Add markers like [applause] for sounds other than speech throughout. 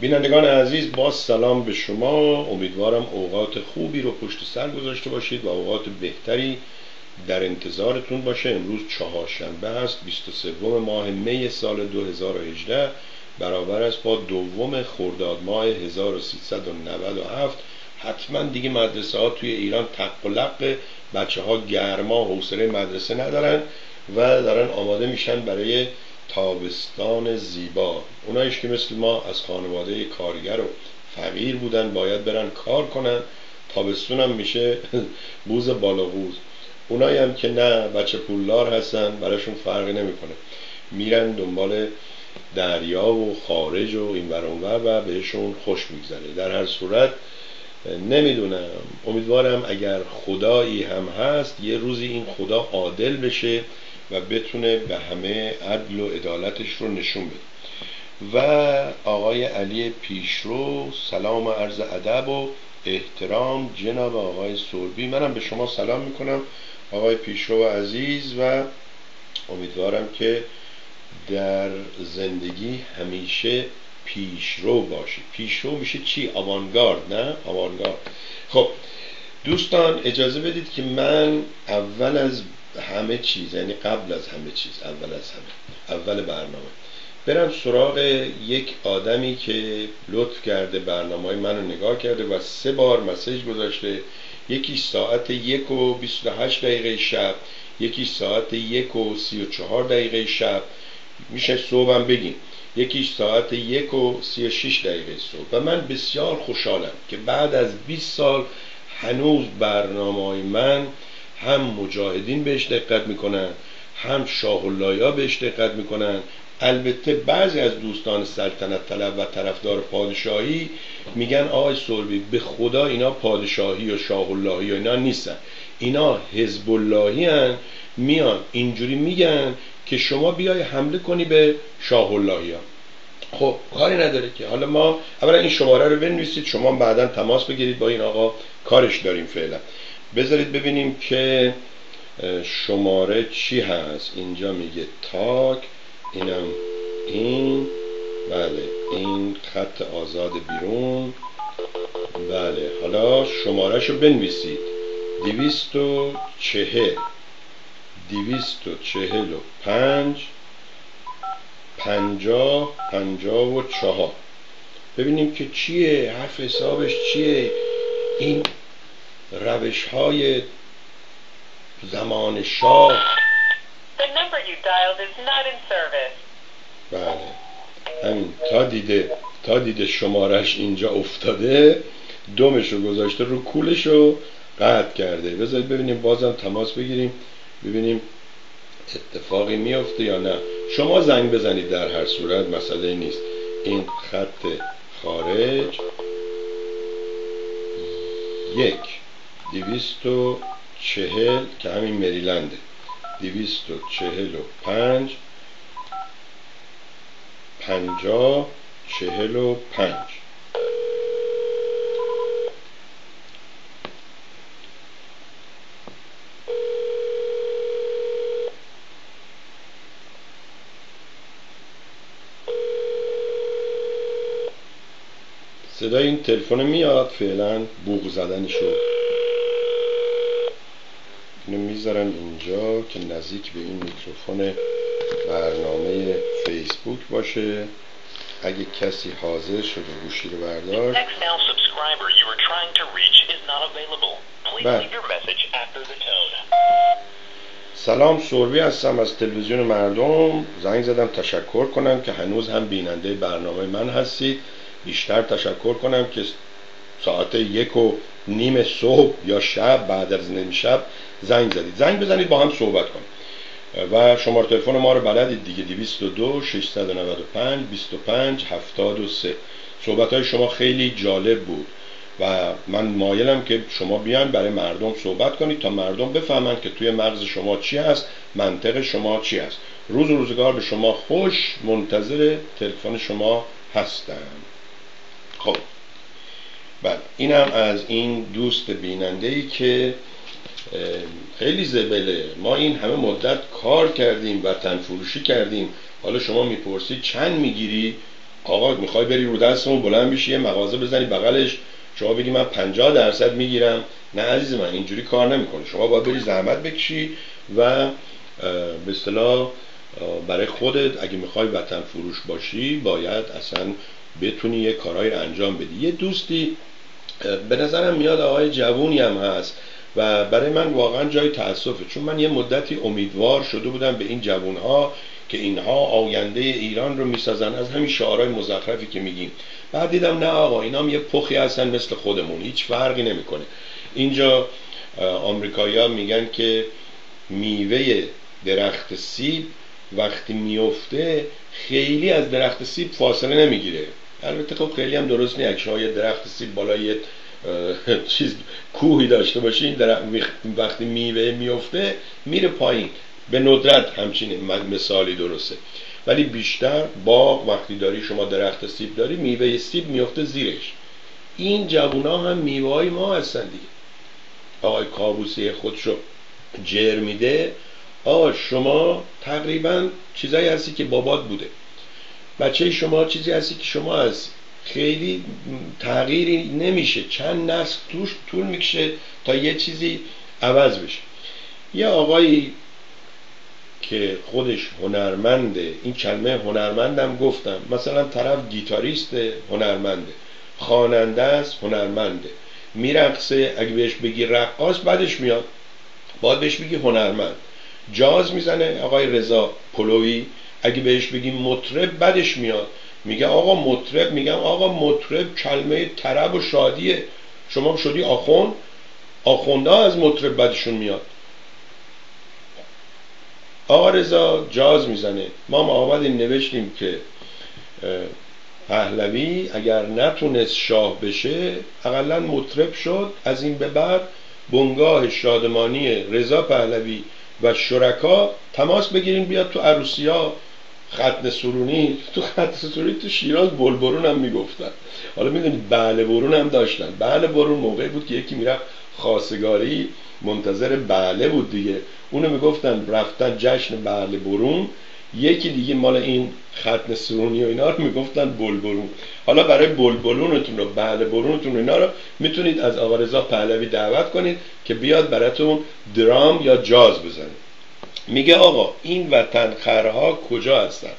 بینندگان عزیز با سلام به شما. امیدوارم اوقات خوبی رو پشت سر گذاشته باشید و اوقات بهتری در انتظارتون باشه. امروز چهارشنبه است 23 ماه می سال 2018 برابر است با دوم خرداد ماه 1397 حتما دیگه مدرسه ها توی ایران تق و بچه ها گرما حوصله مدرسه ندارن و دارن آماده میشن برای تابستان زیبا. اونایش که مثل ما از خانواده کارگر و فقیر بودن باید برن کار کنن. تابستون هم میشه [laughs] بوز بالا بوز اونایی هم که نه بچه پولدار هستن براشون فرقی نمی‌کنه. میرن دنبال دریا و خارج و این ور و بهشون خوش میگذره. در هر صورت نمی‌دونم. امیدوارم اگر خدایی هم هست یه روزی این خدا عادل بشه و بتونه به همه عدل و عدالتش رو نشون بده و آقای علی پیشرو سلام و عرض ادب و احترام جناب آقای سوربی منم به شما سلام می‌کنم آقای پیشرو عزیز و امیدوارم که در زندگی همیشه پیشرو باشید پیشرو میشه چی؟ آوانگارد نه؟ آوانگارد خب دوستان اجازه بدید که من اول از همه چیز یعنی قبل از همه چیز اول از همه اول برنامه. برم سراغ یک آدمی که لطف کرده برنامه های منو نگاه کرده و سه بار مسیج گذاشته. یکی ساعت یک و بیست و هشت دقیقه شب یکی ساعت یک و سی و چهار دقیقه شب. میشه صبحم بگیم. یکیش ساعت یک و سی و شیش دقیقه صبح. و من بسیار خوشحالم که بعد از 20 سال هنوز برنامه های من هم مجاهدین بهش دقت می‌کنن هم شاه ها بهش دقت می‌کنن. البته بعضی از دوستان سلطنت طلب و طرفدار پادشاهی میگن آقای سربی به خدا اینا پادشاهی و شاه اللهی و اینا نیستن. اینا حزب اللهی هن میان اینجوری میگن که شما بیای حمله کنی به شاه اللهی ها خب کاری نداره که. حالا ما اولا این شماره رو بنویسید شما بعدا تماس بگیرید با این آقا. کارش داریم فعلا. بذارید ببینیم که شماره چی هست. اینجا میگه تاک اینم این. بله این خط آزاد بیرون. بله حالا شمارهش رو بنویسید. دویست و چهل. دویست و چهل و پنج. پنجاه پنجاه و چهار. ببینیم که چیه حرف حسابش چیه. این روش های زمان شاه. بله. همین تا دیده تا دیده شمارش اینجا افتاده دومش رو گذاشته رو کولش رو قطع کرده. بذارید ببینیم بازم تماس بگیریم ببینیم اتفاقی میافته یا نه. شما زنگ بزنید در هر صورت مسئله نیست. این خط خارج. یک. دویست و چهل که همین مریلنده. دویست و چهل و پنج پنجا چهل و پنج. صدای این تلفن میاد فعلا بوغ زدنشو. اینو می‌ذارم اینجا که نزدیک به این میکروفون برنامه فیسبوک باشه. اگه کسی حاضر شده گوشی رو برداشت. بله. سلام سوربی هستم از تلویزیون مردم. زنگ زدم تشکر کنم که هنوز هم بیننده برنامه من هستید. بیشتر تشکر کنم که ساعت یک و نیم صبح یا شب بعد از نیم شب زنگ زدید. زنگ بزنید با هم صحبت کنیم. و شماره تلفن ما رو بلدید دیگه. 202 695 25 73 صحبت های شما خیلی جالب بود. و من مایلم که شما بیان برای مردم صحبت کنید تا مردم بفهمند که توی مغز شما چی هست منطق شما چی هست. روز و روزگار به شما خوش منتظر تلفن شما هستم. خب. بله. اینم از این دوست بیننده ای که خیلی زبله. ما این همه مدت کار کردیم و تنفروشی کردیم. حالا شما می‌پرسید چند می‌گیری؟ آقا می‌خوای بری رو دستمون بلند بشی یه مغازه بزنی بغلش. شما بگی من 50 درصد می‌گیرم. نه عزیز من اینجوری کار نمی‌کنه شما باید بری زحمت بکشی و به اصطلاح برای خودت اگه می‌خوای وطن فروش باشی باید اصلا بتونی یه کارهایی انجام بدی. یه دوستی به نظرم میاد آقای جوونی هم هست. و برای من واقعا جای تاسفه چون من یه مدتی امیدوار شده بودم به این جوونها که اینها آینده ایران رو می‌سازن. از همین شعارهای مزخرفی که میگیم. بعد دیدم نه آقا اینا هم یه پخی هستن مثل خودمون. هیچ فرقی نمی‌کنه. اینجا آمریکایی‌ها میگن که میوه درخت سیب وقتی میفته خیلی از درخت سیب فاصله نمی‌گیره. البته خب خیلی هم درست نیست. شما یه درخت سیب بالای چیز کوهی داشته باشین وقتی میوه میفته میره پایین. به ندرت همچین مثالی درسته. ولی بیشتر باغ وقتی داری شما درخت سیب داری میوه سیب میفته زیرش. این جوونا هم میوه های ما هستن دیگه. آقای کابوسی خودشو جر میده. آقا شما تقریبا چیزایی هستی که بابات بوده. بچه شما چیزی هستی که شما از خیلی تغییری نمیشه. چند نسل توش طول می‌کشه تا یه چیزی عوض بشه. یه آقایی که خودش هنرمنده این کلمه هنرمندم گفتم. مثلا طرف گیتاریست هنرمنده. خواننده است هنرمنده. میرقصه اگه بهش بگی رقاص بعدش میاد. باید بهش بگی هنرمند. جاز می‌زنه آقای رضا پلوی اگه بهش بگی مطرب بدش میاد. میگه آقا مطرب میگم آقا مطرب کلمه طرب و شادیه. شما شدی آخون آخونده از مطرب بدشون میاد. آقا رضا جاز می‌زنه. ما آمدیم نوشتیم که پهلوی اگر نتونست شاه بشه اقلا مطرب شد. از این به بعد بنگاه شادمانی رضا پهلوی و شرکا تماس بگیرین بیاد تو عروسیا ختن سرونی تو ختن سرونی تو شیراز بلبرون هم می‌گفتن. حالا می‌دونید بله برون هم داشتن. بله برون موقعی بود که یکی می‌رفت خاصگاری منتظر بله بود دیگه. اونو می‌گفتن رفتن جشن بله برون. یکی دیگه مال این ختن سرونی و اینا رو می‌گفتن بلبرون. حالا برای بلبلونتون رو بله برونتون اینا رو می‌تونید از آقا رضا پهلوی دعوت کنید که بیاد براتون درام یا جاز بزنه. میگه آقا این وطن خرها کجا هستن؟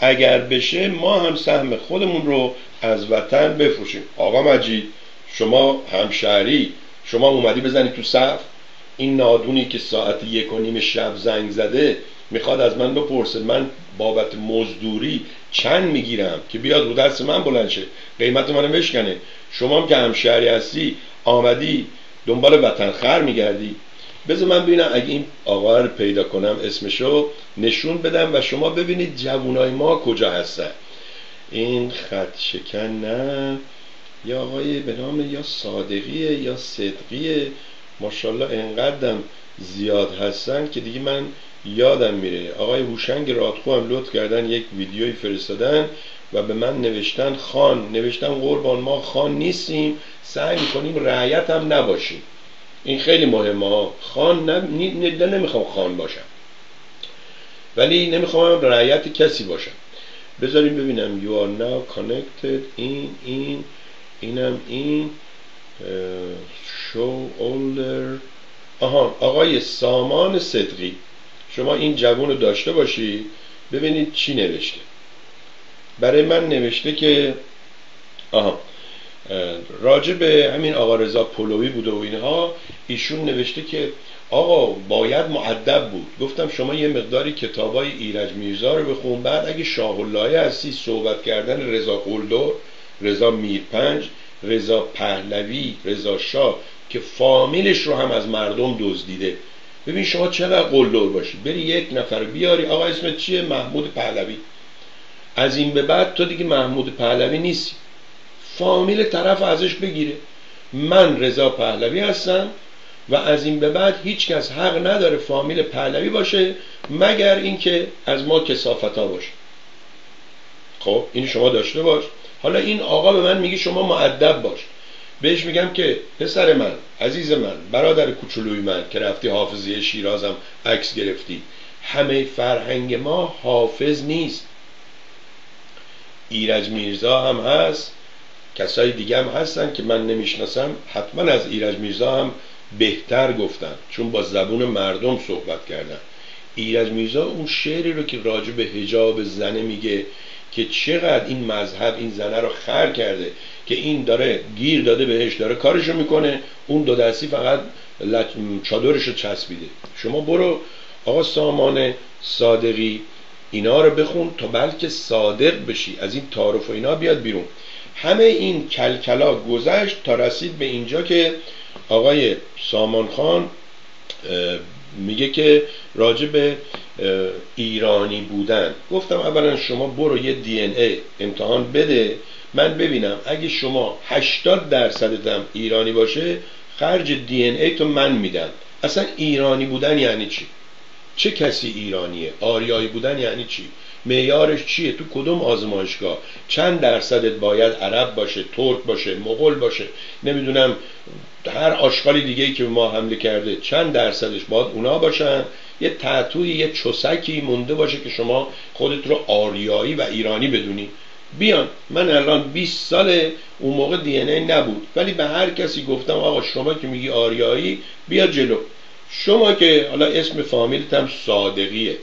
اگر بشه ما هم سهم خودمون رو از وطن بفروشیم. آقا مجید شما همشهری شما اومدی بزنی تو صف؟ این نادونی که ساعت یک و نیم شب زنگ زده می‌خواد از من بپرسه. من بابت مزدوری چند می‌گیرم که بیاد رو دست من بلند شه؟ قیمت منو بشکنه. شما هم که همشهری هستی آمدی دنبال وطن خر میگردی. بذار من ببینم اگه این آقا رو پیدا کنم اسمشو نشون بدم و شما ببینید جوونای ما کجا هستن. این خط شکن نه. یا آقای به نام یا صادقیه یا صدقیه. ماشاءالله انقدرم زیاد هستن که دیگه من یادم میره. آقای هوشنگ رادخو هم لطف کردن یک ویدیوی فرستادن و به من نوشتن خان. نوشتن قربان ما خان نیستیم. سعی می‌کنیم رعیت هم نباشیم. این خیلی مهمه ها. خان نمی‌خوام خان باشم. ولی نمی‌خوام رعیت کسی باشم. بذاریم ببینم. You are now connected این این اینم این show older. آها آقای سامان صدقی. شما این جوون رو داشته باشید ببینید چی نوشته. برای من نوشته که آها. راجع به همین آقا رضا پولوی بوده و اینها ایشون نوشته که آقا باید معدب بود. گفتم شما یه مقداری کتابای ایرج میرزا رو بخون بعد اگه شاه الله هستی صحبت کردن رضا قلدر رضا میرپنج رضا پهلوی رضا شاه که فامیلش رو هم از مردم دزدیده. ببین شما چقدر قلدر باشی. بری یک نفر بیاری. آقا اسمت چیه؟ محمود پهلوی. از این به بعد تو دیگه محمود پهلوی نیستی. فامیل طرف ازش بگیره. من رضا پهلوی هستم و از این به بعد هیچ کس حق نداره فامیل پهلوی باشه مگر اینکه از ما کسافت ها باشه. خب این شما داشته باش. حالا این آقا به من میگه شما معدب باش. بهش میگم که پسر من عزیز من برادر کوچولوی من که رفتی حافظی شیرازم عکس گرفتی. همه فرهنگ ما حافظ نیست. ایرج میرزا هم هست. کسای دیگه هم هستن که من نمی‌شناسم حتما از ایرج میرزا هم بهتر گفتن چون با زبون مردم صحبت کردن. ایرج میرزا اون شعری رو که راجع به هجاب زنه میگه که چقدر این مذهب این زنه رو خر کرده که این داره گیر داده بهش داره کارشو می‌کنه اون دو دستی فقط چادرش رو چسبیده. شما برو آقا سامان صادقی اینا رو بخون تا بلکه صادق بشی. از این تعارف و اینا بیاد بیرون. همه این کلکلا گذشت تا رسید به اینجا که آقای سامان خان میگه که راجع به ایرانی بودن. گفتم اولا شما برو یه دی ای امتحان بده من ببینم. اگه شما 80 درصدتم ایرانی باشه خرج دی ای تو من میدم. اصلا ایرانی بودن یعنی چی؟ چه کسی ایرانیه؟ آریایی بودن یعنی چی؟ معیارش چیه؟ تو کدوم آزمایشگاه؟ چند درصدت باید عرب باشه ترک باشه مغول باشه؟ نمی‌دونم هر آشغالی دیگه ای که ما حمله کرده چند درصدش باید اونا باشن؟ یه تعطوی یه چسکی مونده باشه که شما خودت رو آریایی و ایرانی بدونی. بیان. من الان 20 سال اون موقع دی ای نبود. ولی به هر کسی گفتم آقا شما که میگی آریایی بیا جلو. شما که حالا اسم فامیلت هم صادقیه.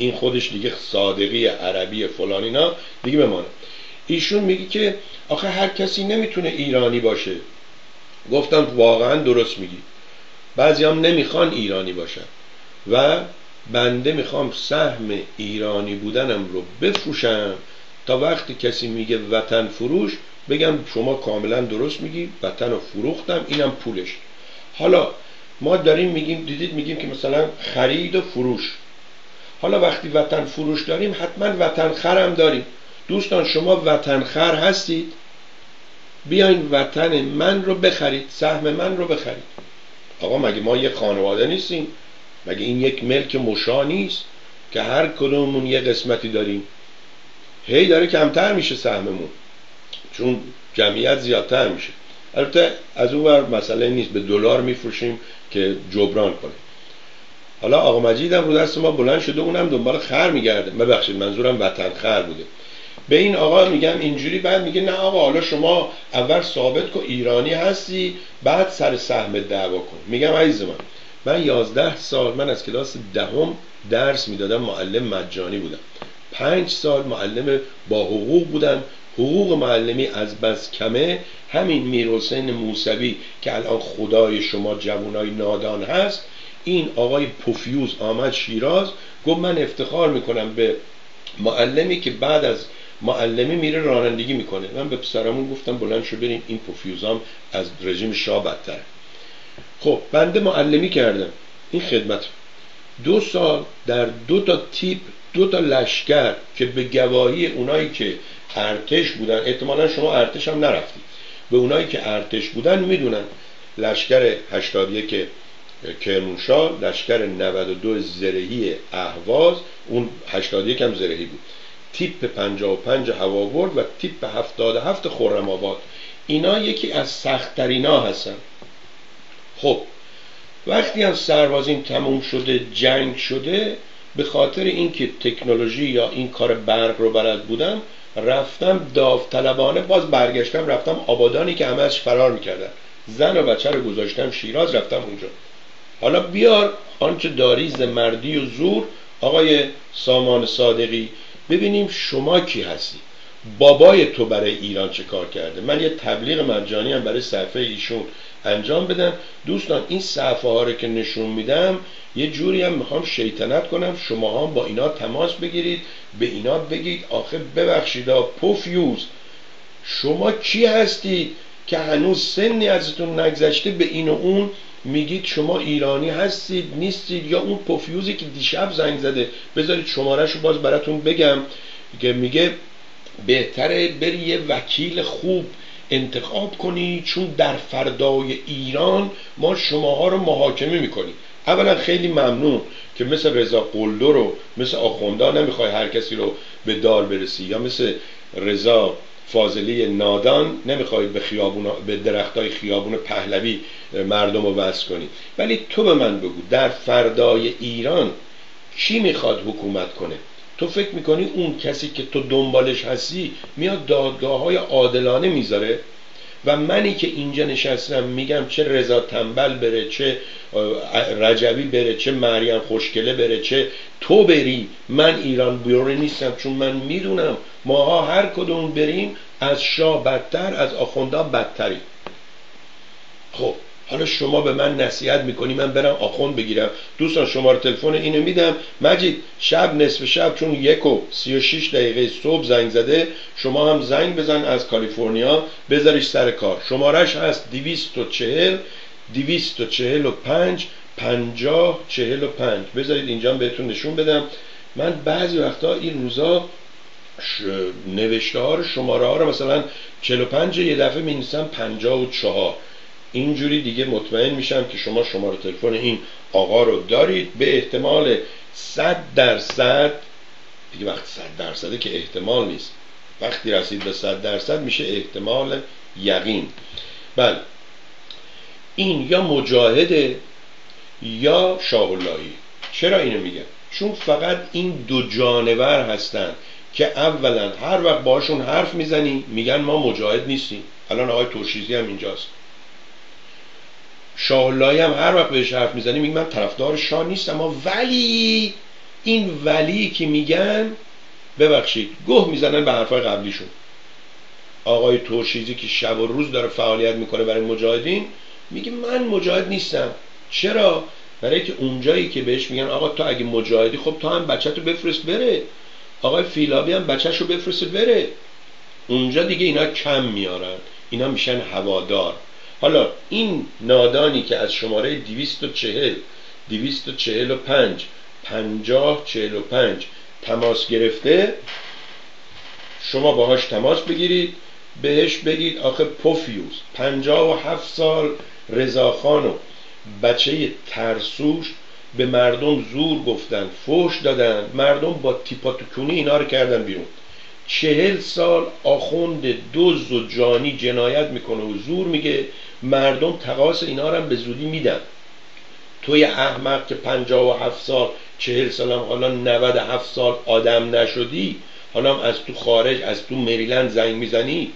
این خودش دیگه صادقی عربی فلانینا دیگه بمانه. ایشون میگه که آخه هر کسی نمی‌تونه ایرانی باشه. گفتم واقعا درست میگی. بعضی هم نمی‌خوان ایرانی باشن. و بنده می‌خوام سهم ایرانی بودنم رو بفروشم تا وقتی کسی میگه وطن فروش بگم شما کاملا درست میگی وطن رو فروختم اینم پولش. حالا ما داریم میگیم دیدید میگیم که مثلا خرید و فروش. حالا وقتی وطن فروش داریم حتما وطن خرم داریم. دوستان شما وطن خر هستید؟ بیاین وطن من رو بخرید سهم من رو بخرید. آقا مگه ما یه خانواده نیستیم؟ مگه این یک ملک مشا نیست که هر کدوممون یه قسمتی داریم؟ هی داره کمتر میشه سهممون. چون جمعیت زیادتر میشه. البته از اون ور مسئله نیست به دلار میفروشیم که جبران کنه حالا آقا مجید هم رو دست ما بلند شده اونم دنبال خر میگرده. ببخشید منظورم وطن خر بوده. به این آقا میگم اینجوری بعد میگه نه آقا حالا شما اول ثابت کن ایرانی هستی بعد سر سهم دعوا کن. میگم عزیز من من یازده سال من از کلاس دهم درس می‌دادم معلم مجانی بودم. پنج سال معلم با حقوق بودم. حقوق معلمی از بس کمه. همین میرحسین موسوی که الان خدای شما جوانای نادان هست این آقای پوفیوز آمد شیراز گفت من افتخار می‌کنم به معلمی که بعد از معلمی میره رانندگی می‌کنه. من به پسرمون گفتم بلند شو بریم این پوفیوزام از رژیم شاه بدتره. خب بنده معلمی کردم. این خدمت. دو سال در دو تا تیپ دو تا لشکر که به گواهی اونایی که ارتش بودن احتمالا شما ارتش هم نرفتید. به اونایی که ارتش بودن می‌دونن لشکر 81 کرمانشاه لشکر 92 زرهی اهواز اون 81 هم زرهی بود. تیپ 55 هواورد و تیپ 77 خرم آباد. اینا یکی از سختترینا هستن. خب وقتی هم سربازین تموم شده جنگ شده به خاطر اینکه تکنولوژی یا این کار برق رو بلد بودم رفتم داوطلبانه باز برگشتم رفتم آبادانی که همه از فرار می‌کردن. زن و بچه رو گذاشتم شیراز رفتم اونجا. حالا بیار آنچه داری مردی و زور آقای سامان صادقی ببینیم شما کی هستی؟ بابای تو برای ایران چه کار کرده؟ من یه تبلیغ مجانی هم برای صفحه ایشون انجام بدم. دوستان این صفحه ها رو که نشون میدم یه جوری هم می‌خوام شیطنت کنم. شما هم با اینا تماس بگیرید به اینا بگید آخه ببخشید پوفیوز. شما کی هستید که هنوز سنی ازتون نگذشته به این و اون میگید شما ایرانی هستید نیستید یا اون پوفیوزی که دیشب زنگ زده بذارید شمارش رو باز براتون بگم که میگه بهتره بری یه وکیل خوب انتخاب کنی چون در فردای ایران ما شماها رو محاکمه می‌کنیم. اولا خیلی ممنون که مثل رضا قلدو رو مثل آخوندا نمی‌خوای هر کسی رو به دار برسی یا مثل رضا فاضلی نادان نمی‌خواید به خیابون به درختای خیابون پهلوی مردم رو وصل کنی. ولی تو به من بگو در فردای ایران کی می‌خواد حکومت کنه؟ تو فکر می‌کنی اون کسی که تو دنبالش هستی میاد دادگاه های عادلانه می‌ذاره؟ و منی که اینجا نشستم میگم چه رضا تنبل بره چه رجبی بره چه مریم خوشگله بره چه تو بری. من ایران بیوری نیستم چون من می‌دونم ماها هر کدوم بریم از شاه بدتر از آخوندا بدتریم. خب. حالا شما به من نصیحت می‌کنی من برم آخوند بگیرم. دوستان شماره تلفن اینو میدم. مجید شب نصف شب چون یک و سی و شیش دقیقه صبح زنگ زده. شما هم زنگ بزن از کالیفرنیا. بذاریش سر کار. شمارش هست دیویست و چهل دیویست و چهل و پنج پنجاه چهل و پنج. بذارید اینجا بهتون نشون بدم. من بعضی وقتا این روزا نوشته ها رو شماره ها رو مثلا 45 یه دفعه می نویسم 54 اینجوری دیگه مطمئن میشم که شما شماره تلفن این آقا رو دارید. به احتمال 100 درصد دیگه وقتی 100 درصده که احتمال نیست. وقتی رسید به 100 درصد میشه احتمال یقین. بله. این یا مجاهده یا شاه چرا اینو میگم؟ چون فقط این دو جانور هستن که اولا هر وقت باشون حرف می‌زنی میگن ما مجاهد نیستیم. الان آقای ترشیزی هم اینجاست. شاه هم هر وقت بهش حرف می‌زنی میگه من طرفدار شاه نیستم ولی این ولی که میگن ببخشید گوه می‌زنن به حرفای قبلیشون. آقای ترشیزی که شب و روز داره فعالیت می‌کنه برای مجاهدین میگه من مجاهد نیستم. چرا؟ برای که اونجایی که بهش میگن آقا تو اگه مجاهدی خب تو هم بچه تو بفرست بره. آقای فیلابی هم بچهش رو بفرسته بره. اونجا دیگه اینا کم میارن. اینا میشن هوادار. حالا این نادانی که از شماره 240 245 50 45 تماس گرفته شما باهاش تماس بگیرید بهش بگید آخه پوفیوز 57 سال رضاخان و بچه ترسوش به مردم زور گفتن فوش دادن مردم با تیپاتوکونی اینا رو کردن بیرون. چهل سال آخوند دوز و جانی جنایت می‌کنه و زور میگه مردم تقاس اینا رو به زودی میدن. توی احمق که پنجاه و هفت سال چهل سال هم حالا نود هفت سال آدم نشدی حالا هم از تو خارج از تو مریلند زنگ می‌زنی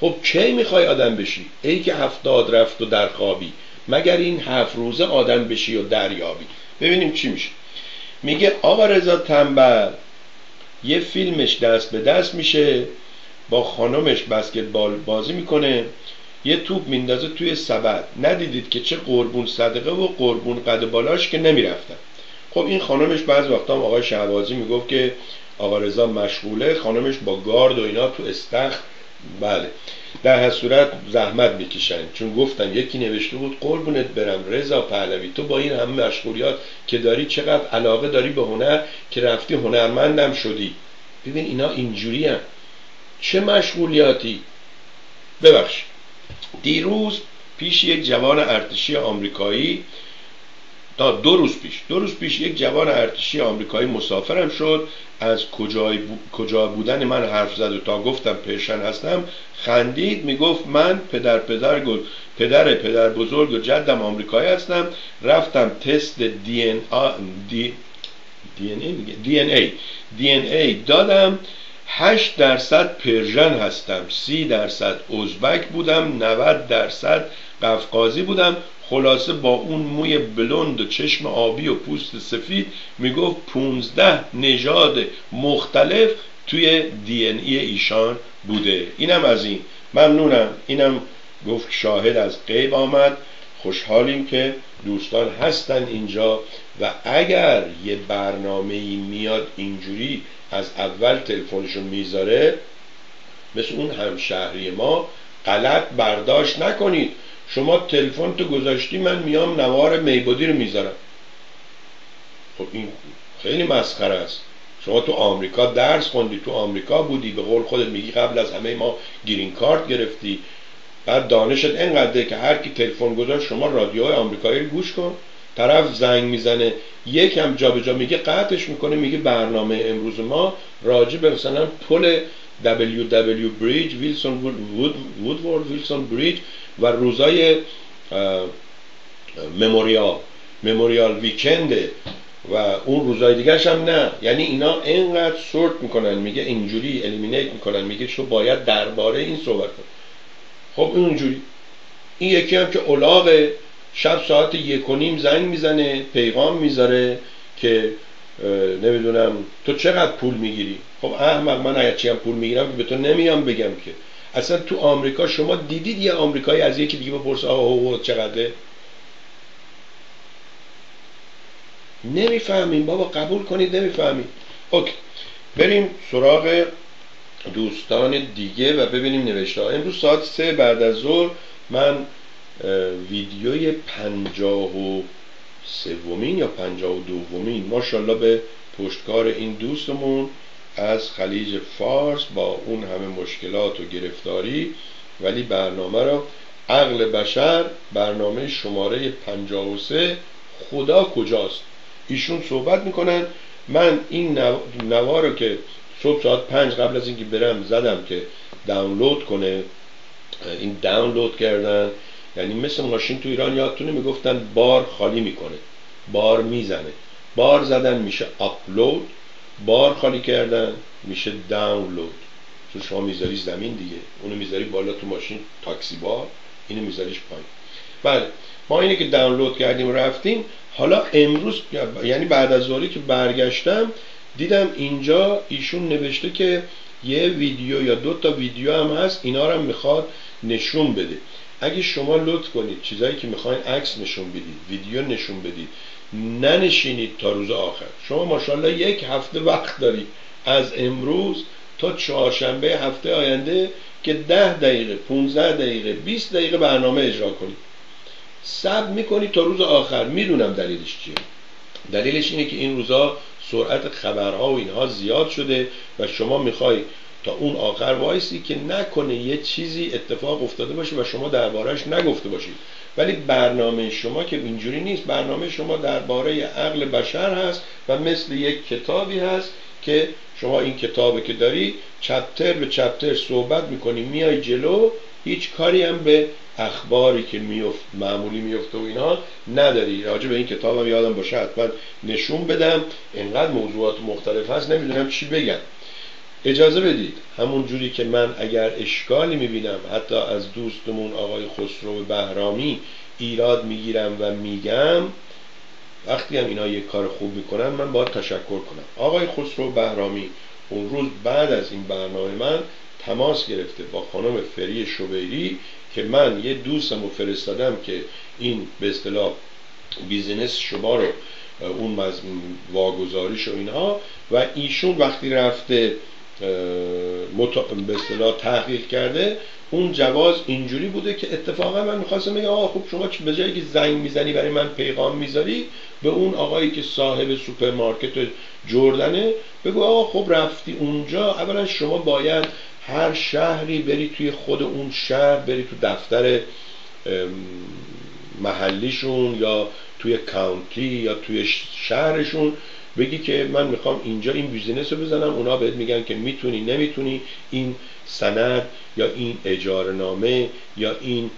خب کی می‌خوای آدم بشی؟ ای که هفتاد رفت و در خوابی مگر این هفت روزه آدم بشی و دریابی؟ ببینیم چی میشه. میگه آقا رضا تنبل یه فیلمش دست به دست میشه با خانمش بسکتبال بازی می‌کنه. یه توپ میندازه توی سبد. ندیدید که چه قربون صدقه و قربون قد بالاش که نمی‌رفتن. خب این خانمش بعض وقتا هم آقای شهبازی می‌گفت که آقا رضا مشغوله. خانمش با گارد و اینا تو استخ بله. در هر صورت زحمت می‌کشن. چون گفتن یکی نوشته بود قربونت برم رضا پهلوی تو با این همه مشغولیات که داری چقدر علاقه داری به هنر که رفتی هنرمندم شدی. ببین اینا اینجوری هم. چه مشغولیاتی؟ ببخش. دیروز پیش یک جوان ارتشی آمریکایی تا دو روز پیش. دو روز پیش یک جوان ارتشی آمریکایی مسافرم شد. از کجا بودن من حرف زد و تا گفتم پرشن هستم خندید می‌گفت من پدر پدر پدر پدر بزرگ و جدم آمریکایی هستم. رفتم تست دی ان دی دی ان ای دی ان ای. دادم. 8 درصد Persian هستم. 30 درصد ازبک بودم. 90 درصد قفقازی بودم خلاصه با اون موی بلند و چشم آبی و پوست سفید می‌گفت 15 نژاد مختلف توی دی ان ای ایشان بوده. اینم از این. ممنونم. اینم گفت شاهد از غیب آمد. خوشحالیم که دوستان هستن اینجا و اگر یه برنامه ای میاد اینجوری از اول تلفنشو می‌ذاره مثل اون همشهری ما غلط برداشت نکنید. شما تلفن تو گذاشتی من میام نوار میبودی رو می‌ذارم. خب این خیلی مسخره است. شما تو آمریکا درس خوندی تو آمریکا بودی به قول خودت میگی قبل از همه ما گرین کارت گرفتی. بعد دانشت اینقدره که هر کی تلفن گذاشت شما رادیوهای آمریکایی رو گوش کن. طرف زنگ می‌زنه یکم جابجا میگه قطعش می‌کنه میگه برنامه امروز ما راجع به مثلا پل WW بریج ویلسون وودورد ویلسون بریج و روزای مموریال مموریال ویکند و اون روزای دیگرش هم نه. یعنی اینا اینقدر سورت می‌کنن میگه اینجوری الیمینیت می‌کنن میگه تو باید درباره این صحبت کن خب اونجوری این یکی هم که اولاغه شب ساعت یک و نیم زنگ می‌زنه پیغام می‌ذاره که نمی‌دونم تو چقدر پول می‌گیری؟ خب احمق من اگر هم پول می‌گیرم به تو نمیام بگم که. اصلا تو آمریکا شما دیدید یه آمریکایی از یکی دیگه بپرسه آقا حقوق چقدره؟ نمی‌فهمیم بابا قبول کنید نمی‌فهمیم اوکی بریم سراغ دوستان دیگه و ببینیم نوشته امروز ساعت سه بعد از ظهر من ویدیوی پنجاه و سومین یا پنجاه و دومین. ماشاءالله به پشتکار این دوستمون از خلیج فارس با اون همه مشکلات و گرفتاری ولی برنامه را عقل بشر برنامه شماره 53 خدا کجاست؟ ایشون صحبت می‌کنن. من این نوا رو که صبح ساعت پنج قبل از اینکه برم زدم که دانلود کنه این دانلود کردن یعنی مثل ماشین تو ایران یادتونه می‌گفتن بار خالی می‌کنه بار می‌زنه. بار زدن میشه آپلود بار خالی کردن میشه دانلود تو شما می‌ذاری زمین دیگه اونو می‌ذاری بالا تو ماشین تاکسی بار اینو میذاریش پایین. بله ما اینه که دانلود کردیم و رفتیم. حالا امروز یعنی بعد از ظهری که برگشتم دیدم اینجا ایشون نوشته که یه ویدیو یا دو تا ویدیو هم هست اینا رو هم می‌خواد نشون بده. اگه شما لطف کنید چیزایی که می‌خواین عکس نشون بدید ویدیو نشون بدید ننشینید تا روز آخر. شما ماشاءالله یک هفته وقت دارید. از امروز تا چهارشنبه هفته آینده که ده دقیقه 15 دقیقه 20 دقیقه برنامه اجرا کنید. سب می‌کنید تا روز آخر. می‌دونم دلیلش چیه. دلیلش اینه که این روزا سرعت خبرها و اینها زیاد شده و شما می‌خوای تا اون آخر وایسی که نکنه یه چیزی اتفاق افتاده باشه و شما دربارهش نگفته باشید. ولی برنامه شما که اینجوری نیست. برنامه شما درباره عقل بشر هست و مثل یک کتابی هست که شما این کتابی که داری چپتر به چپتر صحبت می‌کنی میای جلو هیچ کاری هم به اخباری که میفت معمولی میفته و اینا نداری. راجع به این کتابم یادم باشه حتما نشون بدم. اینقدر موضوعات مختلف هست نمی‌دونم چی بگم. اجازه بدید. همون جوری که من اگر اشکالی می‌بینم حتی از دوستمون آقای خسرو بهرامی ایراد می‌گیرم و میگم وقتی هم اینا یک کار خوب می‌کنن من باید تشکر کنم. آقای خسرو بهرامی اون روز بعد از این برنامه من تماس گرفته با خانم فری شبیری که من یه دوستم رو فرستادم که این به اصطلاح بیزینس شما رو اون واگذاریش و اینها. و ایشون وقتی رفته به اصطلاح تحقیق کرده اون جواز اینجوری بوده که اتفاقا من می‌خواستم بگم آقا خب شما به جایی که زنگ می‌زنی برای من پیغام می‌ذاری به اون آقایی که صاحب سوپرمارکت جردنه بگو آقا خب رفتی اونجا اولا شما باید هر شهری بری توی خود اون شهر بری تو دفتر محلیشون یا توی county یا توی شهرشون بگی که من می‌خوام اینجا این business رو بزنم اونا بهت میگن که می‌تونی نمی‌تونی این سند یا این اجاره نامه یا این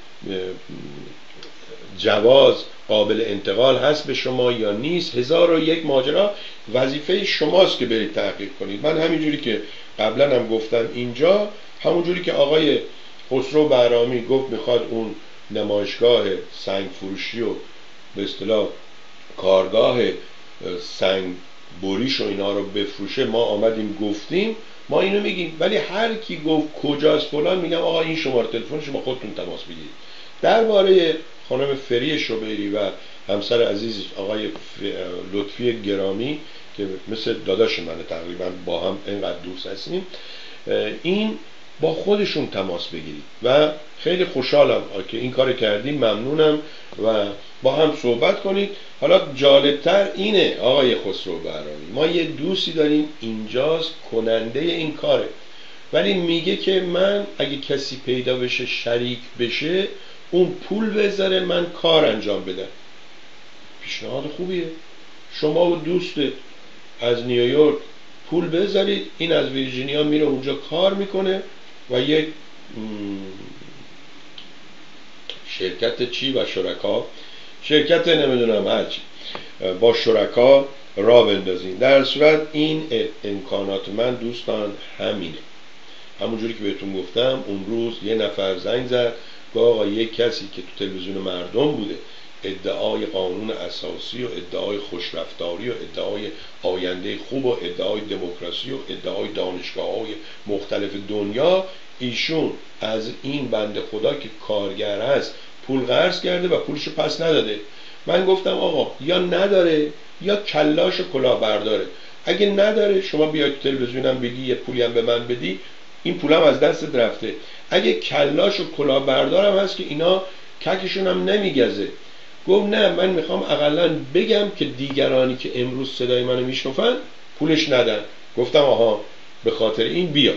جواز قابل انتقال هست به شما یا نیست. هزار و یک ماجرا وظیفه شماست که برید تحقیق کنید. من همینجوری که قبلا هم گفتم اینجا همونجوری که آقای خسرو برامی گفت می‌خواد اون نمایشگاه سنگ فروشی و به اصطلاح کارگاه سنگ بریش و اینا رو بفروشه ما آمدیم گفتیم ما اینو میگیم. ولی هر کی گفت کجاست فلان میگم آقا این شماره تلفن شما خودتون تماس بگیرید. درباره خانم فری شبیری و همسر عزیز آقای لطفی گرامی که مثل داداش منه تقریبا با هم اینقدر دوست هستیم این با خودشون تماس بگیرید. و خیلی خوشحالم که این کار کردیم. ممنونم. و با هم صحبت کنید. حالا جالبتر اینه آقای خسرو بهرامی ما یه دوستی داریم اینجاست کننده این کاره. ولی میگه که من اگه کسی پیدا بشه شریک بشه اون پول بذاره من کار انجام بدم. پیشنهاد خوبیه. شما و دوستت از نیویورک پول بذارید این از ویرجینیا میره اونجا کار می‌کنه و یک شرکت چی و شرکا شرکت نمی‌دونم هرچی با شرکا را بندازین. در صورت این امکانات من دوستان همینه. همونجوری که بهتون گفتم اون روز یه نفر زنگ زد که آقا یک کسی که تو تلویزیون مردم بوده ادعای قانون اساسی و ادعای خوشرفتاری و ادعای آینده خوب و ادعای دموکراسی و ادعای دانشگاه های مختلف دنیا ایشون از این بند خدا که کارگر هست پول قرض کرده و پولشو پس نداده. من گفتم آقا یا نداره یا کلاش و کلاه برداره. اگه نداره شما بیاید تلویزیونم بگی یه پولی هم به من بدی این پولم از دست رفته. اگه کلاش و کلاه بردارم هست که اینا ککشون هم نمیگزه. گفت نه من می‌خوام اقلا بگم که دیگرانی که امروز صدای منو میشنفن پولش ندن. گفتم آها به خاطر این بیا.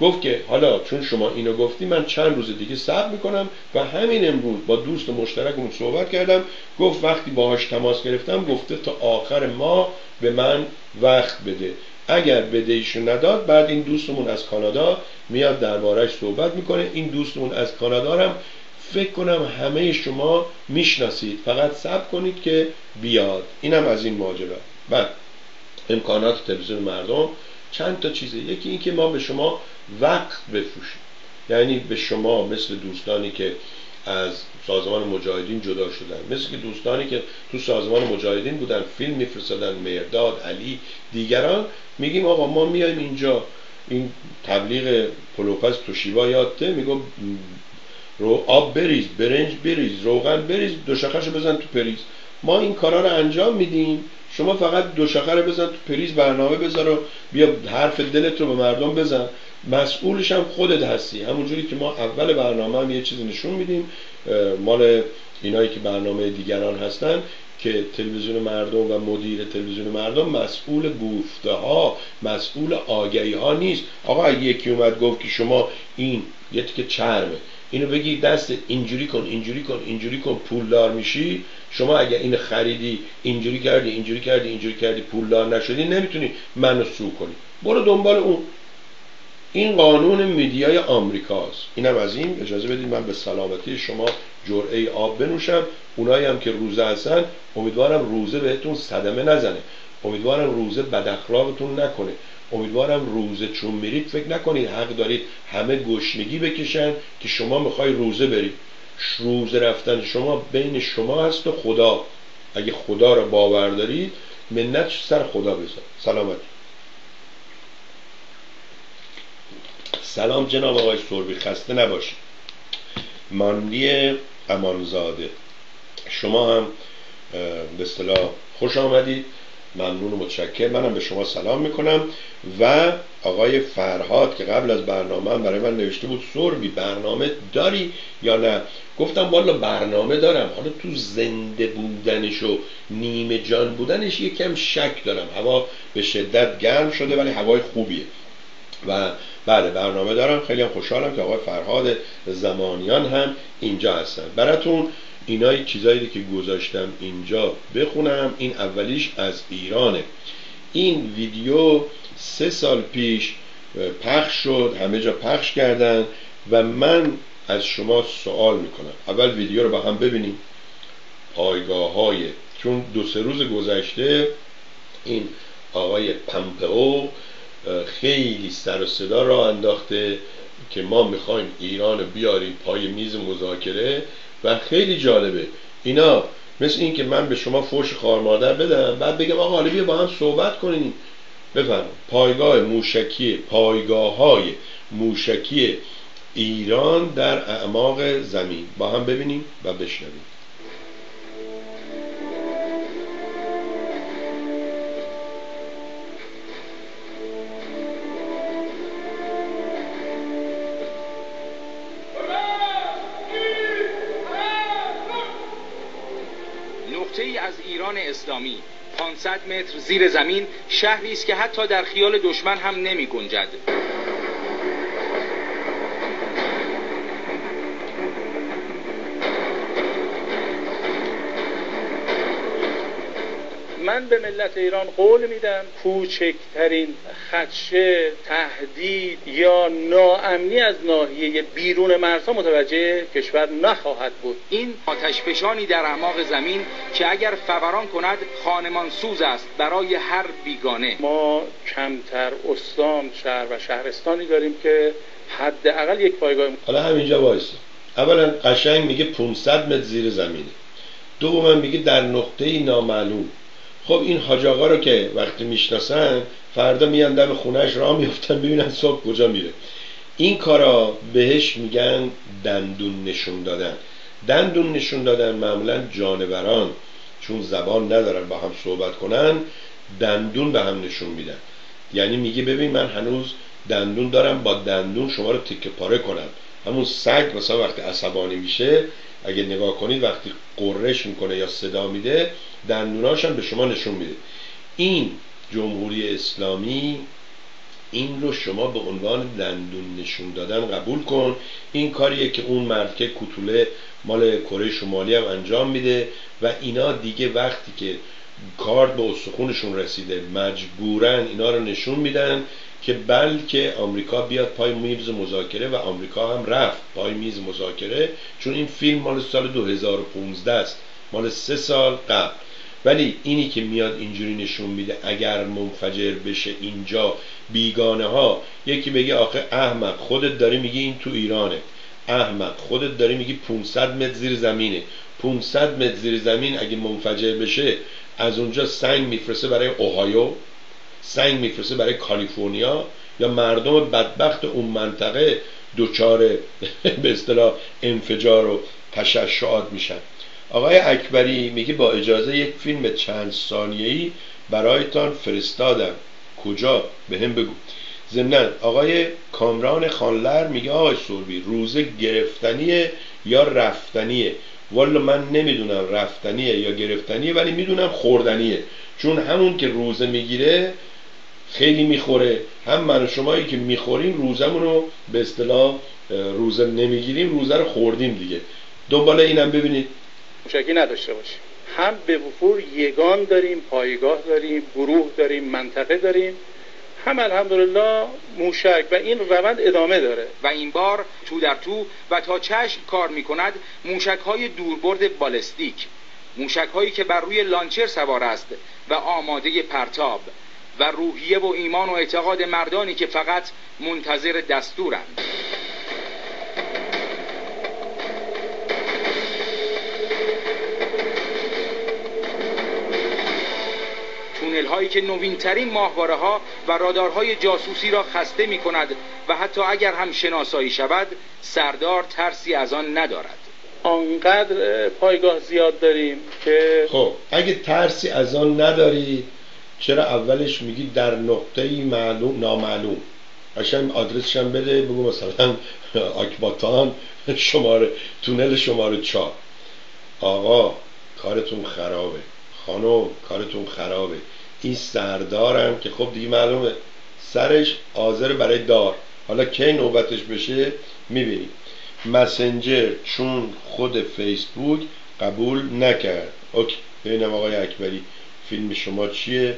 گفت که حالا چون شما اینو گفتی من چند روز دیگه صبر می‌کنم و همین امروز با دوست مشترکمون صحبت کردم. گفت وقتی باهاش تماس گرفتم گفته تا آخر ماه به من وقت بده. اگر بدهیشو نداد بعد این دوستمون از کانادا میاد دربارهش صحبت می‌کنه. این دوستمون از کانادا هم فکر کنم همه شما می‌شناسید. فقط صبر کنید که بیاد. اینم از این ماجرا. بعد امکانات تلویزیون مردم چند تا چیزه. یکی اینکه ما به شما وقت بفروشیم یعنی به شما مثل دوستانی که از سازمان مجاهدین جدا شدن مثل که دوستانی که تو سازمان مجاهدین بودن فیلم میفرستادن مرداد علی دیگران میگیم آقا ما میایم اینجا. این تبلیغ پلوپس توشیوا یادته؟ میگم رو آب بریز برنج بریز روغن بریز دوشخش بزن تو پریز. ما این کارا رو انجام میدیم. شما فقط دوشخه رو بزن تو پریز برنامه بذار و بیا حرف دلت رو به مردم بزن. مسئولش هم خودت هستی. همونجوری که ما اول برنامه هم یه چیزی نشون میدیم. مال اینایی که برنامه دیگران هستن که تلویزیون مردم و مدیر تلویزیون مردم مسئول گفته ها مسئول آگهی ها نیست. آقا یکی اومد گفت که شما این یه که چرمه. اینو بگی دست اینجوری کن اینجوری کن اینجوری کن پولدار میشی. شما اگر این خریدی اینجوری کردی اینجوری کردی اینجوری کردی پولدار نشدی نمی‌تونی منو سو کنی. برو دنبال اون. این قانون میدیای آمریکاست. اینم از این اجازه بدید من به سلامتی شما جرعه آب بنوشم. اونایی هم که روزه هستن امیدوارم روزه بهتون صدمه نزنه. امیدوارم روزه بد نکنه. امیدوارم روزه چون میرید فکر نکنید حق دارید همه گشنگی بکشن که شما می‌خوای روزه برید. روزه رفتن شما بین شما هست و خدا. اگه خدا رو باور دارید منت سر خدا بذار. سلامت سلام جناب آقای سربی خسته نباشید. ماندی امانزاده شما هم به اصطلاح خوش آمدید. ممنون و متشکر منم به شما سلام می‌کنم. و آقای فرهاد که قبل از برنامه برای من نوشته بود سربی برنامه داری یا نه؟ گفتم والا برنامه دارم. حالا تو زنده بودنش و نیمه جان بودنش یکم شک دارم. هوا به شدت گرم شده ولی هوای خوبیه. و بله برنامه دارم. خیلی هم خوشحالم که آقای فرهاد زمانیان هم اینجا هستن. براتون اینایی چیزایی که گذاشتم اینجا بخونم. این اولیش از ایرانه. این ویدیو سه سال پیش پخش شد همه جا پخش کردن و من از شما سوال می‌کنم. اول ویدیو رو با هم ببینیم. پایگاه های چون دو سه روز گذشته این آقای پمپئو خیلی سر و صدا را انداخته که ما می‌خوایم ایران بیاریم پای میز مذاکره و خیلی جالبه. اینا مثل این که من به شما فوش خار مادر بدم بعد بگم آقا حالا بیا با هم صحبت کنیم بفرم پایگاه موشکی پایگاه های موشکی ایران در اعماق زمین. با هم ببینیم و بشنویم. اسلامی. 500 متر زیر زمین شهری است که حتی در خیال دشمن هم نمی گنجد. من به ملت ایران قول میدم کوچکترین خدشه تهدید یا ناامنی از ناحیه بیرون مرزها متوجه کشور نخواهد بود. این آتش فشانی در اعماق زمین که اگر فوران کند خانمان سوز است برای هر بیگانه. ما کمتر استان شهر و شهرستانی داریم که حداقل یک پایگاه حالا همینجا وایسا. اولا قشنگ میگه 500 متر زیر زمینه. دوما میگه در نقطه نامعلوم. خب این حاج آقا رو که وقتی می‌شناسن فردا میان دم خونهش راه میفتن ببینن صبح کجا میره. این کارا بهش میگن دندون نشون دادن. دندون نشون دادن معمولا جانوران چون زبان ندارن با هم صحبت کنن دندون به هم نشون میدن. یعنی میگه ببین من هنوز دندون دارم با دندون شما رو تکه پاره کنم. همون سگ مثلا وقتی عصبانی میشه اگه نگاه کنید وقتی قررش می‌کنه یا صدا میده دندوناش هم به شما نشون میده. این جمهوری اسلامی این رو شما به عنوان دندون نشون دادن قبول کن. این کاریه که اون مرد که کتوله مال کره شمالی هم انجام میده و اینا دیگه وقتی که کارد به استخونشون رسیده مجبورن اینا رو نشون میدن. که بلکه آمریکا بیاد پای میز مذاکره و آمریکا هم رفت پای میز مذاکره چون این فیلم مال سال 2015 است مال سه سال قبل. ولی اینی که میاد اینجوری نشون میده اگر منفجر بشه اینجا بیگانه ها یکی بگه آخه احمق خودت داری میگی این تو ایرانه. احمق خودت داری میگی 500 متر زیر زمینه. 500 متر زیر زمین اگه منفجر بشه از اونجا سنگ میفرسته برای اوهایو. سنگ میفرسته برای کالیفرنیا یا مردم بدبخت اون منطقه دچار [laughs] به اصطلاح انفجار و تشعشعات میشن. آقای اکبری میگه با اجازه یک فیلم چند ثانیه‌ای برایتان فرستادم. کجا؟ به هم بگو. ضمنا آقای کامران خانلر میگه آقای سوربی روزه گرفتنیه یا رفتنیه؟ والا من نمی‌دونم رفتنیه یا گرفتنیه ولی می‌دونم خوردنیه. چون همون که روزه می‌گیره خیلی می‌خوره. هم من و شمایی که می‌خوریم روزمون رو به اصطلاح روزه نمی‌گیریم روزه رو خوردیم دیگه. دنبال اینم ببینید. مشکی نداشته باشیم. هم به وفور یگان داریم پایگاه داریم گروه داریم منطقه داریم. هم الحمدلله موشک و این روند ادامه داره. و این بار تو در تو و تا چشم کار می کند موشک های دوربرد بالستیک. موشک هایی که بر روی لانچر سوار است و آماده پرتاب. و روحیه و ایمان و اعتقاد مردانی که فقط منتظر دستورند. تونل هایی که نوین ترین ماهواره ها و رادارهای جاسوسی را خسته می کند و حتی اگر هم شناسایی شود سردار ترسی از آن ندارد. آنقدر پایگاه زیاد داریم که خب اگه ترسی از آن ندارید چرا اولش میگی در نقطه معلوم نامعلوم؟ قشنگ آدرسش هم بده بگو مثلا آکباتان شماره تونل شماره چهار. آقا کارتون خرابه. خانم کارتون خرابه. این سردارم که خب دیگه معلومه. سرش حاضر برای دار. حالا کی نوبتش بشه؟ می‌بینیم. مسنجر چون خود فیسبوک قبول نکرد. اوکی ببینم آقای اکبری. فیلم شما چیه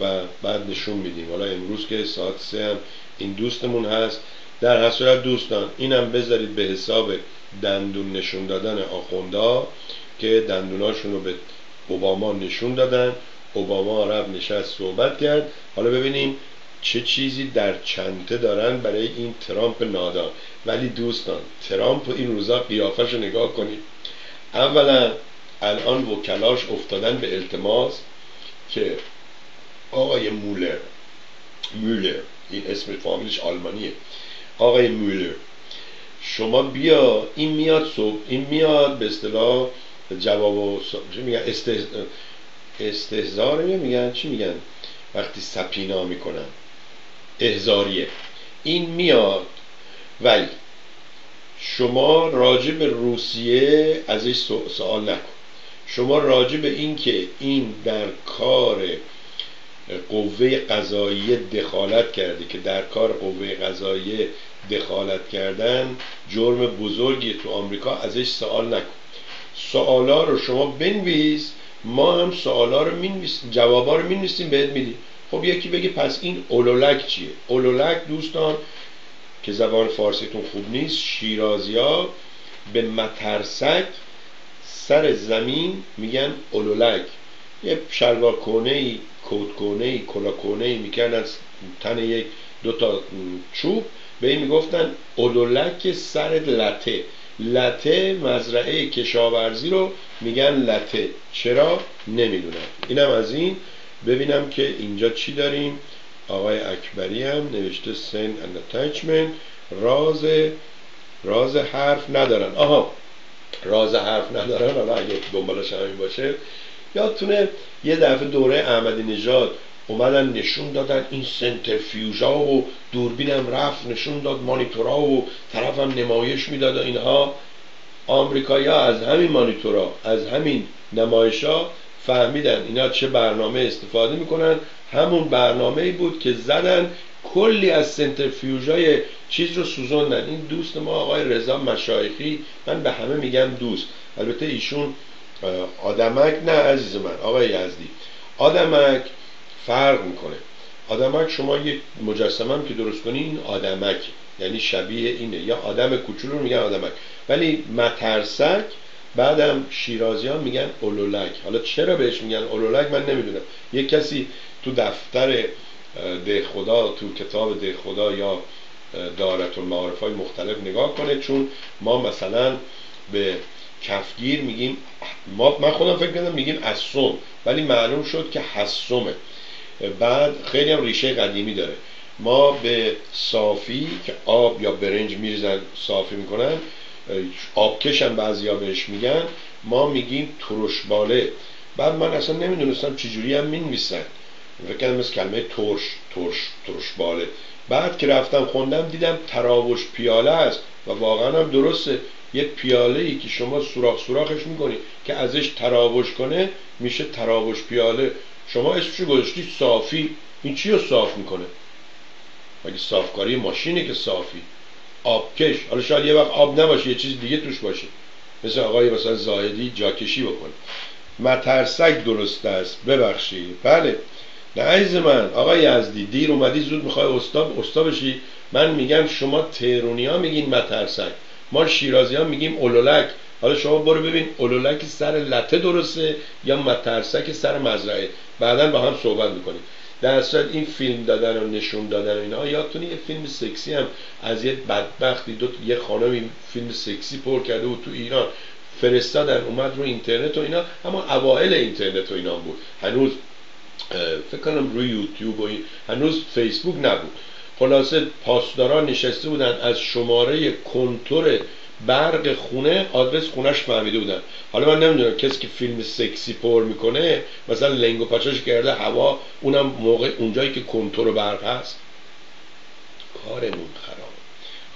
و بعد نشون میدیم. حالا امروز که ساعت سه هم این دوستمون هست. در هر دوستان اینم بذارید به حساب دندون نشون دادن آخوندا که دندوناشون رو به اوباما نشون دادن. اوباما عرب نشست صحبت کرد. حالا ببینیم چه چیزی در چنته دارن برای این ترامپ نادان. ولی دوستان ترامپ این روزا قیافش رو نگاه کنید. اولا الان وکلاش افتادن به التماس. که آقای مولر مولر این اسم فامیلش آلمانیه. آقای مولر شما بیا این میاد صبح این میاد به اصطلاح جواب و چی میگن؟ استهزار میگن؟ چی میگن؟ وقتی سپینا می‌کنن. احزاریه این میاد. ولی شما راجع به روسیه ازش سوال نکن. شما راجع به این که این در کار قوه قضاییه دخالت کرده که در کار قوه قضاییه دخالت کردن جرم بزرگی تو آمریکا ازش سوال نکن. سوالا رو شما بنویس ما هم سوالا رو می‌نویسیم جوابا رو می‌نویسیم بهت میدیم. خب یکی بگه پس این اولولک چیه؟ اولولک دوستان که زبان فارسیتون خوب نیست شیرازی ها به مترسک سر زمین میگن اولولک یه شلوار کونه ای کود کونه ای کلا کونه ای می‌کردن تن یک دو تا چوب. به این می‌گفتن اولولک سر لته. لته مزرعه کشاورزی رو میگن لته. چرا؟ نمی‌دونم. اینم از این. ببینم که اینجا چی داریم. آقای اکبری هم نوشته سن attachment راز راز حرف ندارن. آها راز حرف ندارن. حالا اگه دنبالش همین باشه یادتونه یه دفعه دوره احمدی نژاد اومدن نشون دادن این سنترفیوژا و دوربینم رفت نشون داد مانیتورا و طرفم نمایش می‌داد و اینها. آمریکایی از همین مانیتورا از همین نمایش ها فهمیدن اینا چه برنامه استفاده می‌کنن. همون برنامه بود که زدن کلی از سنترفیوژای چیز رو سوزوندن. این دوست ما آقای رضا مشایخی من به همه میگم دوست. البته ایشون آدمک نه عزیز من آقای یزدی. آدمک فرق می‌کنه. آدمک شما یک مجسمه که درست کنی این آدمک. یعنی شبیه اینه. یا آدم کوچولو میگن آدمک. ولی مترسک بعدم شیرازیان میگن اولولک. حالا چرا بهش میگن اولولک؟ من نمی‌دونم. یک کسی تو دفتر ده خدا تو کتاب ده خدا یا دارت المعارف های مختلف نگاه کنه چون ما مثلا به کفگیر میگیم ما من خودم فکر کردم میگیم اسوم ولی معلوم شد که حسومه. بعد خیلی هم ریشه قدیمی داره. ما به صافی که آب یا برنج میریزن صافی می‌کنن آبکش هم بعضی بهش میگن ما میگیم ترشباله. بعد من اصلا نمی‌دونستم چجوری هم می‌نویسن. فکر کردم مثل کلمه ترش ترش ترشباله. بعد که رفتم خوندم دیدم تراوش پیاله است و واقعا هم درسته. یه پیاله ای که شما سوراخ سوراخش می‌کنی که ازش تراوش کنه میشه تراوش پیاله. شما اسمشو گذاشتی صافی. این چی رو صاف می‌کنه؟ مگه صافکاری ماشینه که صافی؟ آبکش حالا شاید یه وقت آب نباشه یه چیز دیگه توش باشه. مثل آقای مثلا زاهدی جاکشی بکنه. مترسک درست است. ببخشید. بله. نه عزیز من آقای یزدی دیر اومدی زود می‌خوای استاد استاد بشی. من میگم شما تهرونی ها میگین مترسک ما شیرازی ها میگیم اولولک. حالا شما برو ببین اولولک سر لته درسته یا مترسک سر مزرعه. بعدا با هم صحبت می‌کنیم. در صورت این فیلم دادن و نشون دادن و اینا یادتونی یه فیلم سکسی هم از یه بدبختی دو یه خانمی فیلم سکسی پر کرده و تو ایران. فرستادن اومد رو اینترنت و اینا اما اوائل اینترنت و اینا بود. هنوز فکر کنم روی یوتیوب و هنوز فیسبوک نبود. خلاصه پاسداران نشسته بودن از شماره کنتور برق خونه آدرس خونش فهمیده بودن. حالا من نمی‌دونم کسی که فیلم سکسی پر می‌کنه مثلا لنگ و پاچاش کرده هوا اونم موقع اونجایی که کنتور برق هست. کارمون خراب.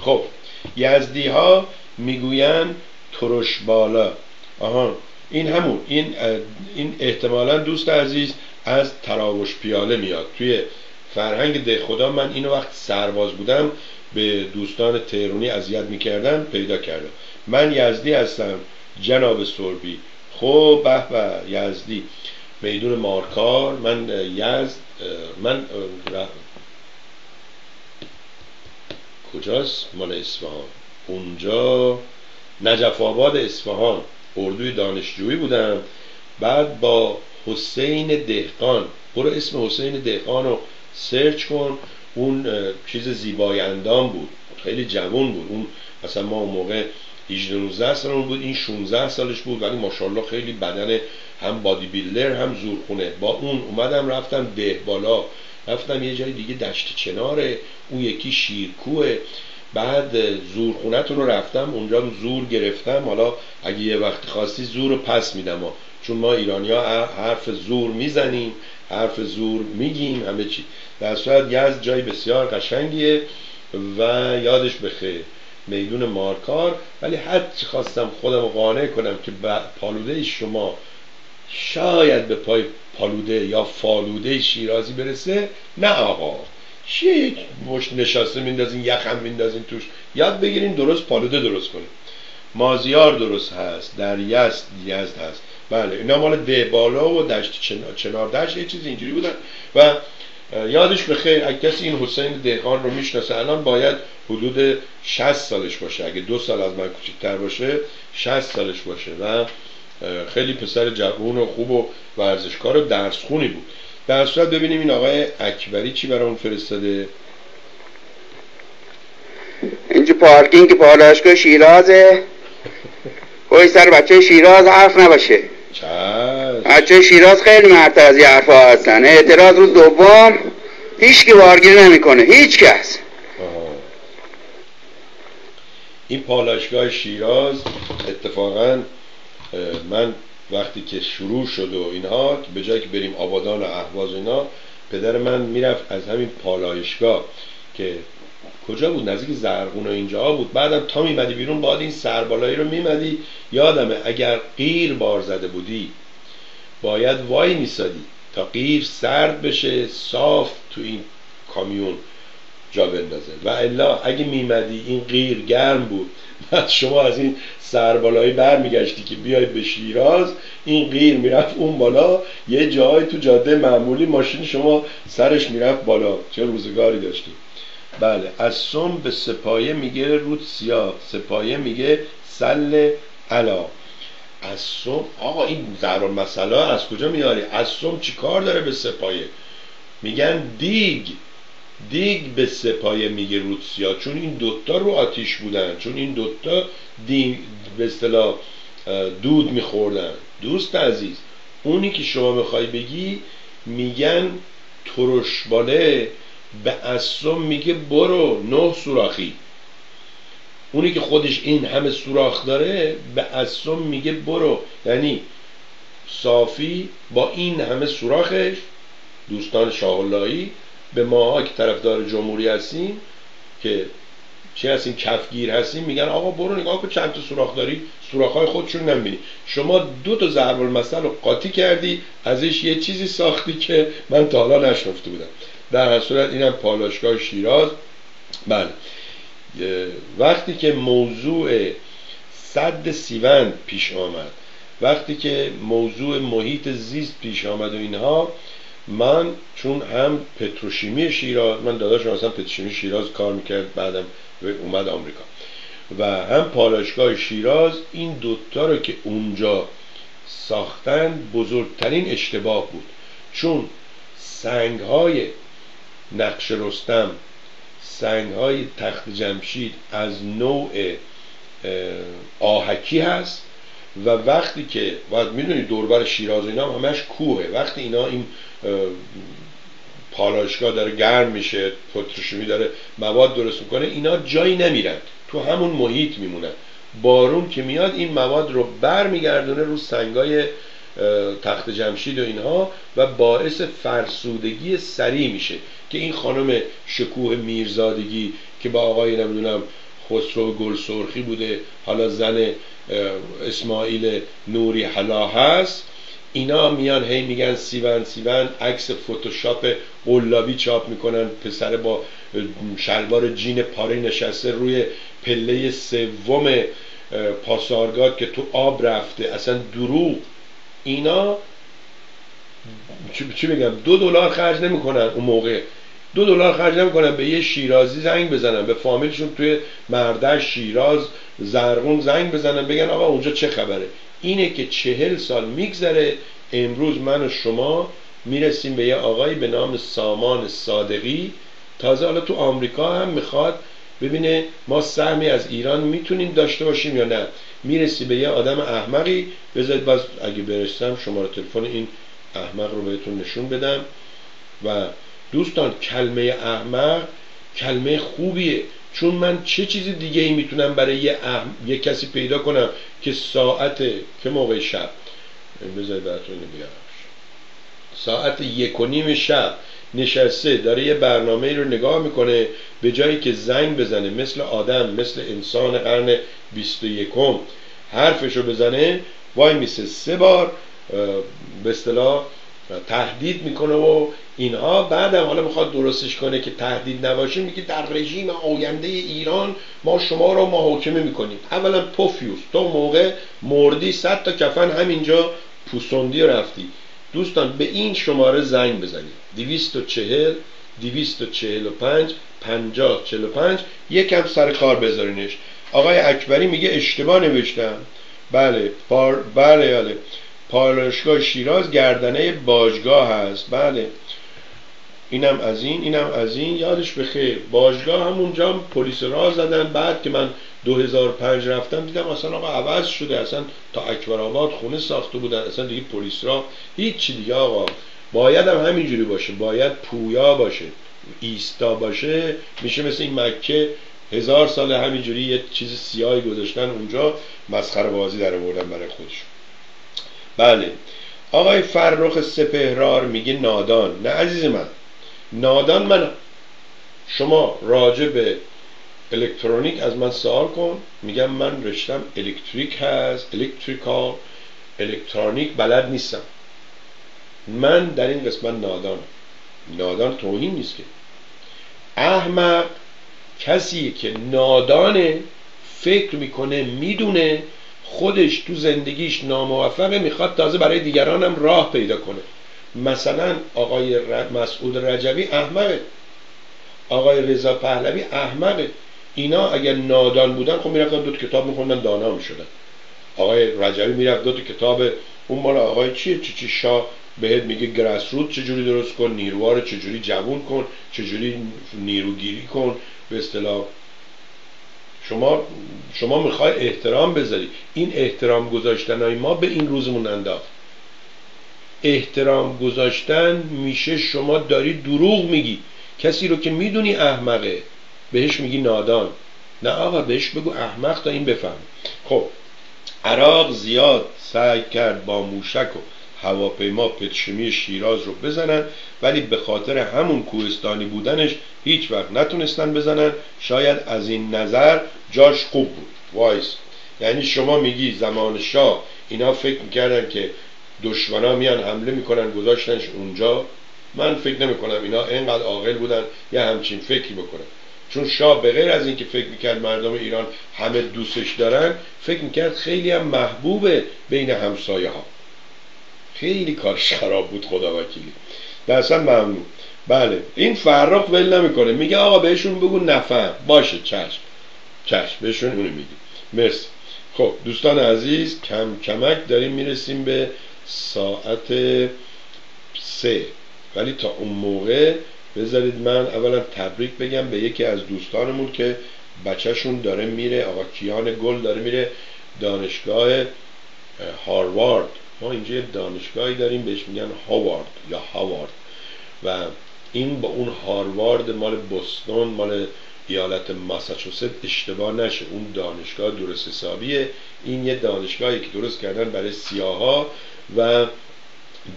خب یزدی ها می‌گوین ترش بالا آها این همون. این این احتمالا دوست عزیز از تراوش پیاله میاد. توی فرهنگ ده خدا من اینو وقت سرباز بودم به دوستان تهرونی اذیت می‌کردن پیدا کردم من یزدی هستم جناب سربی. خب به به یزدی. میدون مارکار من یزد من کجاست؟ مال اصفهان. اونجا. نجف آباد اصفهان. اردوی دانشجویی بودم. بعد با حسین دهقان. برو اسم حسین دهقان رو سرچ کن. اون چیز زیبای اندام بود. خیلی جوان بود. اون مثلا ما اون موقع 18 19 سالمون بود. این 16 سالش بود. ولی ماشاءالله خیلی بدن هم بادی بیلدر هم زورخونه. با اون اومدم رفتم ده بالا رفتم یه جای دیگه دشت چناره. اون یکی شیرکوه بعد زورخونتون رو رفتم. اونجا زور گرفتم. حالا اگه یه وقتی خواستی زور رو پس میدم. چون ما ایرانی ها حرف زور می‌زنیم حرف زور میگیم همه چی. در صورت یزد جای بسیار قشنگیه و یادش بخیر میدون مارکار. ولی حد خواستم خودم قانع کنم که پالوده شما شاید به پای پالوده یا فالوده شیرازی برسه نه آقا. چیه یک مشت نشسته میندازین یخم میندازین توش. یاد بگیرین درست پالوده درست کنین مازیار درست هست در یزد یزد هست. بله اینا مال ده بالا و دشت چنار دشت یه چیز اینجوری بودن. و یادش به خیر اگه کسی این حسین دهقان رو می‌شناسه الان باید حدود 60 سالش باشه. اگه دو سال از من کوچکتر باشه 60 سالش باشه. و خیلی پسر جوون و خوب و ورزشکار و درس خونی بود. در صورت ببینیم این آقای اکبری چی برامون فرستاده؟ اینجا پارکینگ پالاشگاه شیرازه. [laughs] کوئی سر بچه شیراز حرف نباشه. بچه شیراز خیلی مرتر از یه حرفا هستن. اعتراض روز دوم هیچ که بارگیری نمی‌کنه. هیچ کس. این پالاشگاه شیراز اتفاقا من وقتی که شروع شد و اینها به جایی که بریم آبادان و اهواز اینا پدر من می‌رفت از همین پالایشگاه که کجا بود؟ نزدیک زرغون و اینجا بود. بعدم تا میمدی بیرون باید این سربالایی رو میمدی یادمه اگر قیر بار زده بودی باید وای میسادی تا قیر سرد بشه صاف تو این کامیون جا بندازه. و الا اگه میمدی این قیر گرم بود بعد شما از این سربالایی برمیگشتی که بیای به شیراز این قیر می‌رفت اون بالا. یه جای تو جاده معمولی ماشین شما سرش می‌رفت بالا. چه روزگاری داشتیم بله از سم به سپایه میگه رود سیاه سپایه میگه سل علا. از سم آقا این ضرور مسئله از کجا میاری؟ از سم چی کار داره به سپایه؟ میگن دیگ دیگ به سپایه میگه رود چون این دوتا رو آتیش بودن چون این دوتا دی به اصطلاح دود میخوردن. دوست عزیز اونی که شما می‌خوای بگی میگن ترشباله. به اسم میگه برو نه سوراخی. اونی که خودش این همه سوراخ داره به اسم میگه برو. یعنی صافی با این همه سوراخش دوستان شاهلایی به ماها که طرفدار جمهوری هستیم که چه هستیم کفگیر هستیم میگن آقا برو نگاه کن چند تا سوراخ داری های خودشون نمی‌بینی. شما دو تا ضرب المثل رو قاطی کردی ازش یه چیزی ساختی که من تا حالا نشنفته بودم. در صورت اینم پالاشگاه شیراز. بله. وقتی که موضوع صد سیوند پیش آمد وقتی که موضوع محیط زیست پیش آمد و اینها من چون هم پتروشیمی شیراز من داداشم اصلا پتروشیمی شیراز کار می‌کرد بعدم اومد آمریکا. و هم پالاشگاه شیراز این دوتا رو که اونجا ساختن بزرگترین اشتباه بود. چون سنگ های نقش رستم سنگ های تخت جمشید از نوع آهکی هست و وقتی که باید می‌دونید دوربر شیراز اینا همش کوهه. وقتی اینا این پالاشگاه داره گرم میشه پتروشیمی داره مواد درست می‌کنه اینا جایی نمیرن. تو همون محیط میمونن. بارون که میاد این مواد رو بر میگردونه رو سنگای تخت جمشید و اینها و باعث فرسودگی سریع میشه که این خانم شکوه میرزادگی که با آقای نمی‌دونم خسرو گل سرخی بوده حالا زن اسماعیل نوری حلا هست اینا میان هی میگن سیون سیون عکس فتوشاپ قلابی چاپ می‌کنن پسر با شلوار جین پاره نشسته روی پله سوم پاسارگاد که تو آب رفته اصلا دروغ. اینا چی بگم؟ دو دلار خرج نمی‌کنن اون موقع. دو دلار خرج نمی‌کنن به یه شیرازی زنگ بزنن به فامیلشون توی مردش شیراز زرغون زنگ بزنن بگن آقا اونجا چه خبره؟ اینه که چهل سال میگذره امروز من و شما می‌رسیم به یه آقایی به نام سامان صادقی. تازه حالا تو آمریکا هم می‌خواد ببینه ما سهمی از ایران می‌تونیم داشته باشیم یا نه. می‌رسی به یه آدم احمقی بذارید باز اگه برسم شماره تلفن این احمق رو بهتون نشون بدم. و دوستان کلمه احمق کلمه خوبیه. چون من چه چیز دیگه ای می‌تونم برای یه, احم... یه کسی پیدا کنم که ساعت که موقع شب؟ بذارید براتون بیارم ساعت یک و نیم شب. نشسته داره یه برنامه رو نگاه می‌کنه به جایی که زنگ بزنه مثل آدم مثل انسان قرن 21 حرفش رو بزنه وای میسه سه بار به اصطلاح تهدید می‌کنه و اینها بعدم حالا می‌خواد درستش کنه که تهدید نباشه میگه در رژیم آینده ایران ما شما رو محاکمه می‌کنیم. اولا پوفیوس تو موقع مردی صد تا کفن همینجا فوسوندی رفتی. دوستان به این شماره زنگ بزنید. 240 245 50 45 یکم سر کار بذارینش. آقای اکبری میگه اشتباه نوشتم. بله پار... بله بله. پالایشگاه شیراز گردنه باجگاه هست. بله. اینم از این اینم از این. یادش بخیر. باجگاه همونجا پلیس راه زدن. بعد که من 2005 رفتم دیدم اصلا آقا عوض شده اصلا تا اکبر آباد خونه ساخته بودن اصلا دیگه پلیس راه هیچ دیگه آقا. باید هم همینجوری باشه باید پویا باشه ایستا باشه میشه مثل این مکه هزار سال همینجوری یه چیز سیاهی گذاشتن اونجا مسخره بازی در آوردن برای خودشون. بله. آقای فرخ سپهرار میگه نادان. نه عزیز من نادان من شما راجع به الکترونیک از من سوال کن. میگم من رشتم الکتریک هست الکتریکال الکترونیک بلد نیستم. من در این قسمت نادانم نادان توهین نیست که. احمق کسی که نادانه فکر می‌کنه می‌دونه خودش تو زندگیش ناموفقه می‌خواد تازه برای دیگرانم راه پیدا کنه. مثلا آقای مسعود رجوی احمقه. آقای رضا پهلوی احمقه. اینا اگر نادان بودن خب می‌رفتن دو کتاب میخوندن دانا می‌شدن. آقای رجوی می‌رفت دو کتاب. اون مال آقای چیه؟ چی چی شاه بهت میگه گرسروت چجوری درست کن نیروها رو چجوری جوون کن چجوری نیروگیری کن. به اصطلاح شما شما می‌خوای احترام بذاری. این احترام گذاشتن های ما به این روزمون انداخت. احترام گذاشتن میشه شما داری دروغ میگی. کسی رو که می‌دونی احمقه بهش میگی نادان. نه آقا بهش بگو احمق تا این بفهم. خب عراق زیاد سعی کرد با موشک و هواپیما پتشمی شیراز رو بزنن ولی به خاطر همون کوهستانی بودنش هیچ وقت نتونستن بزنن. شاید از این نظر جاش خوب بود. وایس. یعنی شما میگی زمان شاه اینا فکر می‌کردن که دشمنا میان حمله می‌کنن گذاشتنش اونجا. من فکر نمی‌کنم اینا اینقدر عاقل بودن یا همچین فکری بکنن. چون شاه به غیر از اینکه فکر می‌کرد مردم ایران همه دوستش دارن فکر می‌کرد خیلی هم محبوبه بین همسایه ها خیلی کار خراب بود خدا وکیلی. اصلا ممنون. بله این فرق ول نمی‌کنه. میگه آقا بهشون بگو نفهم. باشه چشم. چشم بهشون اونو میگی مرسی. خب دوستان عزیز کم کمک داریم می‌رسیم به ساعت سه. ولی تا اون موقع بذارید من اولا تبریک بگم به یکی از دوستانمون که بچهشون داره میره آقا کیان گل داره میره دانشگاه هاروارد. ما اینجا دانشگاهی داریم بهش میگن هاوارد یا هاوارد. و این با اون هاروارد مال بوستون مال ایالت ماساچوست اشتباه نشه. اون دانشگاه درست حسابیه. این یه دانشگاهی که درست کردن برای سیاها و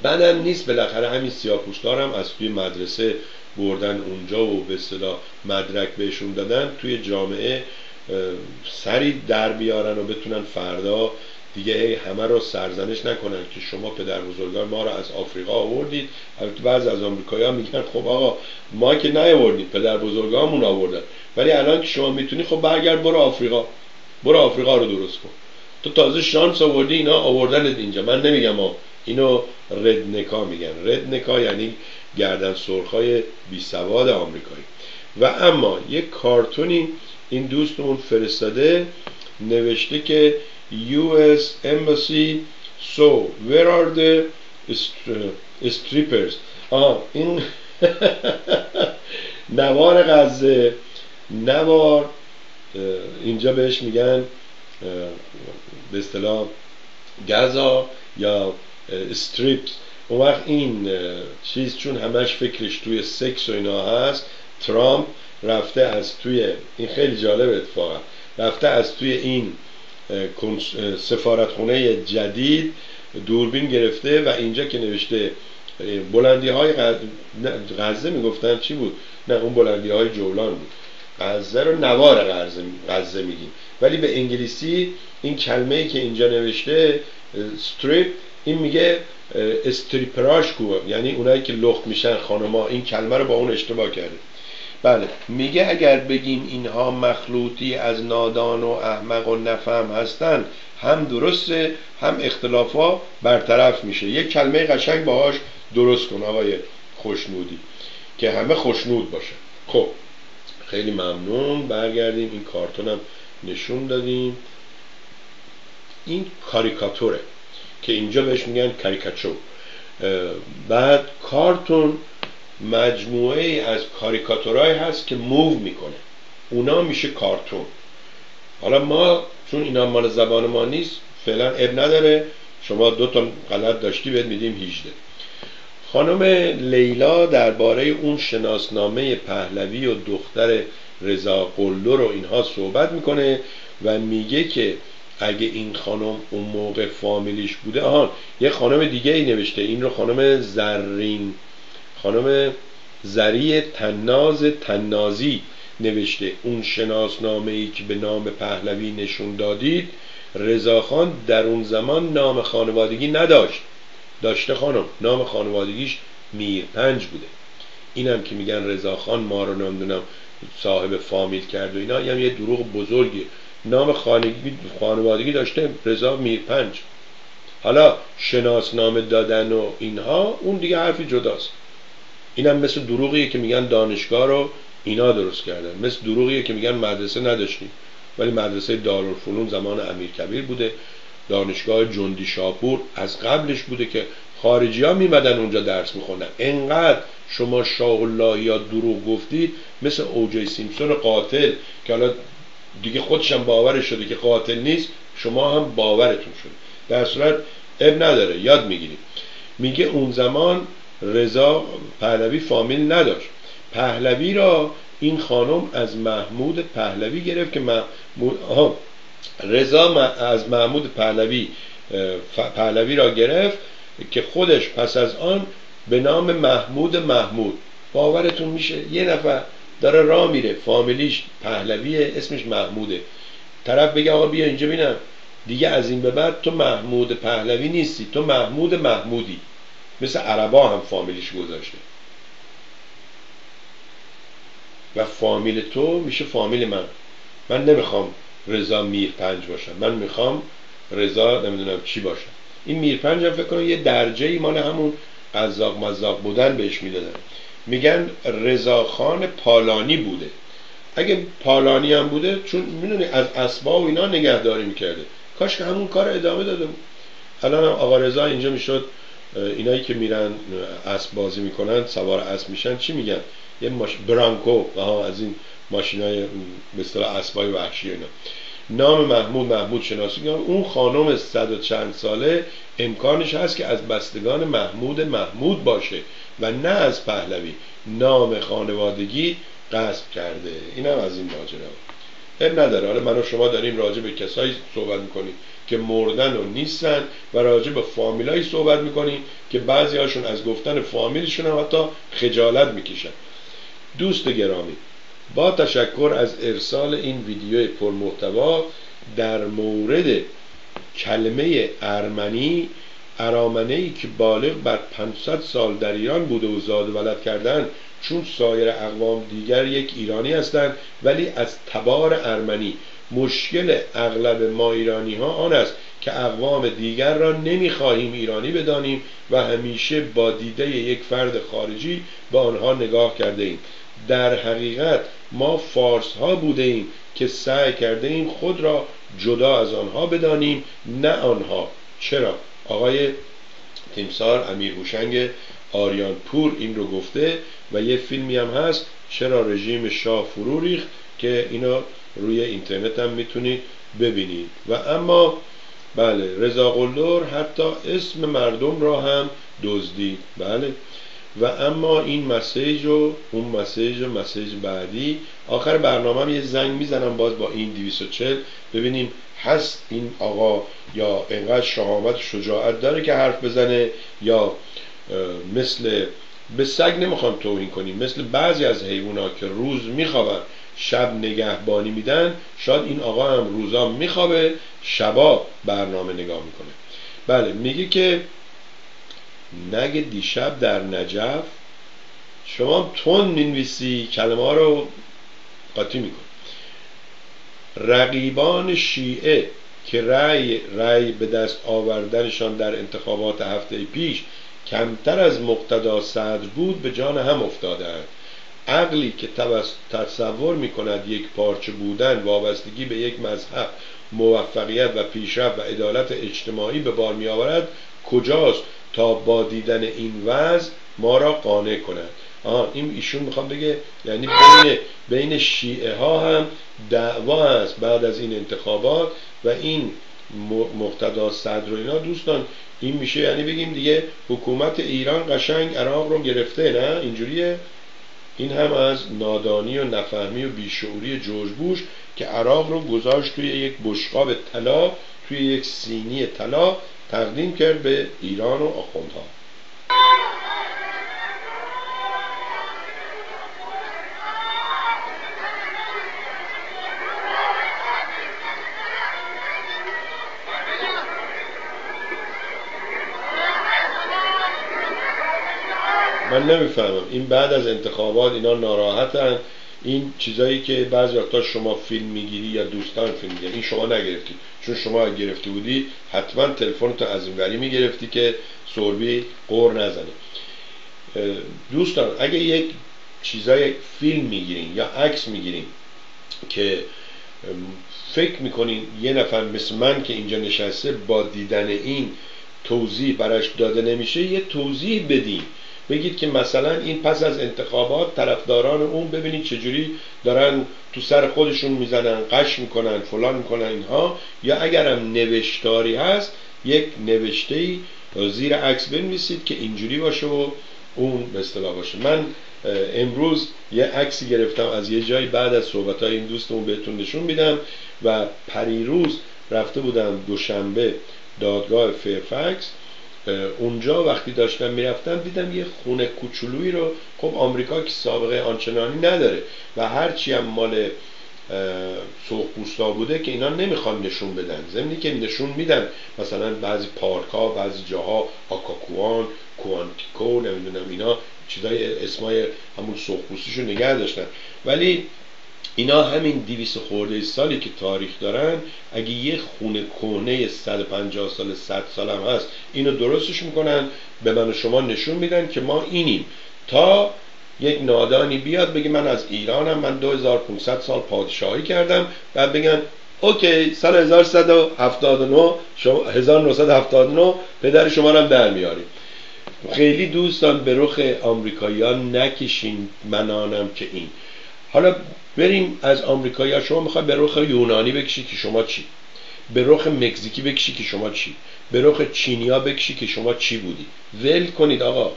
بدم نیست. بالاخره همین سیاپوستار هم از توی مدرسه بردن اونجا و به اصطلاح مدرک بهشون دادن توی جامعه سری در بیارن و بتونن فردا دیگه همه رو سرزنش نکنن که شما پدر بزرگان ما رو از آفریقا آوردید. البته بعض از آمریکایی ها میگن خب آقا ما که نیاوردیم پدر بزرگامون آوردن. ولی الان که شما می‌تونی خب برگرد برو آفریقا. برو آفریقا رو درست کن. تو تازه شانس آوردی اینا آوردنت اینجا. من نمیگم ها اینو ردنکا میگن. ردنکا یعنی گردن سرخای بی سواد آمریکایی. و اما یک کارتونی این دوستمون فرستاده نوشته که US Embassy so where are the strippers آه این [laughs] نوار غزه نوار اینجا بهش میگن به اصطلاح گزا یا استریپس اون وقت این چیز چون همش فکرش توی سکس و اینا هست ترامپ رفته از توی این خیلی جالب اتفاقا رفته از توی این سفارتخونه جدید دوربین گرفته و اینجا که نوشته بلندی های غزه می‌گفتن چی بود؟ نه اون بلندی های جولان بود. غزه رو نوار غزه, میگیم. ولی به انگلیسی این کلمه ای که اینجا نوشته ستریپ این میگه استریپراش کو یعنی اونایی که لخت میشن خانما این کلمه رو با اون اشتباه کرده بله میگه اگر بگیم اینها مخلوطی از نادان و احمق و نفهم هستن هم درسته هم اختلافا برطرف میشه. یک کلمه قشنگ باهاش درست کن آقای خوشنودی که همه خوشنود باشه خب خیلی ممنون برگردیم. این کارتون نشون دادیم. این کاریکاتوره. که اینجا بهش میگن کاریکاتور. بعد کارتون مجموعه ای از کاریکاتورای هست که موو می‌کنه. اونا میشه کارتون. حالا ما چون اینا مال زبان ما نیست فعلا اب نداره. شما دو تا غلط داشتی بهت میدیم 18 خانم لیلا درباره اون شناسنامه پهلوی و دختر رضا قلدر رو اینها صحبت می‌کنه و میگه که اگه این خانم اون موقع فامیلیش بوده آهان یه خانم دیگه ای نوشته. این رو خانم زرین خانم زری تناز تنازی نوشته. اون شناسنامه ای که به نام پهلوی نشون دادید رضاخان در اون زمان نام خانوادگی نداشت. داشته خانم نام خانوادگیش میرپنج بوده. اینم که میگن رضاخان ما رو نمی‌دونم صاحب فامیل کرد و اینا. یعنی یه دروغ بزرگی نام خانوادگی داشته رضا میرپنج حالا شناسنامه دادن و اینها اون دیگه حرفی جداست. اینم مثل دروغیه که میگن دانشگاه رو اینا درست کردن. مثل دروغیه که میگن مدرسه نداشتیم. ولی مدرسه دارالفنون زمان امیر کبیر بوده. دانشگاه جندی شاپور از قبلش بوده که خارجی ها میمدن اونجا درس میخوندن. انقدر شما شاه الله یا دروغ گفتید مثل اوجی سیمسون قاتل که حالا دیگه خودشم باورش شده که قاتل نیست شما هم باورتون شده. در صورت اب نداره یاد می‌گیرید. میگه اون زمان رضا پهلوی فامیل نداشت. پهلوی را این خانم از محمود پهلوی گرفت که محمود رضا از محمود پهلوی پهلوی را گرفت که خودش پس از آن به نام محمود محمود. باورتون میشه؟ یه نفر داره راه میره. فامیلیش پهلویه اسمش محموده. طرف بگه آقا بیا اینجا بینم دیگه از این به بعد تو محمود پهلوی نیستی. تو محمود محمودی. مثل عربا هم فامیلیش گذاشته. و فامیل تو میشه فامیل من. من نمی‌خوام رضا میر پنج باشم. من می‌خوام رضا نمی‌دونم چی باشم. این میر پنج هم فکر کنم یه درجه ای مال همون قذاق مزاق بودن بهش می‌دادن. میگن رضاخان پالانی بوده. اگه پالانی هم بوده چون می‌دونی از اسبا و اینا نگهداری می‌کرده. کاش که همون کار ادامه داده بود. الان هم آقا رضا اینجا می‌شد اینایی که میرن اسب بازی می‌کنن سوار اسب میشن چی میگن؟ یه ماش... برانکو از این ماشین های به اصطلاح اسبای وحشی اینا. نام محمود محمود شناسی. اون خانم صد و چند ساله امکانش هست که از بستگان محمود محمود باشه. و نه از پهلوی. نام خانوادگی قصب کرده. اینم از این ماجرا. اب نداره. حالا من و شما داریم راجع به کسایی صحبت می‌کنیم که مردن و نیستن و راجع به فامیلایی صحبت می‌کنیم که بعضی هاشون از گفتن فامیلشون هم حتی خجالت می‌کشن. دوست گرامی با تشکر از ارسال این ویدیو پرمحتوا در مورد کلمه ارمنی ارامنه که بالغ بر 500 سال در ایران بوده و زاد ولد کردن چون سایر اقوام دیگر یک ایرانی هستند ولی از تبار ارمنی. مشکل اغلب ما ایرانی ها آن است که اقوام دیگر را نمی‌خواهیم ایرانی بدانیم و همیشه با دیده یک فرد خارجی به آنها نگاه کرده ایم در حقیقت ما فارس ها بوده ایم که سعی کرده ایم خود را جدا از آنها بدانیم نه آنها. چرا؟ آقای تیمسار امیر هوشنگ آریان پور این رو گفته و یه فیلمی هم هست چرا رژیم شاه فرو ریخت که اینا روی اینترنت هم می‌تونید ببینید. و اما بله رضا قلدر حتی اسم مردم را هم دزدید. بله. و اما این مسیج و اون مسیج و مسیج بعدی آخر برنامه هم یه زنگ می‌زنم باز با این 240 ببینیم هست این آقا یا انقدر شهامت شجاعت داره که حرف بزنه یا مثل به سگ نمی‌خوام توهین کنیم مثل بعضی از حیوونا که روز میخوابن شب نگهبانی میدن شاید این آقا هم روزا میخوابه شبا برنامه نگاه می‌کنه. بله میگه که نگ دیشب در نجف شما تون می‌نویسی کلمه ها رو قاطی میکن رقیبان شیعه که رأی رأی به دست آوردنشان در انتخابات هفته پیش کمتر از مقتدا صدر بود به جان هم افتادند. عقلی که تصور می کند یک پارچه بودن وابستگی به یک مذهب موفقیت و پیشرفت و عدالت اجتماعی به بار می آورد کجاست تا با دیدن این وضع ما را قانع کند؟ آه این ایشون می‌خوام بگه یعنی بین بین شیعه ها هم دعوا هست بعد از این انتخابات و این مقتدا صدر و اینا. دوستان این میشه یعنی بگیم دیگه حکومت ایران قشنگ عراق رو گرفته نه؟ اینجوریه؟ این هم از نادانی و نفهمی و بیشعوری جورج بوش که عراق رو گذاشت توی یک بشقاب طلا توی یک سینی طلا تقدیم کرد به ایران و آخوندها. من نمی‌فهمم. این بعد از انتخابات اینا ناراحتن. این چیزایی که بعضی وقتا شما فیلم می‌گیری یا دوستان فیلم می‌گیری این شما نگرفتی. چون شما گرفته بودی حتما تلفن تو از این وری می‌گرفتی که سوربی قور نزنه. دوستان اگه یک چیزای فیلم می‌گیرین یا عکس می‌گیرین که فکر می‌کنین یه نفر مثل من که اینجا نشسته با دیدن این توضیح براش داده نمیشه یه توضیح بدین. بگید که مثلا این پس از انتخابات طرفداران اون ببینید چجوری دارن تو سر خودشون می‌زنن قش می‌کنن فلان می‌کنن اینها. یا اگرم نوشتاری هست یک نوشته زیر عکس بنویسید که اینجوری باشه و اون به اصطلاح باشه. من امروز یه عکسی گرفتم از یه جایی بعد از صحبت های این دوستمون بهتون نشون میدم و پریروز رفته بودم دوشنبه دادگاه فیرفکس. اونجا وقتی داشتم می‌رفتم دیدم یه خونه کوچولویی رو خب آمریکا که سابقه آنچنانی نداره و هرچی هم مال سرخپوستا بوده که اینا نمی‌خوان نشون بدن. زمینی که نشون میدن مثلا بعضی پارک ها بعضی جاها آکاکوان کوانتیکو نمی‌دونم اینا چیزای اسمای همون سرخپوستیشو نگه داشتن. ولی اینا همین دیویس خورده سالی که تاریخ دارن اگه یه خونه کهنه 150 سال 100 سال هم هست اینو درستش می‌کنن به من و شما neshun میدن که ما اینیم. تا یک نادانی بیاد بگه من از ایرانم من 2500 سال پادشاهی کردم بعد بگن اوکی سال 1179 شما 1979 پدر شما رو هم در میاریم خیلی دوستان به رخ آمریکاییان نکشین منانم که این. حالا بریم از آمریکایی. شما می‌خوای به رخ یونانی بکشی که شما چی؟ به رخ مکزیکی بکشی که شما چی؟ به رخ چینیا بکشی که شما چی بودی؟ ول کنید آقا.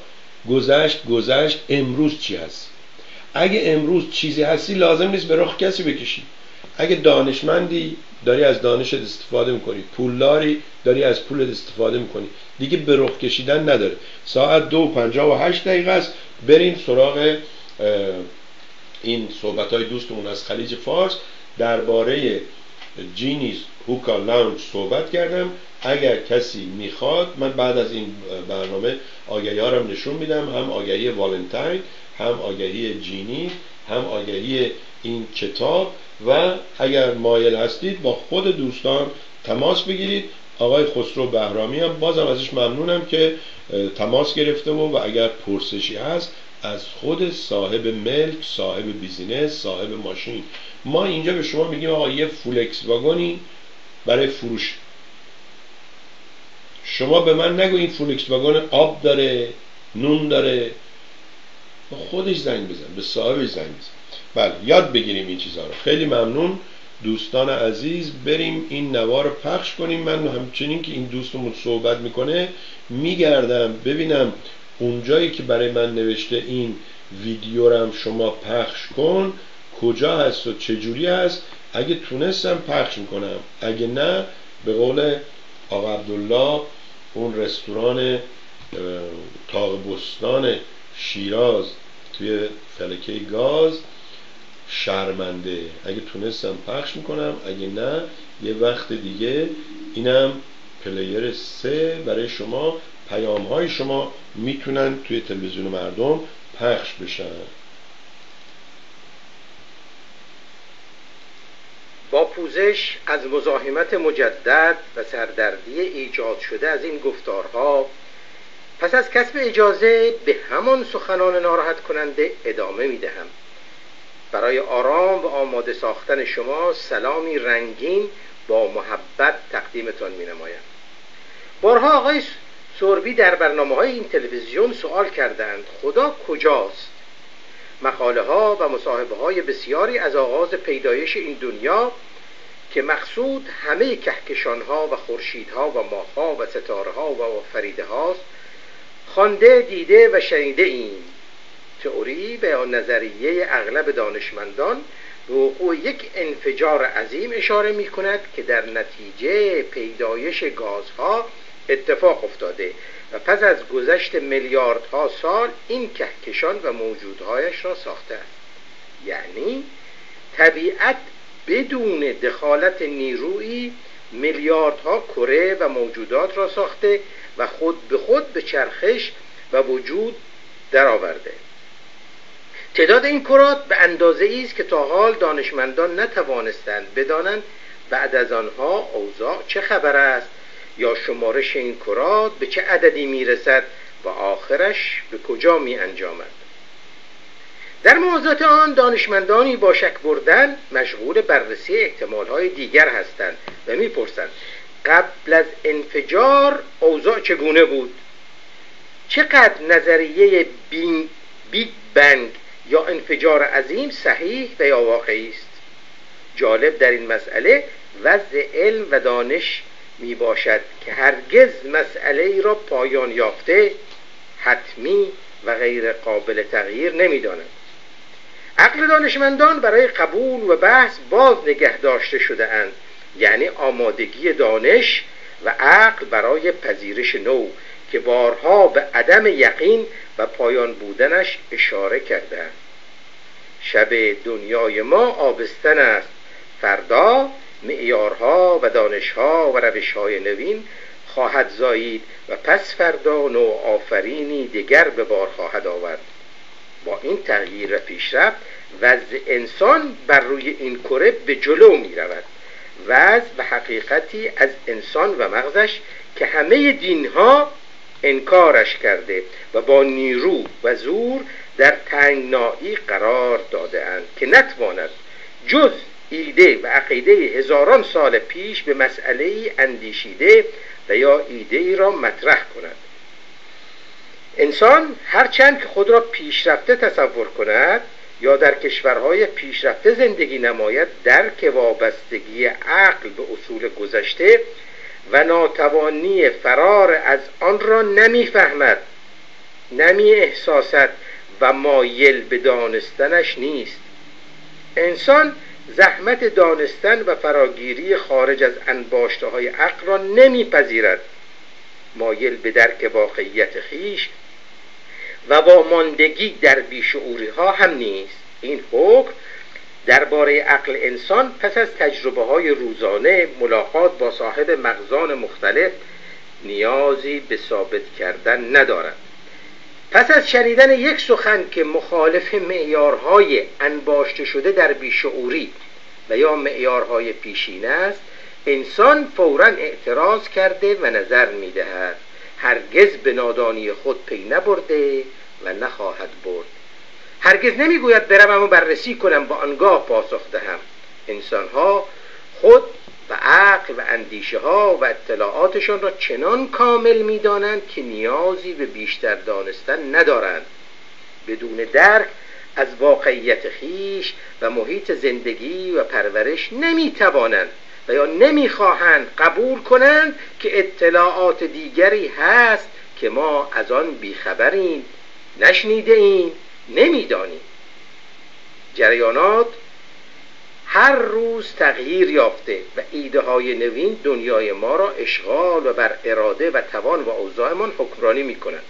گذشت گذشت. امروز چی هست؟ اگه امروز چیزی هستی لازم نیست به رخ کسی بکشی. اگه دانشمندی داری از دانشت استفاده می‌کنی. پولداری داری از پولت استفاده می‌کنی. دیگه به رخ کشیدن نداره. ساعت دو پنجاه و هشت دقیقه است. بریم سراغ این صحبت های دوستمون از خلیج فارس درباره جینیز هوکا لاونج صحبت کردم. اگر کسی می‌خواد من بعد از این برنامه آگهی ها نشون میدم. هم آگهی والنتاین هم آگهی جینی هم آگهی این کتاب. و اگر مایل هستید با خود دوستان تماس بگیرید. آقای خسرو بهرامی هم بازم ازش ممنونم که تماس گرفته و, و اگر پرسشی هست از خود صاحب ملک صاحب business صاحب ماشین. ما اینجا به شما میگیم آقا یه فولکس واگونی برای فروش. شما به من نگو این فولکس واگن آب داره نون داره. خودش زنگ بزن به صاحبش زنگ بزن. بله یاد بگیریم این چیزها رو. خیلی ممنون. دوستان عزیز بریم این نوار رو پخش کنیم. من همچنین که این دوستمون صحبت می‌کنه میگردم. ببینم اونجایی که برای من نوشته این ویدیو رم شما پخش کن کجا هست و چجوری هست؟ اگه تونستم پخش می‌کنم. اگه نه به قول آقا عبدالله اون رستوران تاق بستان شیراز توی فلکه گاز شرمنده. اگه تونستم پخش می‌کنم اگه نه یه وقت دیگه اینم پلیر سه برای شما پیام های شما می‌تونن توی تلویزیون مردم پخش بشن. با پوزش از مزاحمت مجدد و سردردی ایجاد شده از این گفتارها پس از کسب اجازه به همان سخنان ناراحت کننده ادامه می دهم برای آرام و آماده ساختن شما سلامی رنگین با محبت تقدیمتان می نمایم بارها آقای سوربی در برنامه های این تلویزیون سوال کردند خدا کجاست؟ مقاله ها و مصاحبه های بسیاری از آغاز پیدایش این دنیا که مقصود همه کهکشان ها و خورشید ها و ماه ها و ستاره ها و آفریده هاست خوانده دیده و شنیده این تئوری به نظریه اغلب دانشمندان به وقوع یک انفجار عظیم اشاره می کند که در نتیجه پیدایش گازها اتفاق افتاده و پس از گذشت میلیاردها سال این کهکشان و موجودهایش را ساخته. است یعنی طبیعت بدون دخالت نیرویی میلیاردها کره و موجودات را ساخته و خود به خود به چرخش و وجود درآورده. تعداد این کرات به اندازه است که تا حال دانشمندان نتوانستند بدانند بعد از آنها اوضاع چه خبر است یا شمارش این کرات به چه عددی می‌رسد و آخرش به کجا می انجامد در موضوعات آن دانشمندانی با شک بردن مشغول بررسی احتمال های دیگر هستند و می‌پرسند قبل از انفجار اوضاع چگونه بود؟ چقدر نظریه بیگ بنگ یا انفجار عظیم صحیح و یا واقعی است؟ جالب در این مسئله وضع علم و دانش می باشد که هرگز مسئله ای را پایان یافته حتمی و غیر قابل تغییر نمی داند. عقل دانشمندان برای قبول و بحث باز نگه داشته شده اند یعنی آمادگی دانش و عقل برای پذیرش نو که بارها به عدم یقین و پایان بودنش اشاره کرده شب دنیای ما آبستن است فردا معیارها و دانشها و روشهای نوین خواهد زایید و پس فردا نوع آفرینی دیگر به بار خواهد آورد. با این تغییر و پیشرفت وضع انسان بر روی این کره به جلو می رود. وضع و حقیقتی از انسان و مغزش که همه دینها انکارش کرده و با نیرو و زور در تنگنایی قرار داده اند که نتواند جز ایده و عقیده هزاران سال پیش به مسئله اندیشیده و یا ایده ای را مطرح کند. انسان هرچند که خود را پیشرفته تصور کند یا در کشورهای پیشرفته زندگی نماید درک وابستگی عقل به اصول گذشته و ناتوانی فرار از آن را نمی‌فهمد نمی احساست و مایل به دانستنش نیست. انسان زحمت دانستن و فراگیری خارج از انباشته های عقل را نمیپذیرد. مایل به درک واقعیت خیش و با ماندگی در بیشعوری ها هم نیست. این حکم درباره عقل انسان پس از تجربه های روزانه ملاقات با صاحب مغزان مختلف نیازی به ثابت کردن ندارد. پس از شنیدن یک سخن که مخالف معیارهای انباشته شده در بیشعوری و یا معیارهای پیشین است انسان فورا اعتراض کرده و نظر می‌دهد. هرگز به نادانی خود پی نبرده و نخواهد برد. هرگز نمی‌گوید بروم و بررسی کنم با آنگاه پاسخ دهم. انسانها خود و عقل و اندیشه ها و اطلاعاتشان را چنان کامل می‌دانند که نیازی به بیشتر دانستن ندارند. بدون درک از واقعیت خیش و محیط زندگی و پرورش نمی‌توانند و یا نمی‌خواهند قبول کنند که اطلاعات دیگری هست که ما از آن بیخبریم نشنیده ایم نمی‌دانیم. جریانات هر روز تغییر یافته و ایده های نوین دنیای ما را اشغال و بر اراده و توان و اوضاعمان حکمرانی می کنند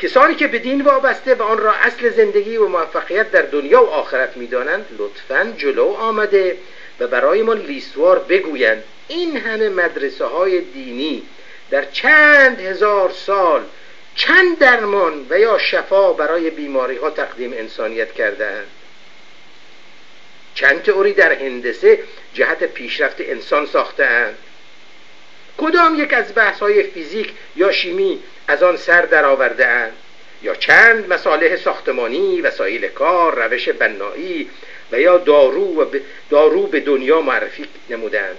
کسانی که به دین وابسته و آن را اصل زندگی و موفقیت در دنیا و آخرت می‌دانند لطفا جلو آمده و برایمان لیستوار بگویند. این همه مدرسه های دینی در چند هزار سال چند درمان و یا شفا برای بیماری ها تقدیم انسانیت کردند چند تئوری در هندسه جهت پیشرفت انسان ساختهاند. کدام یک از بحث های فیزیک یا شیمی از آن سر درآورده اند یا چند مصالح ساختمانی وسایل کار روش بنایی و یا دارو, و دارو به دنیا معرفی نمودند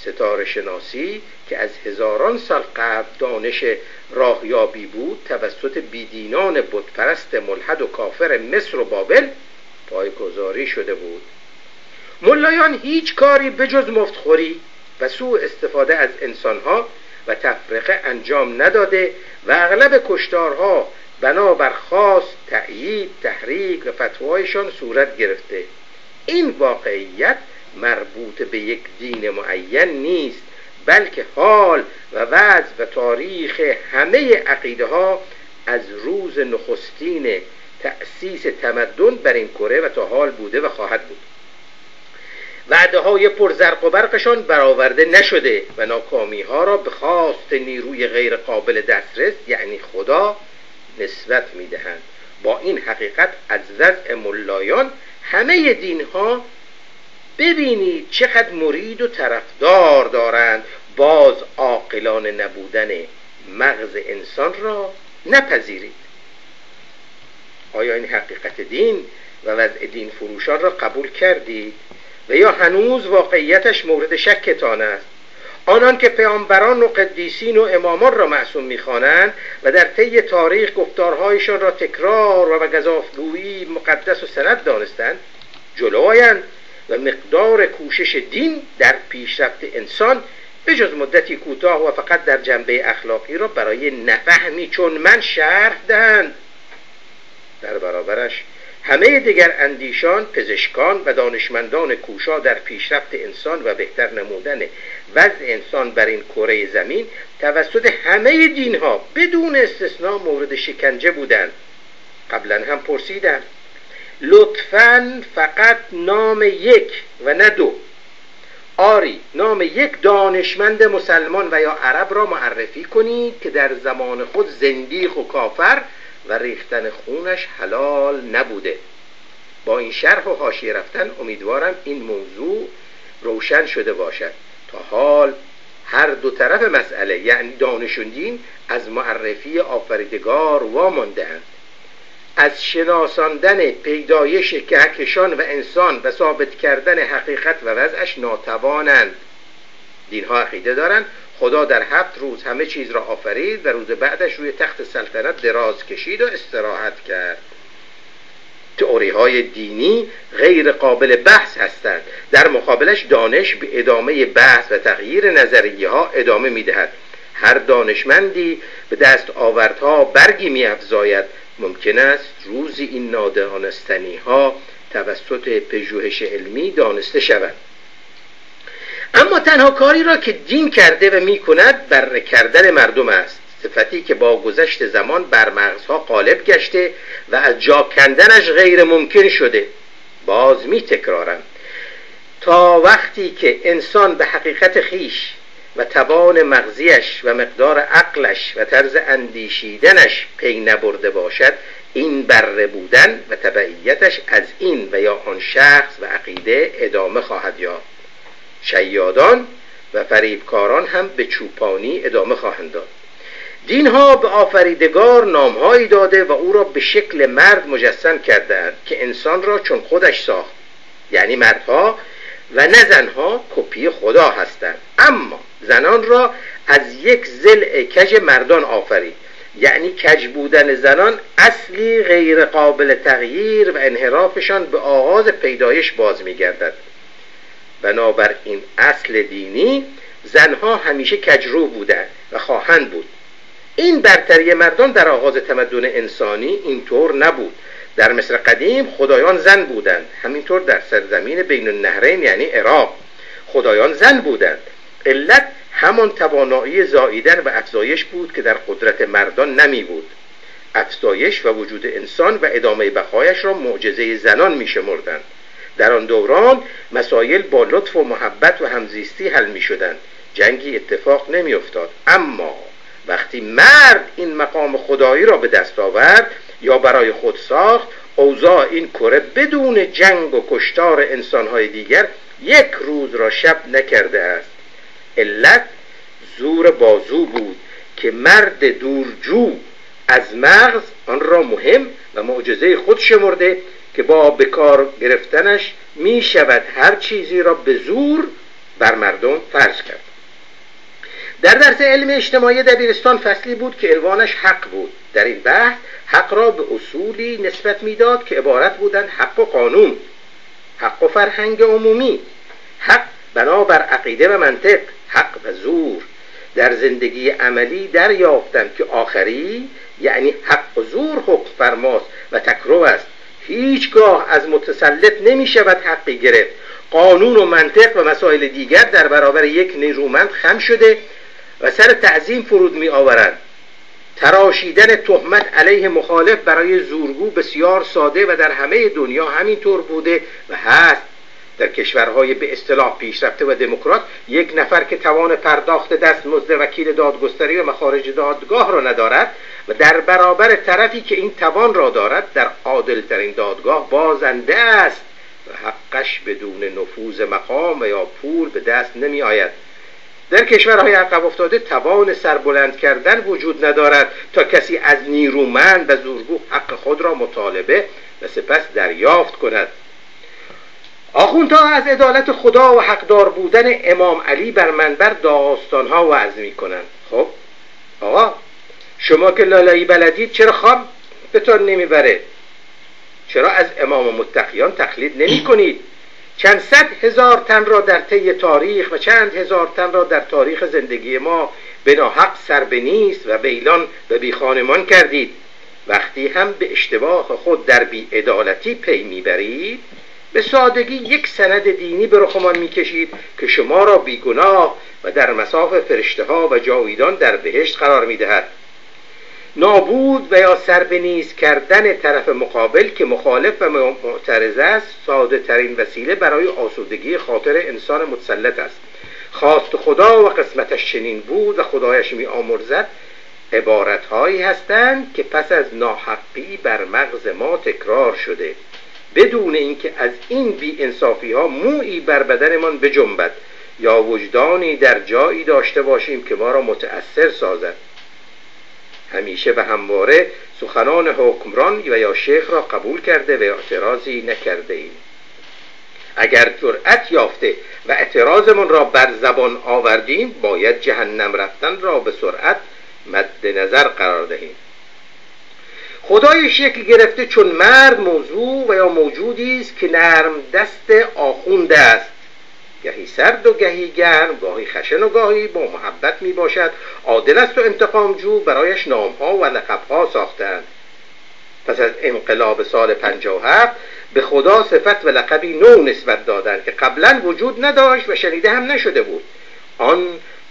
ستاره شناسی که از هزاران سال قبل دانش راهیابی بود توسط بیدینان بتپرست ملحد و کافر مصر و بابل پایگذاری شده بود. ملایان هیچ کاری بجز مفتخوری و سوء استفاده از انسانها و تفرقه انجام نداده و اغلب کشتارها بنابر خواست تأیید تحریک و فتوایشان صورت گرفته. این واقعیت مربوط به یک دین معین نیست بلکه حال و وضع و تاریخ همه عقیده ها از روز نخستین تأسیس تمدن بر این کره و تا حال بوده و خواهد بود. وعده های پرزرق و برقشان برآورده نشده و ناکامی ها را به خواست نیروی غیر قابل دسترس یعنی خدا نسبت می‌دهند. با این حقیقت از وضع ملایان همه دین ها ببینید چقدر مرید و طرفدار دارند. باز عاقلان نبودن مغز انسان را نپذیرید. آیا این حقیقت دین و وضع دین فروشان را قبول کردید و یا هنوز واقعیتش مورد شکتان است؟ آنان که پیامبران و قدیسین و امامان را معصوم می‌خوانند و در طی تاریخ گفتارهایشان را تکرار و گذافگویی مقدس و سند دانستند جلو و مقدار کوشش دین در پیشرفت انسان به جز مدتی کوتاه و فقط در جنبه اخلاقی را برای نفهمی چون من شرح دهند. در برابرش همه دیگر اندیشان پزشکان و دانشمندان کوشا در پیشرفت انسان و بهتر نمودن وضع انسان بر این کره زمین توسط همه دینها بدون استثنا مورد شکنجه بودند. قبلا هم پرسیدم لطفا فقط نام یک و نه دو. آری نام یک دانشمند مسلمان و یا عرب را معرفی کنید که در زمان خود زندیق و کافر و ریختن خونش حلال نبوده. با این شرح و حاشیه رفتن امیدوارم این موضوع روشن شده باشد. تا حال هر دو طرف مسئله یعنی دانشوندین از معرفی آفریدگار واماندهاند. از شناساندن پیدایش کهکشان و انسان و ثابت کردن حقیقت و وضعش ناتوانند. دینها عقیده دارند خدا در هفت روز همه چیز را آفرید و روز بعدش روی تخت سلطنت دراز کشید و استراحت کرد. تئوری های دینی غیر قابل بحث هستند. در مقابلش دانش به ادامه بحث و تغییر نظریه ها ادامه می دهد هر دانشمندی به دست آوردها برگی می افزاید ممکن است روزی این نادانستنی ها توسط پژوهش علمی دانسته شود. اما تنها کاری را که دین کرده و می کند بر کردن مردم است صفتی که با گذشت زمان بر مغزها غالب گشته و از جا کندنش غیر ممکن شده. باز می تکرارم تا وقتی که انسان به حقیقت خیش و توان مغزیش و مقدار عقلش و طرز اندیشیدنش پی نبرده باشد این بره بودن و تبعیتش از این و یا آن شخص و عقیده ادامه خواهد یافت. شیادان و فریبکاران هم به چوپانی ادامه خواهند داد. دینها به آفریدگار نامهایی داده و او را به شکل مرد مجسم کردند که انسان را چون خودش ساخت. یعنی مردها و نه زنها کپی خدا هستند. اما زنان را از یک زل کج مردان آفرید. یعنی کج بودن زنان اصلی غیر قابل تغییر و انحرافشان به آغاز پیدایش باز میگردد. بنابر این اصل دینی زنها همیشه کجرو بودند و خواهند بود. این برتری مردان در آغاز تمدن انسانی اینطور نبود. در مصر قدیم خدایان زن بودند. همینطور در سرزمین بین النهرین یعنی عراق خدایان زن بودند. علت همان توانایی زاییدن و افزایش بود که در قدرت مردان نمی بود. افزایش و وجود انسان و ادامه بقایش را معجزه زنان می شمردند. در آن دوران مسایل با لطف و محبت و همزیستی حل می شدند. جنگی اتفاق نمی افتاد. اما وقتی مرد این مقام خدایی را به دست آورد یا برای خود ساخت اوضاع این کره بدون جنگ و کشتار انسانهای دیگر یک روز را شب نکرده است. علت زور بازو بود که مرد دورجو از مغز آن را مهم و معجزه خود شمرده که با بکار گرفتنش می شود هر چیزی را به زور بر مردم فرض کرد. در درس علم اجتماعی دبیرستان فصلی بود که عنوانش حق بود. در این بحث حق را به اصولی نسبت می‌داد که عبارت بودند حق و قانون حق و فرهنگ عمومی حق بنابر عقیده و منطق حق و زور. در زندگی عملی دریافتم که آخری یعنی حق و زور حکم فرماست و تکرو است. هیچگاه از متسلط نمی شود حقی گرفت. قانون و منطق و مسائل دیگر در برابر یک نیرومند خم شده و سر تعظیم فرود می آورند تراشیدن تهمت علیه مخالف برای زورگو بسیار ساده و در همه دنیا همینطور بوده و هست. در کشورهای به اصطلاح پیشرفته و دموکرات یک نفر که توان پرداخت دست مزد وکیل دادگستری و مخارج دادگاه را ندارد و در برابر طرفی که این توان را دارد در عادلترین دادگاه بازنده است و حقش بدون نفوذ مقام و یا پول به دست نمی آید در کشورهای عقب افتاده توان سربلند کردن وجود ندارد تا کسی از نیرومند و زورگو حق خود را مطالبه و سپس دریافت کند. آخوندها از عدالت خدا و حقدار بودن امام علی بر منبر داستانها وعظ می کنند خب؟ آقا شما که لالایی بلدید چرا خواب بتان نمی‌بره؟ چرا از امام متقیان تقلید نمی کنید چند صد هزار تن را در طی تاریخ و چند هزار تن را در تاریخ زندگی ما به ناحق سر به نیست و بیلان و بیخانمان کردید. وقتی هم به اشتباه خود در بیعدالتی پی می‌برید به سادگی یک سند دینی به رخمان می‌کشید که شما را بیگناه و در مساف فرشته ها و جاویدان در بهشت قرار می‌دهد. نابود و یا سربنیز کردن طرف مقابل که مخالف و معترض است ساده ترین وسیله برای آسودگی خاطر انسان متسلط است. خواست خدا و قسمتش چنین بود و خدایش می آمرزد عبارت هایی هستند که پس از ناحقی بر مغز ما تکرار شده. بدون اینکه از این بی انصافی ها مویی بر بدنمان بجنبد یا وجدانی در جایی داشته باشیم که ما را متأثر سازد. همیشه و همواره سخنان حکمران و یا شیخ را قبول کرده و اعتراضی نکرده ایم. اگر جرأت یافته و اعتراضمون را بر زبان آوردیم باید جهنم رفتن را به سرعت مد نظر قرار دهیم. خدای شکل گرفته چون مرد موضوع و یا موجودی است که نرم دست آخونده است. گهی سرد و گهی گرم گاهی خشن و گاهی با محبت می باشد. عادل است و انتقام جو برایش نامها و لقبها ساختند پس از انقلاب سال 57 به خدا صفت و لقبی نو نسبت دادند که قبلا وجود نداشت و شنیده هم نشده بود. آن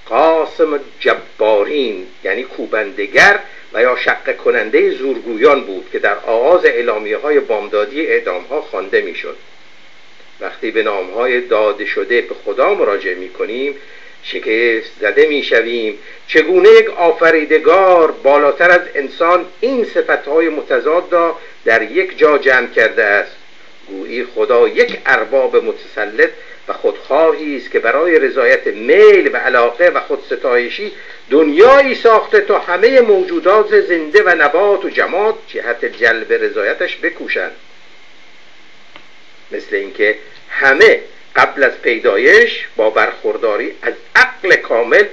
قاسم جبارین یعنی کوبندگر و یا شق کننده زورگویان بود که در آغاز اعلامیه های بامدادی اعدام ها خوانده می‌شد. وقتی به نامهای داده شده به خدا مراجعه می کنیم شکست زده می شویم چگونه یک آفریدگار بالاتر از انسان این صفتهای متضاد را در یک جا جمع کرده است؟ گویی خدا یک ارباب متسلط و خودخواهی است که برای رضایت میل و علاقه و خودستایشی دنیایی ساخته تا همه موجودات زنده و نبات و جماد جهت جلب رضایتش بکوشند مثل اینکه همه قبل از پیدایش با برخورداری از عقل کامل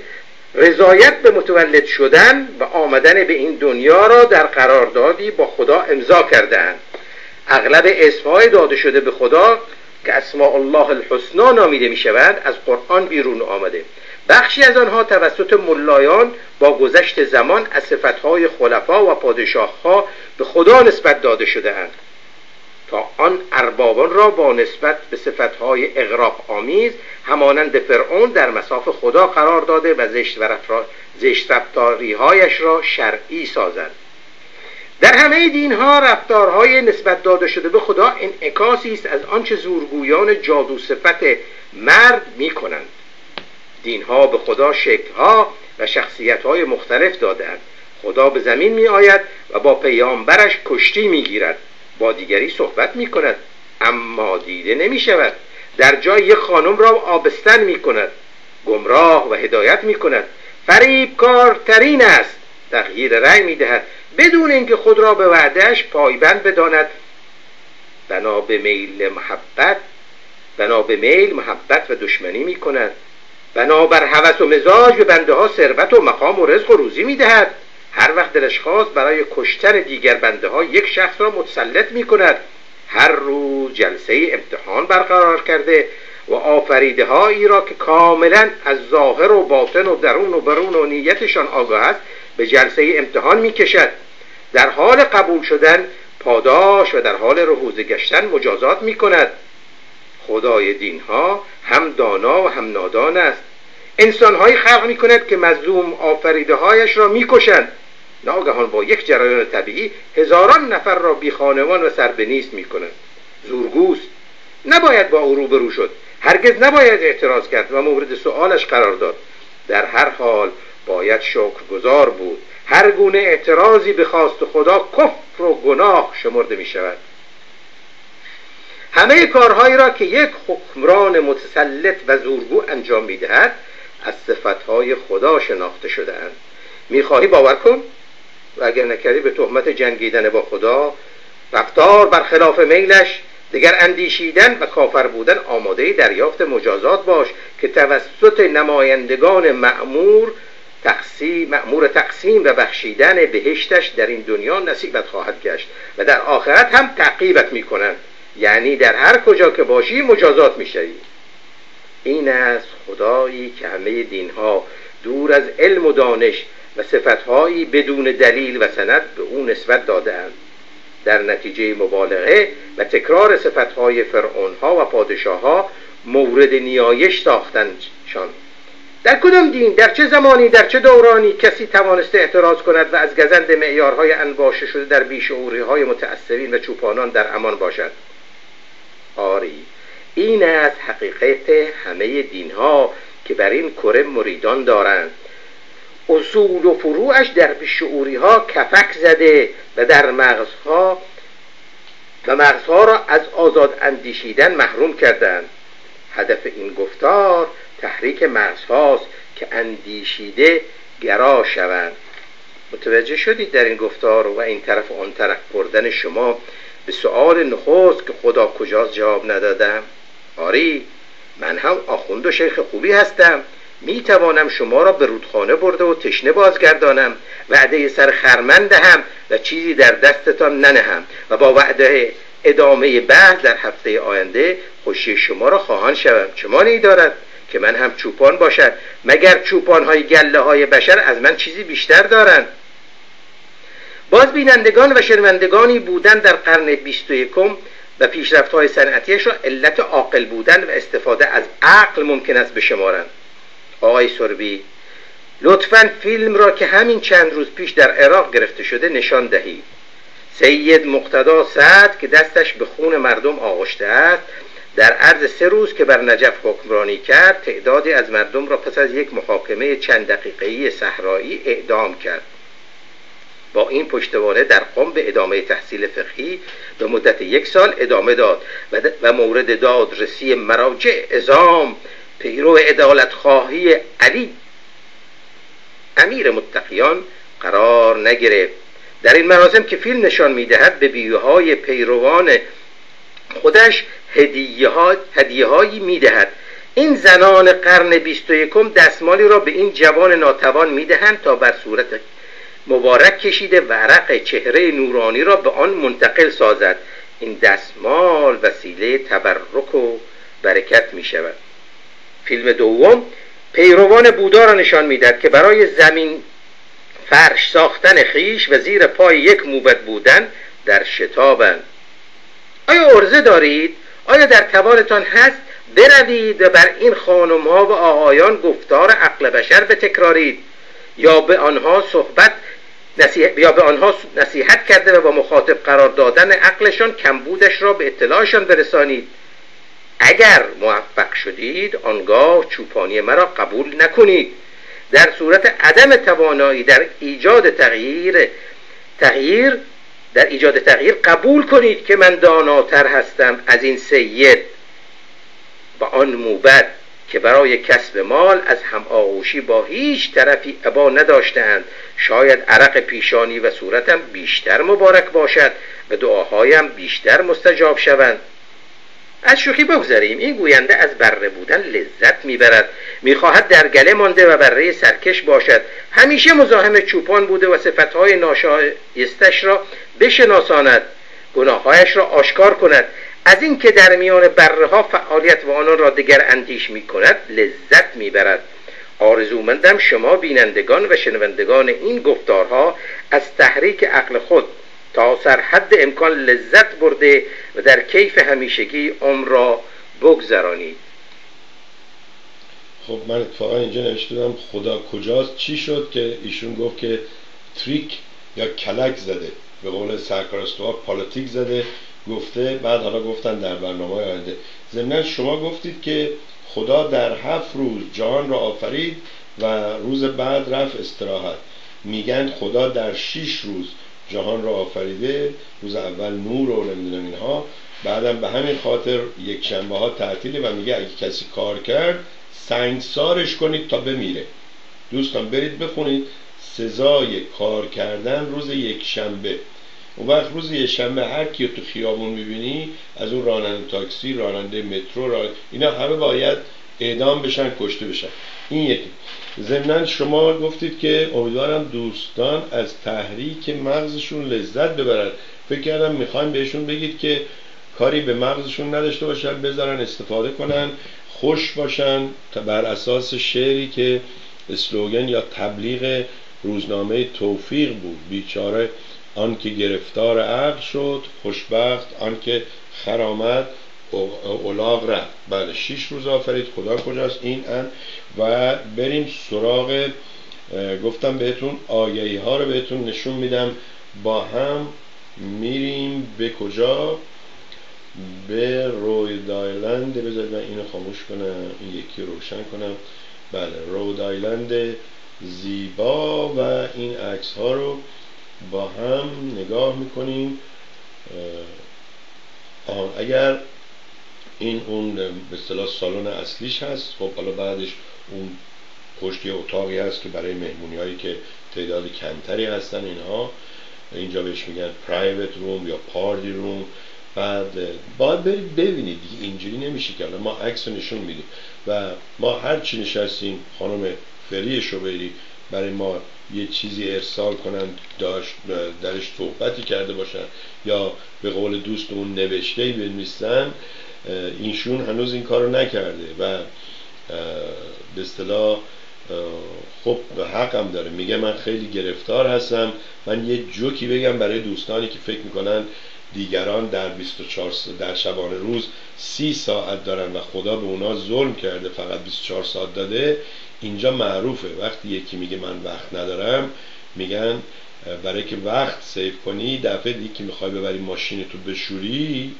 رضایت به متولد شدن و آمدن به این دنیا را در قراردادی با خدا امضا کردهاند. اغلب اسمهای داده شده به خدا که اسماء الله الحسنا نامیده می شود از قرآن بیرون آمده. بخشی از آنها توسط ملایان با گذشت زمان از صفتهای خلفا و پادشاهها به خدا نسبت داده شده اند تا آن اربابان را با نسبت به صفتهای اغراق آمیز همانند فرعون در مساف خدا قرار داده و زشت رفتاریهایش را شرعی سازند. در همه دین ها رفتارهای نسبت داده شده به خدا انعکاسی است از آنچه زورگویان جادو صفت مرد می کنند دینها به خدا شکلها و شخصیتهای مختلف دادند خدا به زمین می آید و با پیامبرش کشتی می گیرد با دیگری صحبت می کند اما دیده نمی شود در جای یک خانم را آبستن می کند گمراه و هدایت می کند فریبکارترین است. تغییر رأی می دهد بدون اینکه خود را به وعدهش پایبند بداند. بنا به میل محبت بنا به میل محبت و دشمنی می کند بنابر هوس و مزاج به بنده ها ثروت و مقام و رزق و روزی می دهد هر وقت دلش خواست برای کشتن دیگر بنده ها یک شخص را متسلط می کند هر روز جلسه امتحان برقرار کرده و آفریده هایی را که کاملا از ظاهر و باطن و درون و برون و نیتشان آگاه است به جلسه امتحان می کشد در حال قبول شدن پاداش و در حال رهوزه گشتن مجازات می کند خدای دین ها هم دانا و هم نادان است. انسانهایی خلق می کند که مظلوم آفریده هایش را می کشند ناگهان با یک جریان طبیعی هزاران نفر را بی خانمان و سر به نیست می کند زورگوست نباید با او روبرو شد. هرگز نباید اعتراض کرد و مورد سؤالش قرار داد. در هر حال باید شکرگزار بود. هر گونه اعتراضی به خواست خدا کفر و گناه شمرده می شود همه کارهایی را که یک حکمران متسلط و زورگو انجام می دهد از صفتهای خدا شناخته شده اند می‌خواهی باور کن؟ و اگر نکردی به تهمت جنگیدن با خدا رفتار برخلاف میلش دیگر اندیشیدن و کافر بودن آماده دریافت مجازات باش که توسط نمایندگان معمور تقسیم معمور تقسیم و بخشیدن بهشتش در این دنیا نصیبت خواهد گشت و در آخرت هم تعقیبت می‌کنند. یعنی در هر کجا که باشی مجازات می‌شوی. این است خدایی که همه دینها دور از علم و دانش و صفتهایی بدون دلیل و سند به او نسبت دادهاند. در نتیجه مبالغه و تکرار صفتهای فرعونها و پادشاهها مورد نیایش ساختندشان در کدام دین در چه زمانی در چه دورانی کسی توانسته اعتراض کند و از گزند معیارهای انباشه شده در بیشعوری های متعصبین و چوپانان در امان باشد؟ آری این است حقیقت همه دینها که بر این کره مریدان دارند. اصول و فروعش در بیشعوری ها کفک زده و در مغزها و مغزها را از آزاد اندیشیدن محروم کردند. هدف این گفتار تحریک مغزهاست که اندیشیده گرا شوند. متوجه شدید در این گفتار و این طرف آن طرف بردن شما؟ به سؤال نخست که خدا کجاست جواب ندادم. آری من هم آخوند و شیخ خوبی هستم. می توانم شما را به رودخانه برده و تشنه بازگردانم. وعده سر خرمن دهم و چیزی در دستتان ننهم و با وعده ادامه بعد در هفته آینده خوشی شما را خواهان شوم. چه مانعی دارد که من هم چوپان باشد. مگر چوپان های گله های بشر از من چیزی بیشتر دارند؟ باز بینندگان و شنوندگانی بودن در قرن بیست و یکم و پیشرفت های صنعتیش را علت عاقل بودن و استفاده از عقل ممکن است بشمارند. آقای سربی لطفا فیلم را که همین چند روز پیش در عراق گرفته شده نشان دهید. سید مقتدا سعد که دستش به خون مردم آغشته است در عرض سه روز که بر نجف حکمرانی کرد تعدادی از مردم را پس از یک محاکمه چند دقیقه‌ای صحرایی اعدام کرد. با این پشتوانه در قم به ادامه تحصیل فقهی به مدت یک سال ادامه داد و مورد دادرسی مراجع ازام پیرو ادالت خواهی علی. امیر متقیان قرار نگرفت. در این مراسم که فیلم نشان می‌دهد به بیوهای پیروان خودش هدیه, ها، هدیه هایی می‌دهد. این زنان قرن بیست و یکم دستمالی را به این جوان ناتوان می‌دهند تا بر صورت مبارک کشیده ورق چهره نورانی را به آن منتقل سازد. این دستمال وسیله تبرک و برکت می شود. فیلم دوم پیروان بودا را نشان می‌داد که برای زمین فرش ساختن خیش و زیر پای یک موبت بودن در شتابند. آیا ارزه دارید؟ آیا در توانتان هست؟ بروید و بر این خانم ها و آقایان گفتار عقل بشر بتکرارید یا به آنها صحبت نصیحت یا به آنها نصیحت کرده و با مخاطب قرار دادن عقلشان کمبودش را به اطلاعشان برسانید. اگر موفق شدید آنگاه چوپانی مرا قبول نکنید. در صورت عدم توانایی در ایجاد تغییر تغییر در ایجاد تغییر قبول کنید که من داناتر هستم از این سید. و آن موبد که برای کسب مال از هم آغوشی با هیچ طرفی عبا نداشتند شاید عرق پیشانی و صورتم بیشتر مبارک باشد و دعاهایم بیشتر مستجاب شوند. از شوخی بگذاریم این گوینده از بره بودن لذت می‌برد. می‌خواهد در گله مانده و بره سرکش باشد. همیشه مزاحم چوپان بوده و صفتهای ناشایستش را بشناساند. گناههایش را آشکار کند. از اینکه در میان بره ها فعالیت و آنان را دگر اندیش می کند لذت می‌برد. آرزومندم شما بینندگان و شنوندگان این گفتارها از تحریک عقل خود تا سرحد امکان لذت برده و در کیف همیشگی عمر را بگذرانید. خب من اتفاقا اینجا نوشته خدا کجاست؟ چی شد که ایشون گفت که تریک یا کلک زده به قول سرکارستوها پالیتیک زده گفته بعد حالا گفتن در برنامه آینده. ضمن شما گفتید که خدا در هفت روز جهان را آفرید و روز بعد رفت استراحت. میگن خدا در شیش روز جهان را آفریده روز اول نور و نمی‌دونم اینها. بعدم به همین خاطر یک شنبه ها تعطیله و میگه اگه کسی کار کرد سنگسارش کنید تا بمیره. دوستان برید بخونید. سزای کار کردن روز یک شنبه. اون وقت روز یک شنبه هر کی تو خیابون می‌بینی از اون راننده تاکسی راننده مترو را... اینا همه باید اعدام بشن کشته بشن. این یکی. ضمنا شما گفتید که امیدوارم دوستان از تحریک مغزشون لذت ببرن. فکر کردم می‌خوایم بهشون بگید که کاری به مغزشون نداشته باشن بذارن استفاده کنن خوش باشن بر اساس شعری که اسلوگن یا تبلیغ روزنامه توفیق بود. بیچاره آنکه گرفتار عقل شد خوشبخت آنکه خرامد اولاغ رفت. بله شیش روز آفرید خدا کجاست؟ این ان. و بریم سراغ گفتم بهتون آگهی ها رو بهتون نشون میدم. با هم میریم به کجا؟ به رود آیلند. بذارید من اینو خاموش کنم این یکی روشن کنم. بله رود آیلند زیبا و این عکس ها رو با هم نگاه می‌کنیم. اگر این اون به اصطلاح سالن اصلیش هست خب حالا بعدش اون پشت اتاقی هست که برای مهمونی هایی که تعداد کمتری هستن اینها. اینجا بهش میگن پرایوت روم یا پارتی روم بعد باید برید ببینید اینجوری نمیشه که. ما عکس نشون میدیم و ما هر چی نشستیم خانم فری شوبری برای ما یه چیزی ارسال کنن داشت درش صحبتی کرده باشن. یا به قول دوستمون نوشته ای بنویسن اینشون هنوز این کارو نکرده و به اصطلاح خب حقم داره. میگه من خیلی گرفتار هستم. من یه جوکی بگم برای دوستانی که فکر می‌کنن دیگران در 24 در شبانه روز سی ساعت دارن و خدا به اونا ظلم کرده فقط 24 ساعت داده. اینجا معروفه. وقتی یکی میگه من وقت ندارم میگن برای که وقت سیف کنی دفعه دیگه که می‌خوای ببری ماشین تو بشوری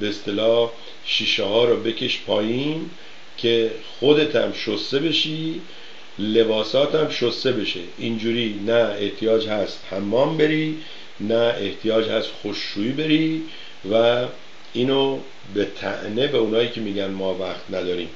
به اصطلاح شیشه ها رو بکش پایین که خودت هم شسته بشی لباسات هم شسته بشه. اینجوری نه احتیاج هست حمام بری نه احتیاج هست خوششویی بری و اینو به تعنه به اونایی که میگن ما وقت نداریم.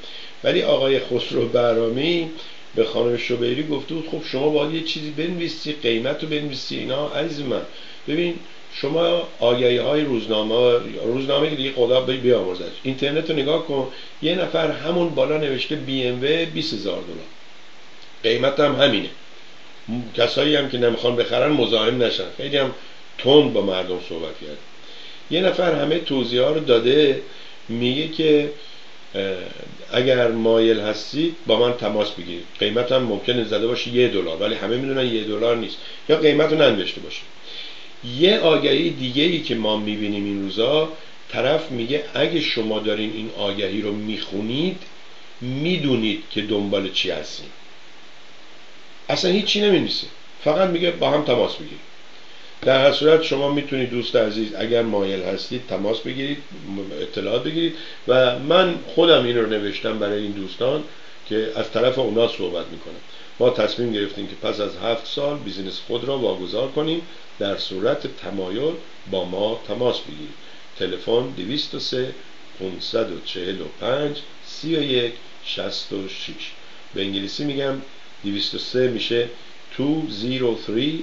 ولی آقای خسرو برامی به خانم شبیری گفته بود خب شما باید یه چیزی بنویسی قیمت رو بنویسی. اینا عزیز من ببین شما آگهی های روزنامه روزنامه دیگه خدا بیامرزد اینترنت رو نگاه کن یه نفر همون بالا نوشته بی ام و 20 هزار دلار. قیمت هم همینه. کسایی هم که نمی‌خوان بخرن مزاحم نشن. خیلی هم تند با مردم صحبت کرد. یه نفر همه توضیح رو داده میگه که اگر مایل هستید با من تماس بگیرید قیمت هم ممکنه زده باشه یه دلار ولی همه می‌دونن یه دلار نیست. یا قیمت رو ننوشته باشه. یه آگهی دیگه ای که ما می‌بینیم این روزا طرف میگه اگه شما دارین این آگهی رو می‌خونید می‌دونید که دنبال چی هستیم اصلا هیچی نمینیسه فقط میگه با هم تماس بگیرید. در هر صورت شما می‌تونید دوست عزیز اگر مایل هستید تماس بگیرید اطلاعات بگیرید و من خودم این رو نوشتم برای این دوستان که از طرف اونا صحبت می‌کنم. ما تصمیم گرفتیم که پس از هفت سال بیزینس خود را واگذار کنیم. در صورت تمایل با ما تماس بگیرید. تلفن 203 545 31 66 به انگلیسی میگم 203 میشه 203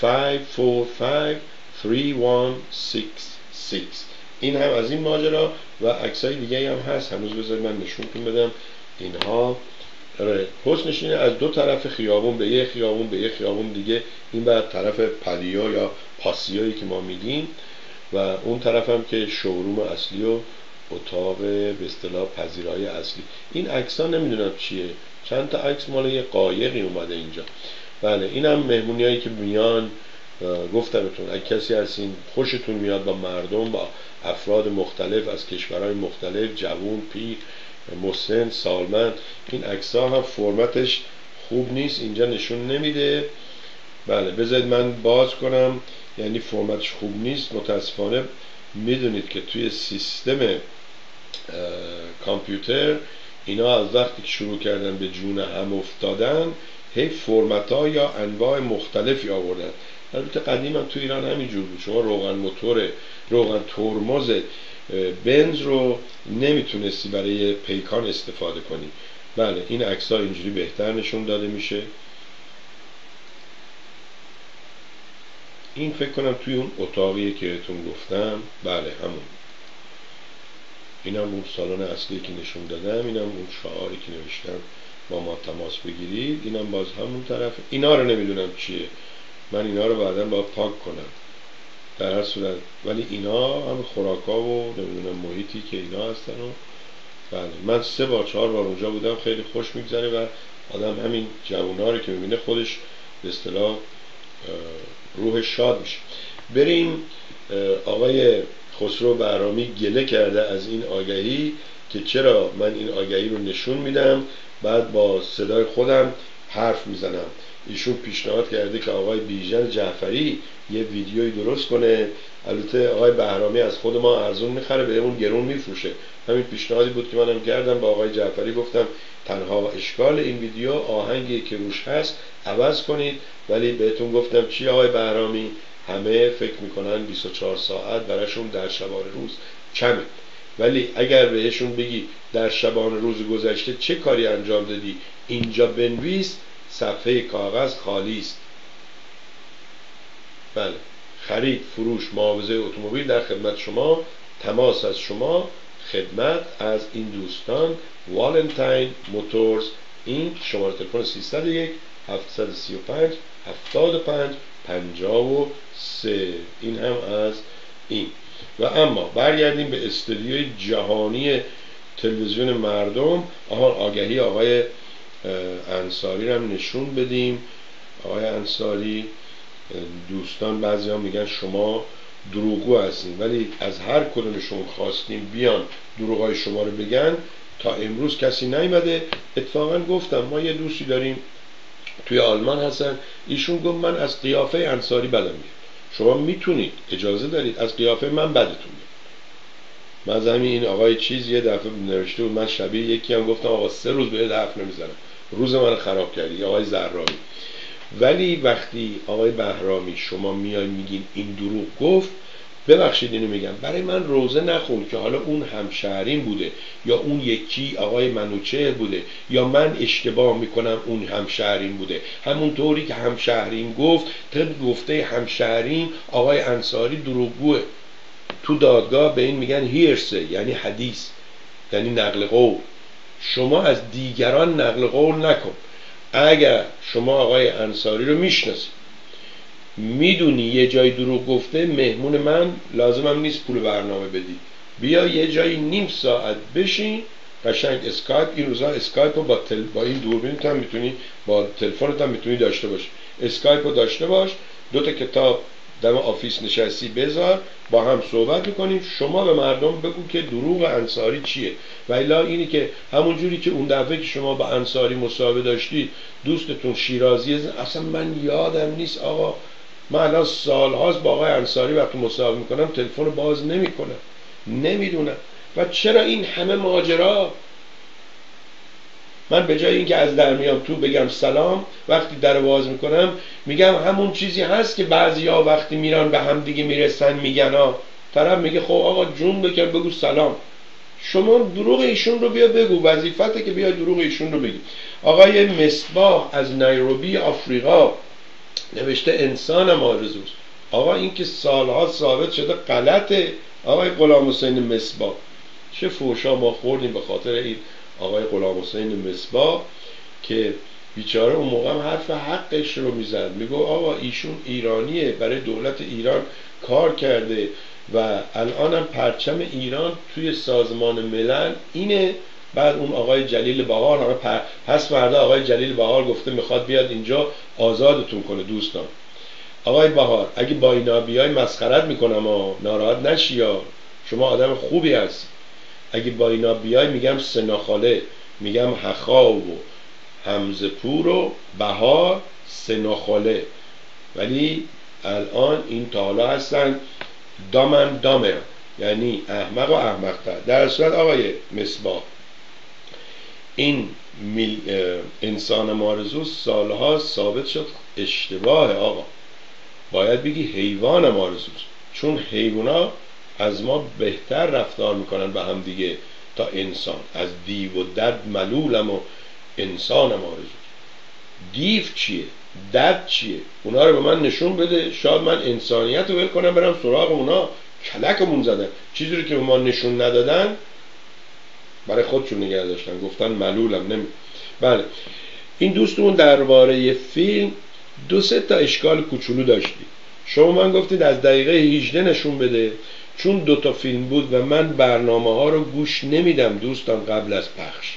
545 3166 این هم از این ماجرا و عکسای دیگه هم هست. هنوز بذارید من نشون بدم اینها. آره. حسنش اینه از دو طرف خیابون به یه خیابون به یه خیابون دیگه. این بعد طرف پدیا یا پاسیایی که ما میگیم. و اون طرف هم که شوروم اصلی و اتاق به اصطلاح پذیرای اصلی. این عکس ها نمی‌دونم چیه. چند تا عکس مال یه قایقی اومده اینجا. بله این هم مهمونی هایی که میان گفتمتون اگه کسی هستین خوشتون میاد با مردم با افراد مختلف از کشورهای مختلف جوون پیر مسن سالمند این عکس هم فرمتش خوب نیست اینجا نشون نمیده. بله بذارید من باز کنم یعنی فرمتش خوب نیست. متاسفانه می‌دونید که توی سیستم کامپیوتر اینا از وقتی که شروع کردن به جون هم افتادن هی فرمت ها یا انواع مختلفی آوردن. البته قدیم هم تو ایران همینجور بود. شما روغن موتور روغن ترمز بنز رو نمی‌تونستی برای پیکان استفاده کنی. بله این عکس ها اینجوری بهتر نشون داده میشه. این فکر کنم توی اون اتاقیه که بهتون گفتم. بله همون. اینم اون سالن اصلی که نشون دادم اینم اون شعاری که نوشتم. با ما تماس بگیرید. اینم باز همون طرف. اینا رو نمی‌دونم چیه. من اینا رو بعدا با پاک کنم. در هر صورت. ولی اینا هم خوراکا و نمی‌دونم محیطی که اینا هستن و بله. من سه بار چهار بار اونجا بودم. خیلی خوش میگذره و آدم همین جوونا رو که می‌بینه خودش به اصطلاح روح شاد میشه. بریم آقای خسرو برامی گله کرده از این آگهی. که چرا من این آگهی رو نشون میدم بعد با صدای خودم حرف می‌زنم. ایشون پیشنهاد کرده که آقای بیژن جعفری یه ویدیوی درست کنه. البته آقای بهرامی از خود ما ارزون می‌خره به اون گرون میفروشه. همین پیشنهادی بود که منم کردم با آقای جعفری گفتم تنها اشکال این ویدیو آهنگی که روش هست عوض کنید. ولی بهتون گفتم چی آقای بهرامی؟ همه فکر می‌کنن 24 ساعت براشون در شبان روز کمه. ولی اگر بهشون بگی در شبان روز گذشته چه کاری انجام دادی اینجا بنویس صفحه کاغذ خالی است. بله. خرید فروش معاوضه اتومبیل در خدمت شما تماس از شما خدمت از این دوستان والنتاین موتورز. این شماره تلفن 301 735 75 53 این هم از این. و اما برگردیم به استودیوی جهانی تلویزیون مردم. آهان آگهی آقای انصاری هم نشون بدیم. آقای انصاری دوستان بعضی هم میگن شما دروغگو هستین ولی از هر کدومشون خواستیم بیان دروغای شما رو بگن تا امروز کسی نیومده. اتفاقا گفتم ما یه دوستی داریم توی آلمان هستن. ایشون گفت من از قیافه انصاری بدم میاد شما می‌تونید اجازه دارید از قیافه من بدتون میاد من از همین این آقای چیز یه دفعه نوشته بود من شبیه یکی هم گفتم آقا سه روز به حرف نمی‌زنم. روز من خراب کردی آقای زرامی ولی وقتی آقای بهرامی شما میای میگین این دروغ گفت ببخشید اینو میگم. برای من روزه نخون که حالا اون همشهرین بوده یا اون یکی آقای منوچه بوده یا من اشتباه می‌کنم اون همشهرین بوده. همون طوری که همشهرین گفت طبق گفته همشهرین آقای انصاری دروغگوه. تو دادگاه به این میگن هیرسه یعنی حدیث یعنی نقل قول. شما از دیگران نقل قول نکن. اگر شما آقای انصاری رو می‌شناسید می‌دونی یه جای دروغ گفته مهمون من لازمم نیست پول برنامه بدی. بیا یه جایی نیم ساعت بشین قشنگ اسکایپ این روزا اسکایپ رو با, تل... با این دوربینت هم می‌تونی با تلفنت هم می‌تونی داشته باش. اسکایپ رو داشته باش دو تا کتاب دم office نشستی بذار با هم صحبت می‌کنیم. شما به مردم بگو که دروغ انصاری چیه. و الا اینی که همون جوری که اون دفعه که شما با انصاری مصاحبه داشتید دوستتون شیرازی اصلا من یادم نیست آقا من الان سالهاست با آقای انصاری وقتی مصاحبه می‌کنم تلفن باز نمی‌کنم. نمی‌دونم. و چرا این همه ماجرا؟ من به جای اینکه از در میام تو بگم سلام وقتی در باز می‌کنم میگم همون چیزی هست که بعضیا وقتی میرن به هم دیگه می‌رسن میگن ها طرف میگه خب آقا جون بکن بگو سلام. شما دروغ ایشون رو بیا بگو وظیفته که بیا دروغ ایشون رو بگی. آقای مصباح از نیروبی آفریقا. نوشته انسانم آرزوست. آقا این که سالها ثابت شده غلطه. آقای غلام حسین مصباح. چه فوشا ما خوردیم به خاطر این آقای غلام حسین مصباح که بیچاره اون موقع هم حرف حقش رو می‌زد. میگو آقا ایشون ایرانیه برای دولت ایران کار کرده و الان هم پرچم ایران توی سازمان ملل اینه. بعد اون آقای جلیل بهار حالا پس فردا آقای جلیل بهار گفته می‌خواد بیاد اینجا آزادتون کنه دوستان. آقای بهار اگه با اینا بیای مسخرت می‌کنم و ناراحت نشی شما آدم خوبی هست اگه با اینا بیای میگم سناخاله میگم حخا و همزپور و بهار سناخاله. ولی الان این تالا هستن دامن دامر یعنی احمق و احمقتر. در صورت آقای مصباح این انسان مارزو سالها ثابت شد اشتباه آقا. باید بگی حیوان مارزوست چون حیوانا از ما بهتر رفتار می‌کنن به هم دیگه تا انسان. از دیو و دد ملولم و انسان مارزوست دیو چیه؟ دد چیه؟ اونا رو به من نشون بده. شاید من انسانیت رو ول کنم برم سراغ اونا. کلکمون زدن. چیزی رو که به ما نشون ندادن برای خودشون نگه داشتن. گفتن ملولم نمی بله. این دوستمون درباره فیلم دو سه تا اشکال کوچولو داشتی. شما من گفتید از دقیقه 18 نشون بده چون دو تا فیلم بود و من برنامه ها رو گوش نمیدم دوستان قبل از پخش.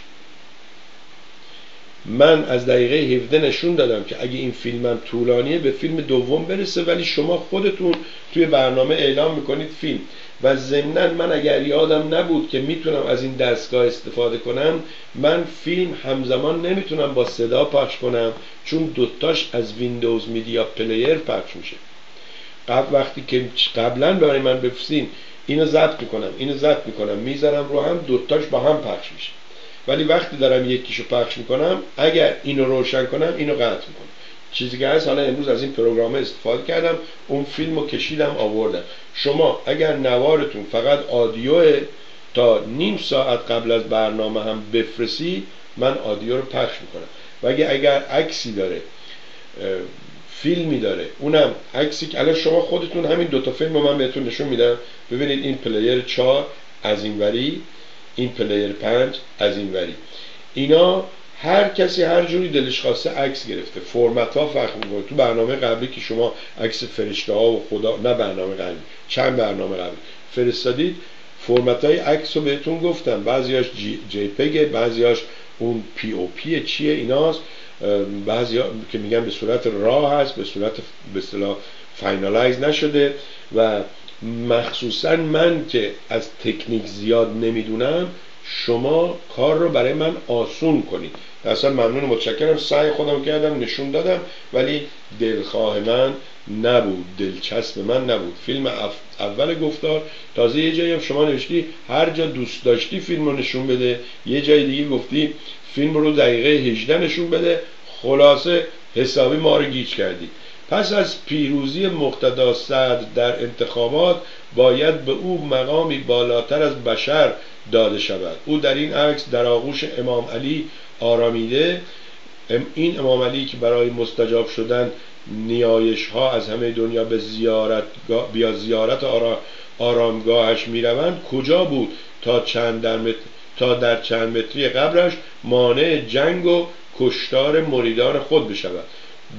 من از دقیقه 17 نشون دادم که اگه این فیلمم طولانیه به فیلم دوم برسه ولی شما خودتون توی برنامه اعلام می‌کنید فیلم. و ضمنا من اگر یادم نبود که می‌تونم از این دستگاه استفاده کنم من فیلم همزمان نمی‌تونم با صدا پخش کنم چون دوتاش از Windows Media Player پخش میشه. قبل وقتی که قبلا برای من بفرستین اینو ضبط می‌کنم اینو ضبط می‌کنم می‌ذارم رو هم دوتاش با هم پخش میشه. ولی وقتی دارم یکیشو پخش می‌کنم اگر اینو روشن کنم اینو قطع می‌کنم. چیزی که هست حالا امروز از این program استفاده کردم اون فیلم رو کشیدم آوردم. شما اگر نوارتون فقط audio تا نیم ساعت قبل از برنامه هم بفرسی من audio رو پخش می‌کنم. و اگر, عکسی داره فیلمی داره اونم عکسی که الان شما خودتون همین دوتا فیلم رو من بهتون نشون میدم. ببینید این player چهار از این وری. این player پنج از این وری. اینا هر کسی هر جوری دلش خواسته عکس گرفته فرمت ها فرق می‌کنه. تو برنامه قبلی که شما عکس فرشته ها و خدا نه برنامه قبلی چند برنامه قبلی فرستادید فرمت های عکس رو بهتون گفتم. بعضیاش J, J بعضیاش اون پی او پی چیه ایناست. بعضی ها که میگن به صورت raw هست به صورت به اصطلاح finalize نشده و مخصوصا من که از تکنیک زیاد نمی‌دونم شما کار رو برای من آسون کنید. اصلا ممنون متشکرم. سعی خودم کردم نشون دادم ولی دلخواه من نبود دلچسب من نبود. فیلم اول گفتار تازه یه جایی هم شما نوشتی هر جا دوست داشتی فیلم رو نشون بده. یه جای دیگه گفتی فیلم رو دقیقه 18 نشون بده. خلاصه حسابی ما رو گیج کردی. پس از پیروزی مقتدا صدر در انتخابات باید به او مقامی بالاتر از بشر داده شود. او در این عکس در آغوش امام علی آرامیده. این امام علی که برای مستجاب شدن نیایش ها از همه دنیا به زیارت بیا زیارت آرامگاهش می‌روند کجا بود؟ تا چند در تا در چند متری قبرش مانع جنگ و کشتار مریدان خود بشود.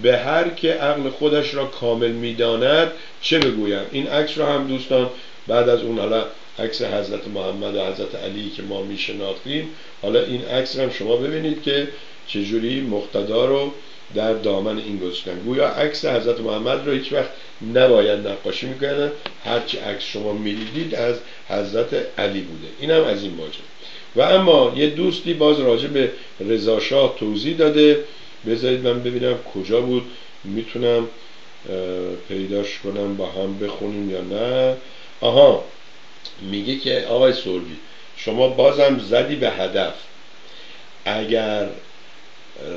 به هر که عقل خودش را کامل می‌داند چه بگویم؟ این عکس را هم دوستان بعد از اون حالا عکس حضرت محمد و حضرت علی که ما میشناختیم حالا این عکس هم شما ببینید که چجوری مقتدا رو در دامن این گذاشتن. گویا عکس حضرت محمد رو هیچ وقت نباید نقاشی می‌کنن هرچی عکس شما می‌دیدید از حضرت علی بوده. این هم از این ماجرا و اما یه دوستی باز راجع به رضاشاه توضیح داده. بذارید من ببینم کجا بود. می‌تونم پیداش کنم با هم بخونیم یا نه. آها میگه که آقای سربی شما بازم زدی به هدف. اگر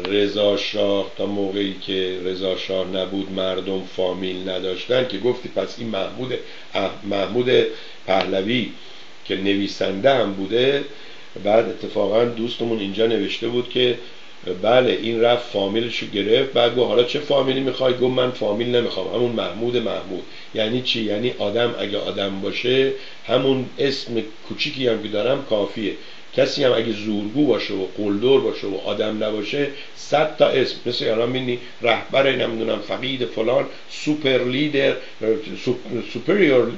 رضا شاه تا موقعی که رضا شاه نبود مردم فامیل نداشتن که گفتی پس این محمود محمود پهلوی که نویسنده هم بوده بعد اتفاقا دوستمون اینجا نوشته بود که بله این رفت فامیلش رو گرفت بعد گفت حالا چه فامیلی می‌خوای؟ گفت من فامیل نمی‌خوام همون محمود محمود. یعنی چی؟ یعنی آدم اگه آدم باشه همون اسم کوچیکی هم که دارم کافیه. کسی هم اگه زورگو باشه و قلدر باشه و آدم نباشه صد تا اسم. مثل الان می‌بینی رهبر نمی‌دونم فقید فلان super leader superior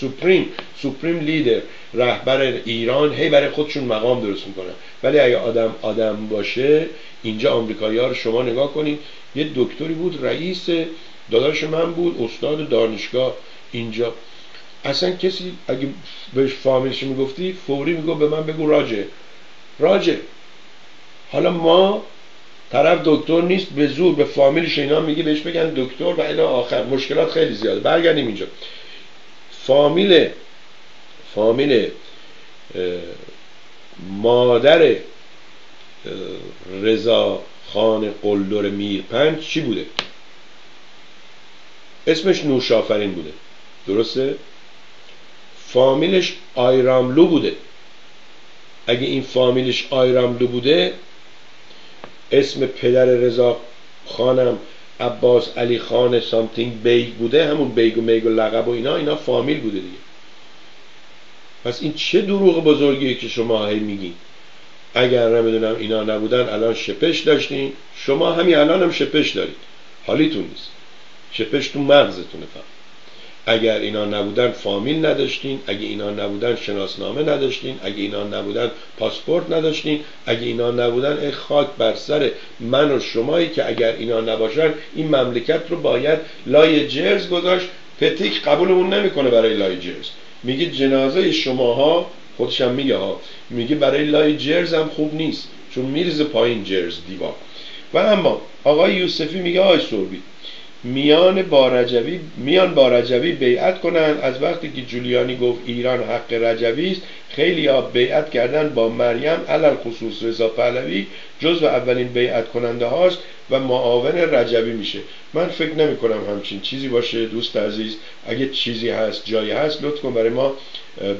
سوپریم سوپریم لیدر رهبر ایران. هی برای خودشون مقام درست می‌کنن. ولی اگه آدم آدم باشه اینجا آمریکایی ها رو شما نگاه کنید یه دکتری بود رئیس داداش من بود استاد دانشگاه اینجا. اصلا کسی اگه بهش فامیلش می‌گفتی فوری میگو به من بگو راجه راجه حالا ما طرف دکتر نیست به زور به فامیلش اینا میگه بهش بگن دکتر و الی آخر. مشکلات خیلی زیاده. برگردیم اینجا. فامیل فامیل مادر رضا خان قلدر میرپنج چی بوده؟ اسمش نوشافرین بوده. درسته؟ فامیلش آیراملو بوده. اگه این فامیلش آیراملو بوده اسم پدر رضا خانم عباس علی خان something بیگ بوده همون بیگ و میگ و لقب و اینا اینا فامیل بوده دیگه. پس این چه دروغ بزرگیه که شما هی میگین؟ اگر نمی‌دونم اینا نبودن الان شپش داشتین. شما همین الان هم شپش دارید. حالیتون نیست. شپش تو مغزتونه فقط. اگر اینا نبودن فامیل نداشتین. اگه اینا نبودن شناسنامه نداشتین. اگه اینا نبودن پاسپورت نداشتین. اگه اینا نبودن ای خاک بر سر من و شمایی که اگر اینا نباشن این مملکت رو باید لای جرز گذاشت. پتیک قبولمون نمی‌کنه برای لای جرز. میگه جنازه شماها خودشم میگه ها میگه برای لای جرز هم خوب نیست چون میرزه پایین جرز دیوار. و اما آقای یوسفی میگه آی سوربی میان با رجوی میان با رجوی بیعت کنند از وقتی که جولیانی گفت ایران حق رجوی است خیلی ها بیعت کردن با مریم علل خصوص رضا پهلوی جز و اولین بیعت کننده هاست و معاون رجوی میشه. من فکر نمی کنم همچین چیزی باشه. دوست عزیز اگه چیزی هست جایی هست لطف کن برای ما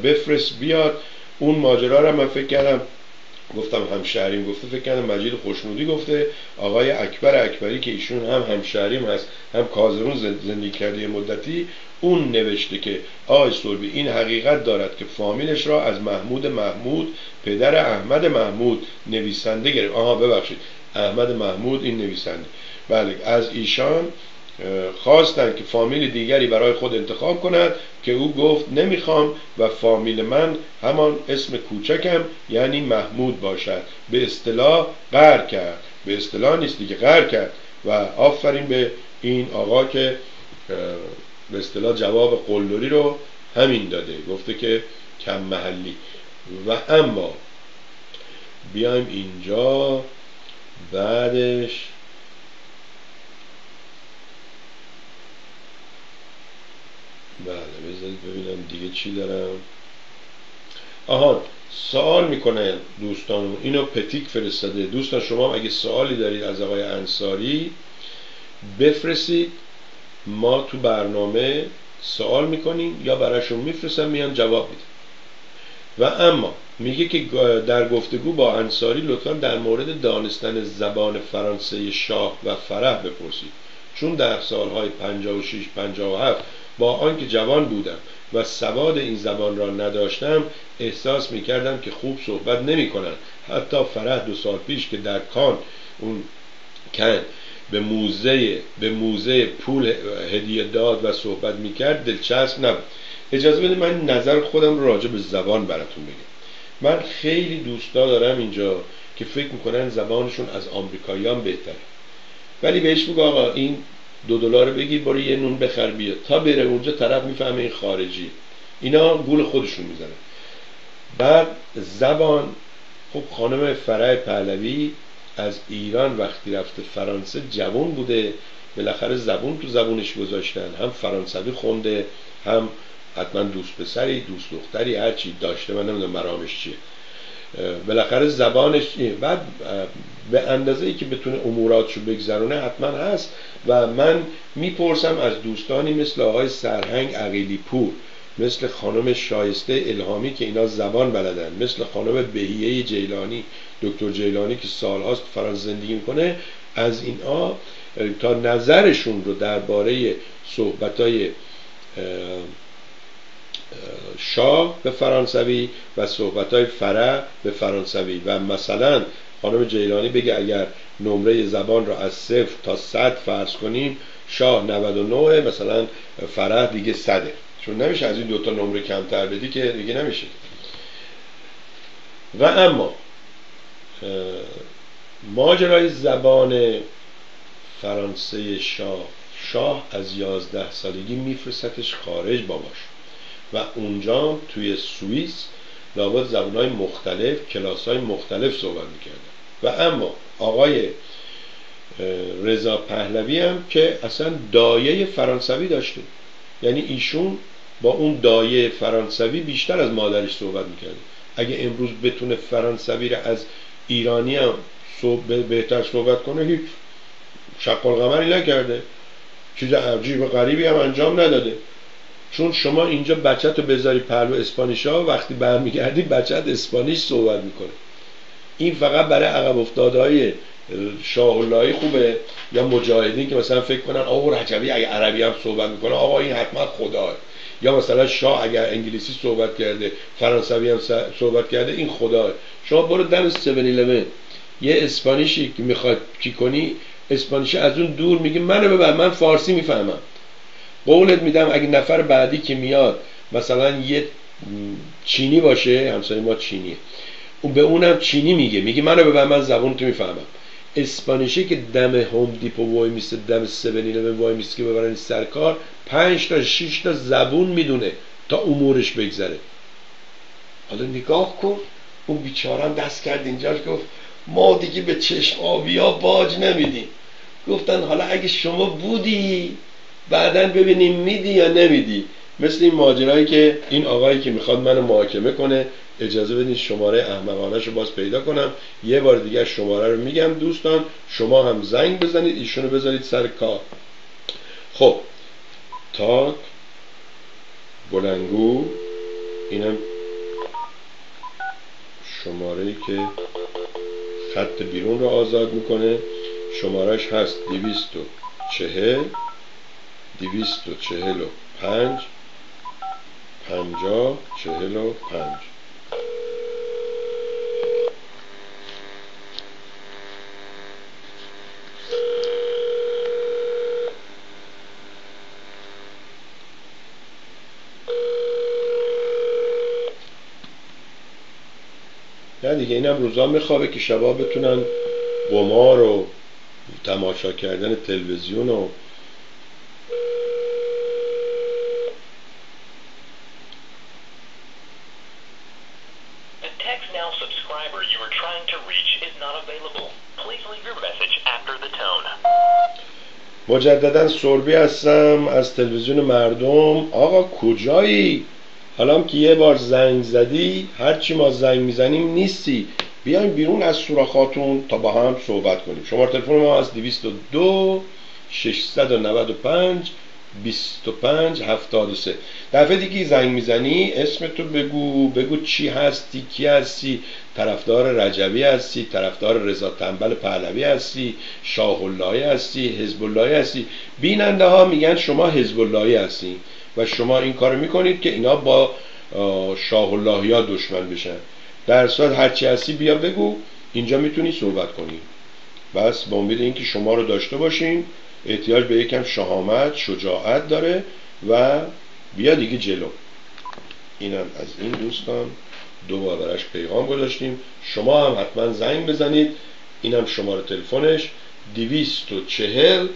بفرست بیاد. اون ماجرا رو من فکر کردم گفتم همشهریم گفته فکر کردم مجید خوشنودی گفته آقای اکبر اکبری که ایشون هم همشهریم هست هم کازرون زندگی کرده مدتی اون نوشته که آقای سربی این حقیقت دارد که فامیلش را از محمود محمود پدر احمد محمود نویسنده گرفت. آها ببخشید. احمد محمود این نویسنده. بله از ایشان خواستند که فامیل دیگری برای خود انتخاب کند که او گفت نمی‌خوام و فامیل من همان اسم کوچکم یعنی محمود باشد. به اصطلاح قر کرد. به اصطلاح نیست دیگه قر کرد. و آفرین به این آقا که به اصطلاح جواب قلدری رو همین داده. گفته که کم محلی. و اما بیایم اینجا بعدش بله بذارید ببینم دیگه چی دارم. آها سوال می‌کنه دوستان اینو پتیک فرستاده. دوستان شما اگه سوالی دارید از آقای انصاری بفرستید. ما تو برنامه سوال می‌کنیم یا براشون میفرستم میان جواب میدم و اما میگه که در گفتگو با انصاری لطفا در مورد دانستن زبان فرانسه شاه و فرح بپرسید. چون در سالهای 56 57 با آنکه جوان بودم و سواد این زبان را نداشتم احساس می کردم که خوب صحبت نمی کنن. حتی فرح دو سال پیش که در کان اون کن به موزه به موزه پول هدیه داد و صحبت می کرد دلچسب نبود. اجازه بده من نظر خودم راجع به زبان براتون بگم. من خیلی دوستا دارم اینجا که فکر می‌کنن زبانشون از آمریکاییان بهتره. ولی بهش بگو آقا این دو دلار بگیر برو یه نون بخر بیاد تا بره اونجا طرف می‌فهمه این خارجی. اینا گول خودشون می‌زنن. بعد زبان خب خانم فرای پهلوی از ایران وقتی رفته فرانسه جوان بوده. بالاخره زبون تو زبونش گذاشتن. هم فرانسوی خونده هم حتما دوست پسری دوست دختری هر چی داشته من نمی‌دونم مرامش چیه. بالاخره زبانش بعد به اندازه ای که بتونه اموراتشو بگذرونه حتما هست. و من می‌پرسم از دوستانی مثل آقای سرهنگ عقیلی پور مثل خانم شایسته الهامی که اینا زبان بلدن مثل خانم بهیه جیلانی دکتر جیلانی که سالهاست فرانسه زندگی می‌کنه از اینا تا نظرشون رو درباره صحبتای شاه به فرانسوی و صحبت های فره به فرانسوی. و مثلا خانم جیلانی بگه اگر نمره زبان را از صفر تا صد فرض کنیم شاه 99 مثلا فره دیگه صده. چون نمیشه از این دوتا نمره کمتر بدی که دیگه نمیشه. و اما ماجرای زبان فرانسه شاه شاه از یازده سالگی میفرستش خارج باباش و اونجا توی سوئیس لابد های مختلف کلاس های مختلف صحبت می‌کردن. و اما آقای رضا پهلوی هم که اصلا دایه فرانسوی داشته. یعنی ایشون با اون دایه فرانسوی بیشتر از مادرش صحبت می‌کرده. اگه امروز بتونه فرانسوی رو از ایرانی هم بهتر صحبت کنه هیچ شقال قمری نکرده. چیز عجیب و غریبی هم انجام نداده. چون شما اینجا بچت رو بذاری پهلو اسپانیشا وقتی برمیگردی بچت اسپانیش صحبت می‌کنه. این فقط برای عقب افتاده های شاه خوبه یا مجاهدین که مثلا فکر کنن آقا رجبی اگه عربی هم صحبت می‌کنه آقا این حتما خدا یا مثلا شاه اگر انگلیسی صحبت کرده فرانسوی هم صحبت کرده این خدا شما برو دم 7 یه اسپانیشی که می‌خواد چی کنی اسپانیشی از اون دور میگه منو ببر من فارسی می‌فهمم. قولت میدم اگه نفر بعدی که میاد مثلا یه چینی باشه همسایه ما چینیه. اون به اونم چینی میگه. میگه منو ببر من زبون تو می‌فهمم. اسپانیشی که دم هوم دیپو وای میسته دم سبنی وای میسته که ببرن سرکار پنج تا شش تا زبون می‌دونه تا امورش بگذره. حالا نگاه کن. اون بیچارم دست کرد اینجا گفت ما دیگه به چشم آبی ها باج نمیدیم. گفتن حالا اگه شما بودی بعدا ببینیم میدی یا نمیدی. مثل این ماجرایی که این آقایی که می‌خواد منو محاکمه کنه اجازه بدین شماره احمقانه رو باز پیدا کنم. یه بار دیگه شماره رو میگم دوستان شما هم زنگ بزنید ایشونو بذارید سر کار. خب تاک بلنگو اینم شماره ای که خط بیرون رو آزاد می‌کنه. شمارش هست دیویست و چهل. دویست و چهل و پنج. پنجاه چهل و پنج. نه دیگه اینم روزا میخوابه که شبا بتونن قمار و تماشا کردن تلویزیون و مجددا سربی هستم از تلویزیون مردم. آقا کجایی؟ حالا که یه بار زنگ زدی هرچی ما زنگ می‌زنیم نیستی. بیایم بیرون از سوراخاتون تا با هم صحبت کنیم. شماره تلفن ما از 202 695 25 73 دفعه دیگه زنگ می‌زنی اسم تو بگو بگو چی هستی کی هستی؟ طرفدار رجبی هستی طرفدار رضا تنبل پهلوی هستی شاه اللهی هستی حزب اللهی هستی. بیننده ها میگن شما حزب اللهی هستی و شما این کارو می‌کنید که اینا با شاه اللهی ها دشمن بشن. در صورت هرچی هستی بیا بگو اینجا می‌تونی صحبت کنی. بس با امید اینکه شما رو داشته باشیم. احتیاج به یکم شهامت شجاعت داره و بیا دیگه جلو. اینم از این دوستان دو براش پیغام گذاشتیم. شما هم حتما زنگ بزنید. اینم شماره تلفنش دویست و چهل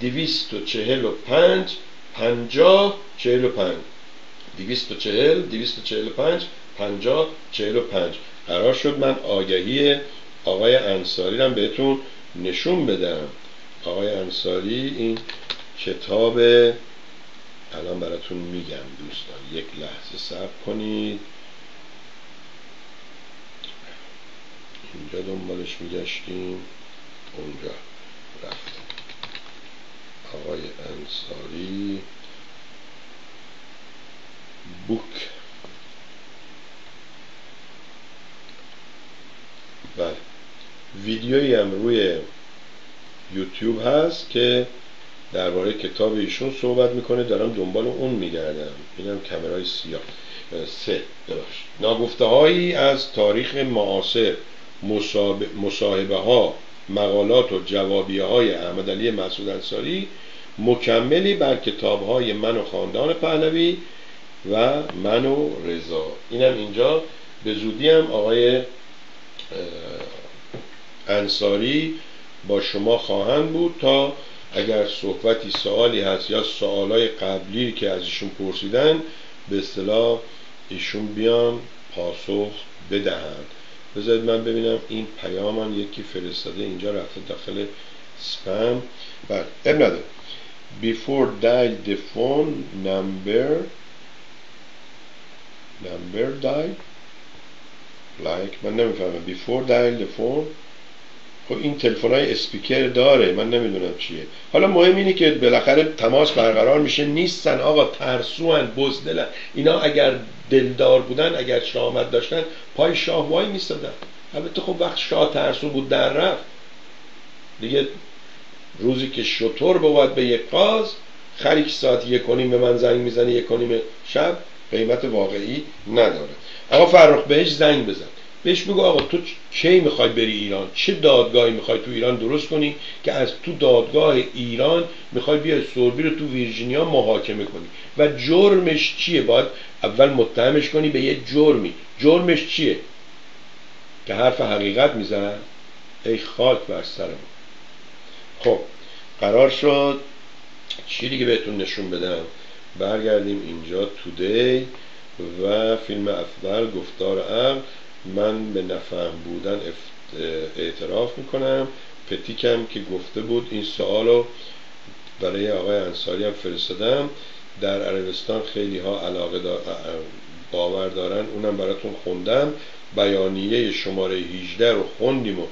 دویست و چهل و پنج پنجاه چهل و پنج. دویست و چهل دویست و چهل و پنج پنجاه چهل و پنج. قرار شد من آگهی آقای انصاری رو بهتون نشون بدم. آقای انصاری این کتاب الان براتون میگم دوستان. یک لحظه صبر کنید. اینجا دنبالش میگشتیم. اونجا. رفتم آقای انصاری. بوک. بله. ویدیویی هم روی یوتیوب هست که درباره کتاب ایشون صحبت می‌کنه دارم دنبال اون میگردم. اینم کمرای سیاه. سه. ببخش ناگفته هایی از تاریخ معاصر مصاحبه ها مقالات و جوابیه های احمد علی مسعود انصاری مکملی بر کتاب های من و خاندان پهلوی و من و رضا. اینم اینجا. به زودی هم آقای انصاری با شما خواهند بود تا اگر صحبتی سوالی هست یا سوالای قبلی که از ایشون پرسیدن به اصطلاح ایشون بیان پاسخ بدهند. بذارید من ببینم این پیامم یکی فرستاده اینجا رفته داخل سپم. بله اب before dial the phone number. Number dial like من نمی‌فهمم. Before dial the phone خب این تلفن های اسپیکر داره من نمی‌دونم چیه. حالا مهم اینه که بالاخره تماس برقرار میشه. نیستن آقا ترسوان بزدلن. اینا اگر دلدار بودن اگر شامت داشتن پای شاه وای میستادن البته خب وقت شاه ترسو بود در رفت. دیگه روزی که شطور بود به یک قاز خریک ساعت یک کنیم به من زنگ می‌زنه یک کنیم شب قیمت واقعی نداره. آقا فرخ بهش زنگ بزن. بهش بگو آقا تو کی می‌خوای بری ایران؟ چه دادگاهی می‌خوای تو ایران درست کنی که از تو دادگاه ایران می‌خوای بیای سوربی رو تو ویرجینیا محاکمه کنی؟ و جرمش چیه؟ باید اول متهمش کنی به یه جرمی. جرمش چیه؟ که حرف حقیقت می‌زنن؟ ای خاک بر سرم. خب قرار شد چی دیگه بهتون نشون بدم؟ برگردیم اینجا تودی و فیلم افضل گفتار ام. من به نفهم بودن اعتراف می‌کنم. پتیکم که گفته بود این سوالو برای آقای انصاری هم فرستادم. در عربستان خیلی ها علاقه باور دارن. اونم براتون خوندم. بیانیه شماره 18 رو خوندیم و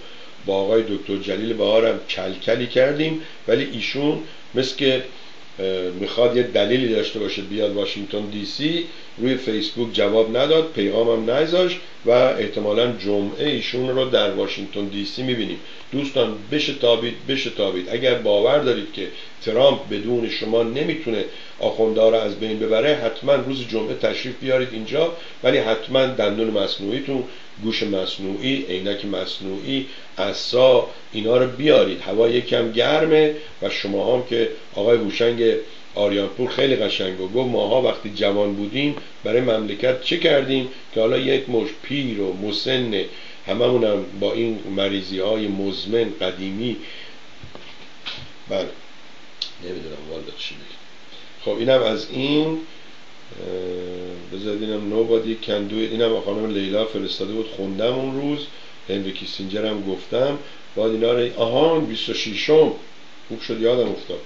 با آقای دکتر جلیل بهارم کلکلی کردیم. ولی ایشون مثل که می‌خواد یه دلیلی داشته باشه بیاد واشنگتن دی سی روی فیسبوک جواب نداد پیغامم نذاشت و احتمالا جمعه ایشون رو در واشنگتن دی سی می‌بینیم. دوستان بشه تابید بشه تابید اگر باور دارید که ترامپ بدون شما نمی‌تونه آخونده رو از بین ببره حتما روز جمعه تشریف بیارید اینجا ولی حتما دندون مصنوعیتون گوش مصنوعی عینک مصنوعی عصا اینا رو بیارید. هوا یکم گرمه و شما هم که آقای هوشنگ آریانپور خیلی قشنگ و گفت ماها وقتی جوان بودیم برای مملکت چه کردیم؟ که حالا یک مش پیر و مسن هممونم با این مریضی های مزمن قدیمی. بله. نمی‌دونم والا چی خب اینم از این. بذارید اینم nobody can اینم خانم لیلا فرستاده بود خوندم اون روز. هنری کیسینجر هم گفتم. باید اینا رو آهان 26 م خوب شد یادم افتاد.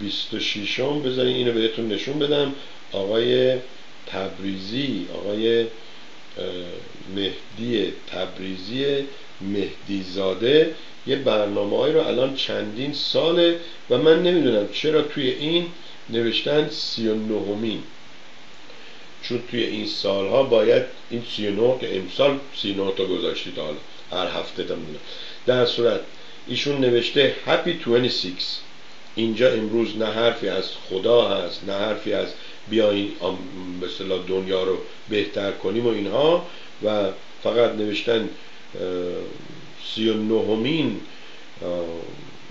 26 م بذارید اینو بهتون نشون بدم. آقای تبریزی آقای مهدی تبریزی مهدی زاده یه برنامه رو الان چندین ساله و من نمی‌دونم چرا توی این نوشتن سی و نهمین. چون توی این سالها باید این سی و که امسال سی نه تا گذاشتید حالا هر هفته دم در صورت ایشون نوشته Happy 26 اینجا امروز نه حرفی از خدا هست نه حرفی از بیاین مثلا دنیا رو بهتر کنیم و اینها. و فقط نوشتن سی و نهمین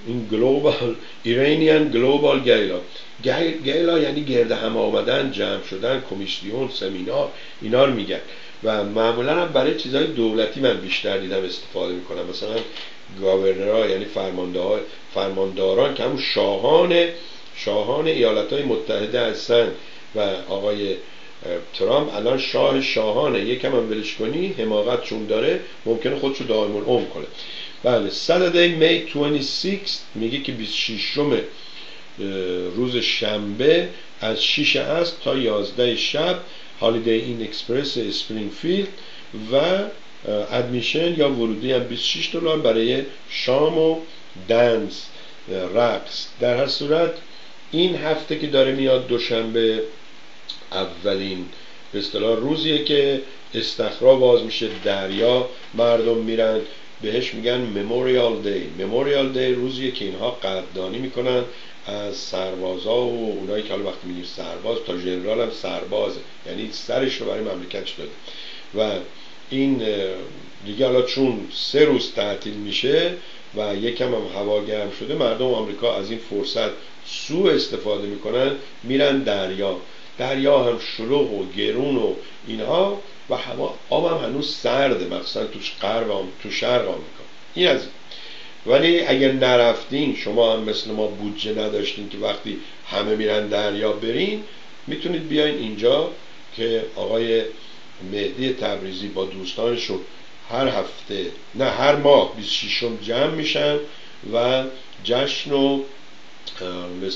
این global Iranian global gala. gala یعنی گرد هم آمدن جمع شدن کمیسیون سمینار اینا رو میگن. و معمولا هم برای چیزهای دولتی من بیشتر دیدم استفاده می‌کنم. مثلا گاورنرها یعنی فرمانداران که همون شاهان شاهان ایالت های متحده هستن. و آقای ترامپ الان شاه شاهانه. یکم هم ولش کنی حماقت چون داره ممکنه خودشو دائم العمر کنه. بله Saturday May 26 میگه که 26 روز شنبه از 6 است تا 11 شب هالیدی این اکسپرس اسپرینگفیلد و admission یا ورودی هم 26 دلار برای شام و دنس رقص. در هر صورت این هفته که داره میاد دوشنبه اولین به اصطلاح روزیه که استخرا باز میشه دریا مردم میرن. بهش میگن Memorial Day Memorial Day روزیه که اینها قدردانی می‌کنن از سربازا و اونایی که حالا وقتی میگیم سرباز تا ژنرال هم سربازه یعنی سرش رو برای مملکتش داده. و این دیگه حالا چون سه روز تعطیل میشه و یکم هم هوا گرم شده مردم آمریکا از این فرصت سو استفاده می‌کنن میرن دریا. دریا هم شلوغ و گرون و اینها. و هوا آب هم هنوز سرده مخصوصا توش غرب تو شرق آمریکا. این از ولی اگر نرفتین شما هم مثل ما بودجه نداشتین که وقتی همه میرن دریا برین می‌تونید بیاین اینجا که آقای مهدی تبریزی با دوستانشون هر هفته نه هر ماه 26 جمع میشن و جشن و به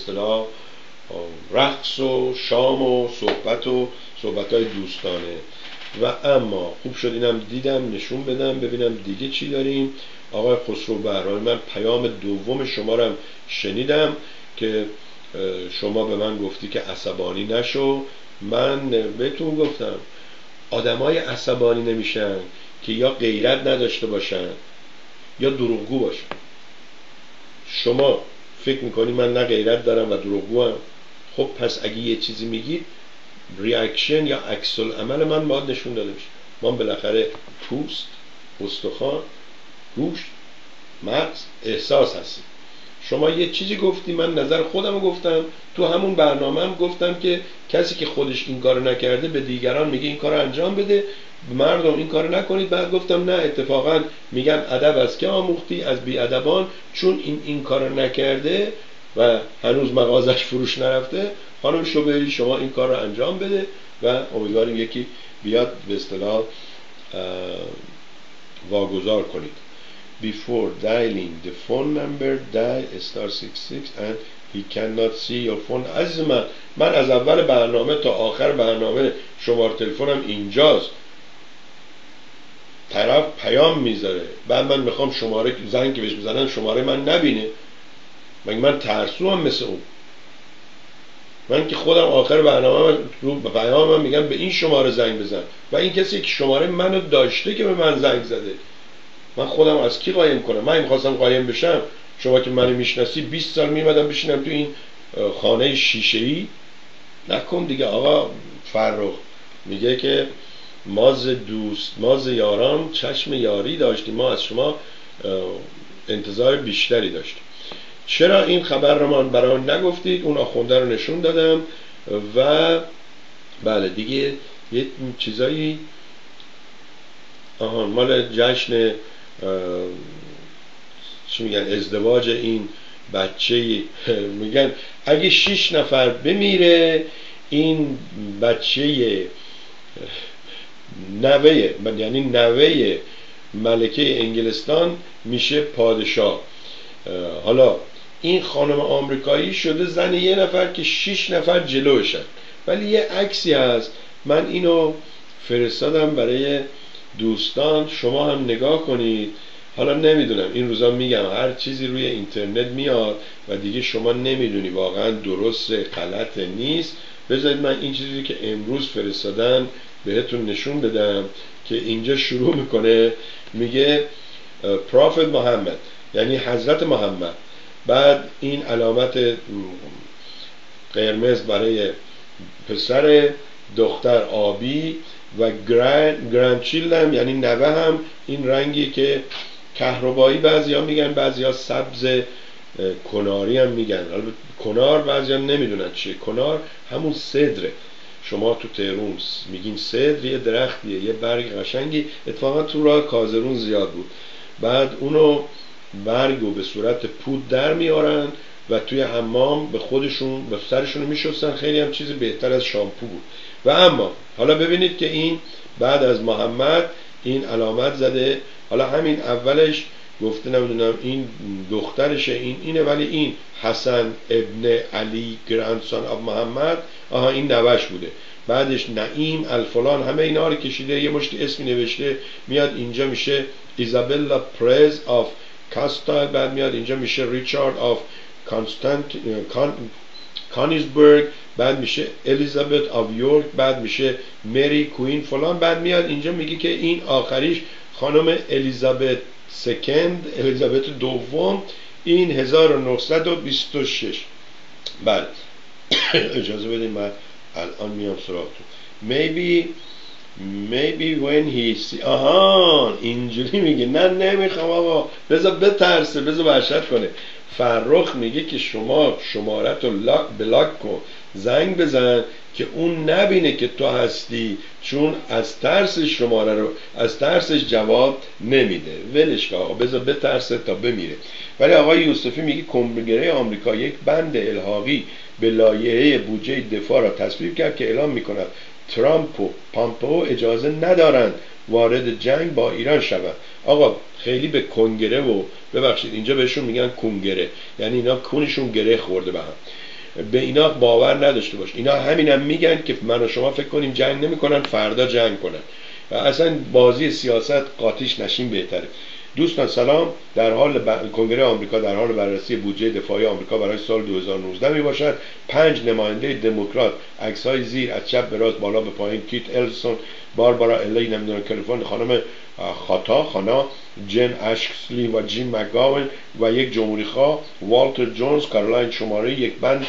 رقص و شام و صحبت و صحبت های دوستانه. و اما خوب شد اینم دیدم نشون بدم ببینم دیگه چی داریم. آقای خسرو بهرانی من پیام دوم شما رو شنیدم که شما به من گفتی که عصبانی نشو. من بهتون گفتم آدمای عصبانی نمیشن که یا غیرت نداشته باشن یا دروغگو باشن. شما فکر می‌کنی من نه غیرت دارم و دروغگو هم خب پس اگه یه چیزی میگید ریاکشن یا عکس عمل من باید نشون داده میشه ما بالاخره پوست استخوان گوش مغز احساس هستیم شما یه چیزی گفتی من نظر خودم گفتم. تو همون برنامه هم گفتم که کسی که خودش این کارو نکرده به دیگران میگه این کار انجام بده. مردم این کار نکنید. بعد گفتم نه اتفاقا میگم ادب از که آموختی؟ از ادبان چون این این کار نکرده و هنوز مغازش فروش نرفته خانم شوبری شما این کار رو انجام بده و امیدواریم یکی بیاد به اصطلاح واگذار کنید. Before dialing the phone number dial star 66 and he cannot see your phone. عزیز من من از اول برنامه تا آخر برنامه شمار تلفنم اینجاست. طرف پیام می‌ذاره. بعد من می‌خوام شماره زنگ که بهش بزنن شماره من نبینه. مگه من ترسو هم مثل اون؟ من که خودم آخر برنامه رو پیام میگم به این شماره زنگ بزن. و این کسی که شماره منو داشته که به من زنگ زده. من خودم از کی قایم کنم؟ من می‌خواستم قایم بشم. شما که منو می‌شناسی 20 سال میمدم بشینم تو این خانه شیشه ای نکن دیگه آقا. فرخ میگه که ماز دوست ماز یاران چشم یاری داشتیم. ما از شما انتظار بیشتری داشتیم. چرا این خبر رو من برای نگفتید؟ اون آخونده رو نشون دادم و بله دیگه یه چیزایی آهان مال جشن چی میگن ازدواج این بچه [laughs] میگن اگه شیش نفر بمیره این بچه نوه یعنی نوه ملکه انگلستان میشه پادشاه. حالا این خانم آمریکایی شده زن یه نفر که شیش نفر جلوشن. ولی یه عکسی هست. من اینو فرستادم برای دوستان. شما هم نگاه کنید. حالا نمی‌دونم. این روزا میگم هر چیزی روی اینترنت میاد و دیگه شما نمی‌دونی. واقعا درست غلط نیست. بذارید من این چیزی که امروز فرستادن بهتون نشون بدم که اینجا شروع می‌کنه. میگه پرافت محمد. یعنی حضرت محمد. بعد این علامت قرمز برای پسر دختر آبی و گرند, گرند هم یعنی نوه هم این رنگی که کهربایی بعضی ها میگن بعضی ها سبز کناری هم میگن. کنار بعضی هم نمی‌دونن چیه. کنار همون صدره. شما تو تهرون میگین صدر یه درختیه یه برگ قشنگی. اتفاقا تو راه کازرون زیاد بود. بعد اونو برگو به صورت پود در میارن و توی حمام به خودشون به سرشون میشستن. خیلی هم چیزی بهتر از شامپو بود. و اما حالا ببینید که این بعد از محمد این علامت زده. حالا همین اولش گفته نمی‌دونم این دخترشه این اینه ولی این حسن ابن علی گرانسان آب محمد آها این نوش بوده. بعدش نعیم الفلان همه اینا رو کشیده یه مشت اسمی نوشته میاد اینجا میشه ایزابلا پرز آف کاستایل بعد میاد اینجا میشه ریچارد آف کانستانت کانیزبرگ بعد میشه الیزابت آف یورک بعد میشه مری کوین فلان. بعد میاد اینجا میگه که این آخریش خانم الیزابت سکند الیزابت دوم این 1926 بعد [coughs] اجازه بدیم من الان میام سراغتون. Maybe maybe when he see آهان اینجوری میگه. نه نمی‌خوام آقا. بذار بترسه بذار وحشت کنه. فرخ میگه که شما شمارت رو بلاک کن. زنگ بزن که اون نبینه که تو هستی چون از ترسش شماره رو از ترسش جواب نمیده. ولش که آقا. بذار بترسه تا بمیره. ولی آقای یوسفی میگه کنگره آمریکا یک بند الحاقی به لایحه بودجه دفاع را تصویب کرد که اعلام می‌کند ترامپ و پامپو اجازه ندارند وارد جنگ با ایران شود آقا خیلی به کنگره و ببخشید اینجا بهشون میگن کنگره. یعنی اینا کونشون گره خورده به هم. به اینا باور نداشته باش. اینا همینم هم میگن که من و شما فکر کنیم جنگ نمی‌کنن فردا جنگ کنن. و اصلا بازی سیاست قاتیش نشین بهتره. دوستان سلام در حال کنگره آمریکا در حال بررسی بودجه دفاعی آمریکا برای سال 2019 می باشد پنج نماینده دموکرات عکس های زیر از چپ به راست بالا به پایین کیت السون باربارا الی نمی‌دونم کالیفرنیا خانم خاتا خانا جن اشکسلی و جیم مگاون و یک جمهوری خواه والتر جونز کارلاین شماره یک بند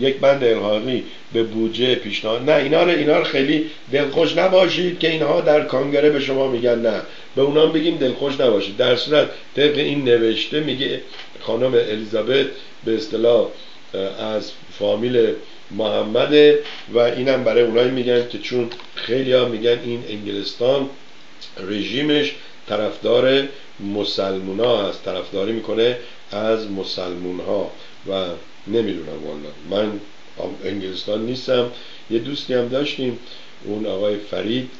یک بند الحاقی به بودجه پیشنهاد. نه اینا رو اینا رو خیلی دلخوش نباشید که اینها در کانگره به شما میگن نه. به اونا بگیم دلخوش نباشید. در صورت طبق این نوشته میگه خانم الیزابت به اصطلاح از فامیل محمده و اینم برای اونایی میگن که چون خیلی ها میگن این انگلستان رژیمش طرفدار مسلمون ها هست طرفداری می‌کنه از مسلمون ها و نمی‌دونم والا. من انگلستان نیستم. یه دوستی هم داشتیم اون آقای فرید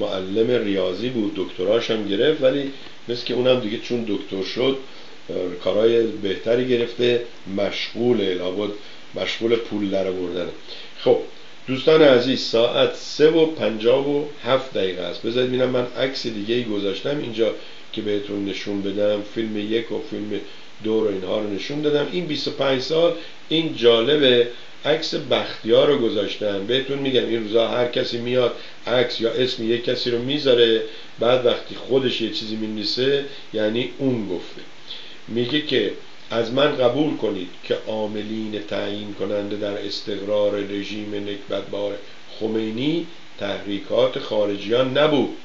معلم ریاضی بود دکتراش هم گرفت ولی مثل که اونم دیگه چون دکتر شد کارهای بهتری گرفته مشغول لابد مشغول پول در بردنه خب دوستان عزیز ساعت سه و پنجاب و هفت دقیقه است. بذارید ببینم من عکس دیگه ای گذاشتم اینجا که بهتون نشون بدم. فیلم یک و فیلم دو رو اینها رو نشون دادم. این 25 سال این جالبه عکس بختیار رو گذاشتم. بهتون میگم این روزا هر کسی میاد عکس یا اسم یک کسی رو می‌ذاره بعد وقتی خودش یه چیزی می‌نویسه یعنی اون گفته. میگه که از من قبول کنید که عاملین تعیین کننده در استقرار رژیم نکبتبار خمینی تحریکات خارجیان نبود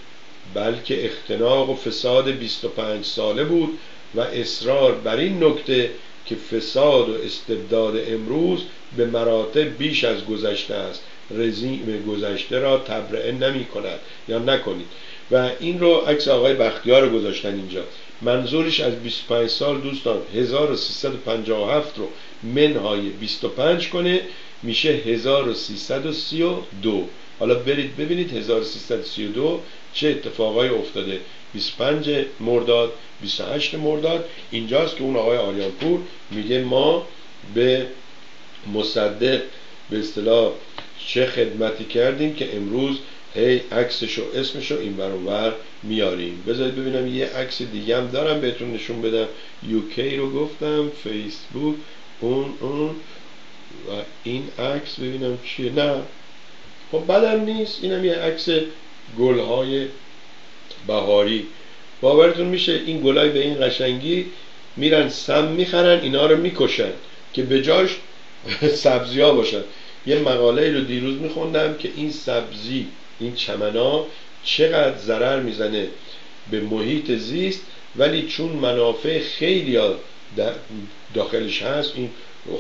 بلکه اختناق و فساد 25 ساله بود و اصرار بر این نکته که فساد و استبداد امروز به مراتب بیش از گذشته است. رژیم گذشته را تبرئه نمی کند یا نکنید. و این رو عکس آقای بختیار گذاشتن اینجا. منظورش از 25 سال دوستان 1357 رو منهای 25 کنه میشه 1332 حالا برید ببینید 1332 چه اتفاقای افتاده. 25 مرداد 28 مرداد. اینجاست که اون آقای آریانپور میگه ما به مصدق به اصطلاح چه خدمتی کردیم که امروز هی عکسش و اسمش رو این برانور میاریم. بذارید ببینم یه عکس دیگه هم دارم بهتون نشون بدم. یوکی رو گفتم فیسبوک اون اون. و این عکس ببینم چیه. نه. خب بدم نیست. اینم یه عکس گلهای بهاری. باورتون میشه این گلای به این قشنگی میرن سم می‌خرن اینا رو می‌کشن که به جاش [laughs] سبزی ها باشن. یه مقاله رو دیروز میخوندم که این سبزی این چمنا چقدر ضرر می‌زنه به محیط زیست ولی چون منافع خیلی داخلش هست این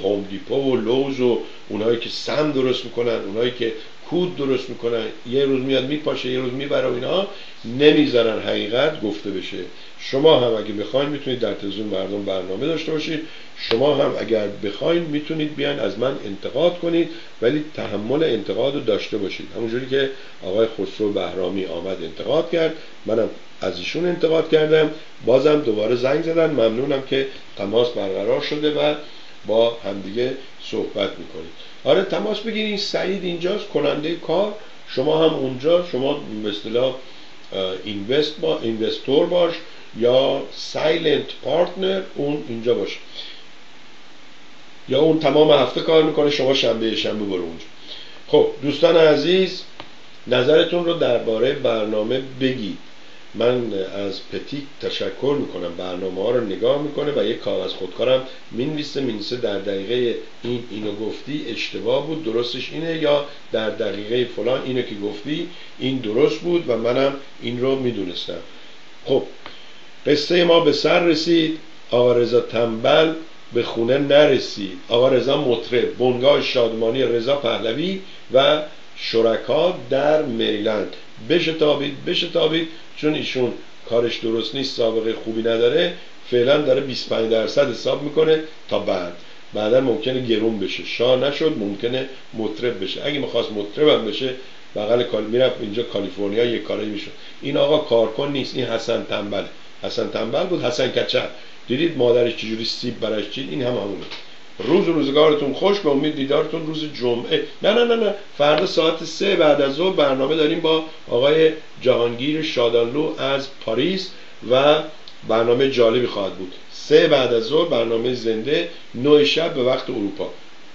هوم دیپو و لوز و اونایی که سم درست می‌کنن اونایی که کود درست می‌کنن یه روز میاد میپاشه یه روز می‌بره و اینا نمی‌ذارن حقیقت گفته بشه. شما هم اگه بخواید می‌تونید در تلویزیون مردم برنامه داشته باشید. شما هم اگر بخواید می‌تونید بیان از من انتقاد کنید ولی تحمل انتقاد رو داشته باشید. همونجوری که آقای خسرو بهرامی آمد انتقاد کرد منم از ایشون انتقاد کردم. بازم دوباره زنگ زدن. ممنونم که تماس برقرار شده و با همدیگه صحبت می‌کنید. آره تماس بگیرید سعید اینجاست کننده کار. شما هم اونجا شما به اصطلاح اینوست با اینوستور باش یا سایلنت پارتنر اون اینجا باشه یا اون تمام هفته کار می‌کنه شما شنبه شنبه برو اونجا. خب دوستان عزیز نظرتون رو درباره برنامه بگید. من از پتیک تشکر می‌کنم برنامه ها رو نگاه می‌کنه و یک کاغذ خودکارم می‌نویسه می‌نویسه در دقیقه این اینو گفتی اشتباه بود درستش اینه یا در دقیقه فلان اینو که گفتی این درست بود و منم این رو می‌دونستم. خب قصه ما به سر رسید آقا رضا تنبل به خونه نرسید. آقا رضا مطرب بنگاه شادمانی رضا پهلوی و شرکا در میلند بشتابید بشتابید چون ایشون کارش درست نیست سابقه خوبی نداره فعلا داره 25 درصد حساب می‌کنه تا بعد. بعدا ممکنه گرون بشه. شاه نشد ممکنه مطرب بشه. اگه می‌خواست مطرب هم بشه بغل کال می‌رفت اینجا کالیفرنیا یه کاری می‌شد. این آقا کارکن نیست این حسن تنبل حسن تنبل بود حسن کچر دیدید مادرش چجوری سیب برش چید؟ این هم همونه. روز روزگارتون خوش به امید دیدارتون روز جمعه. نه نه نه نه. فردا ساعت سه بعد از ظهر برنامه داریم با آقای جهانگیر شادانلو از پاریس و برنامه جالبی خواهد بود. سه بعد از ظهر برنامه زنده نو شب به وقت اروپا.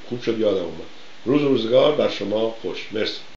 خوب شد یادم اومد. روز روزگار بر شما خوش. مرسی.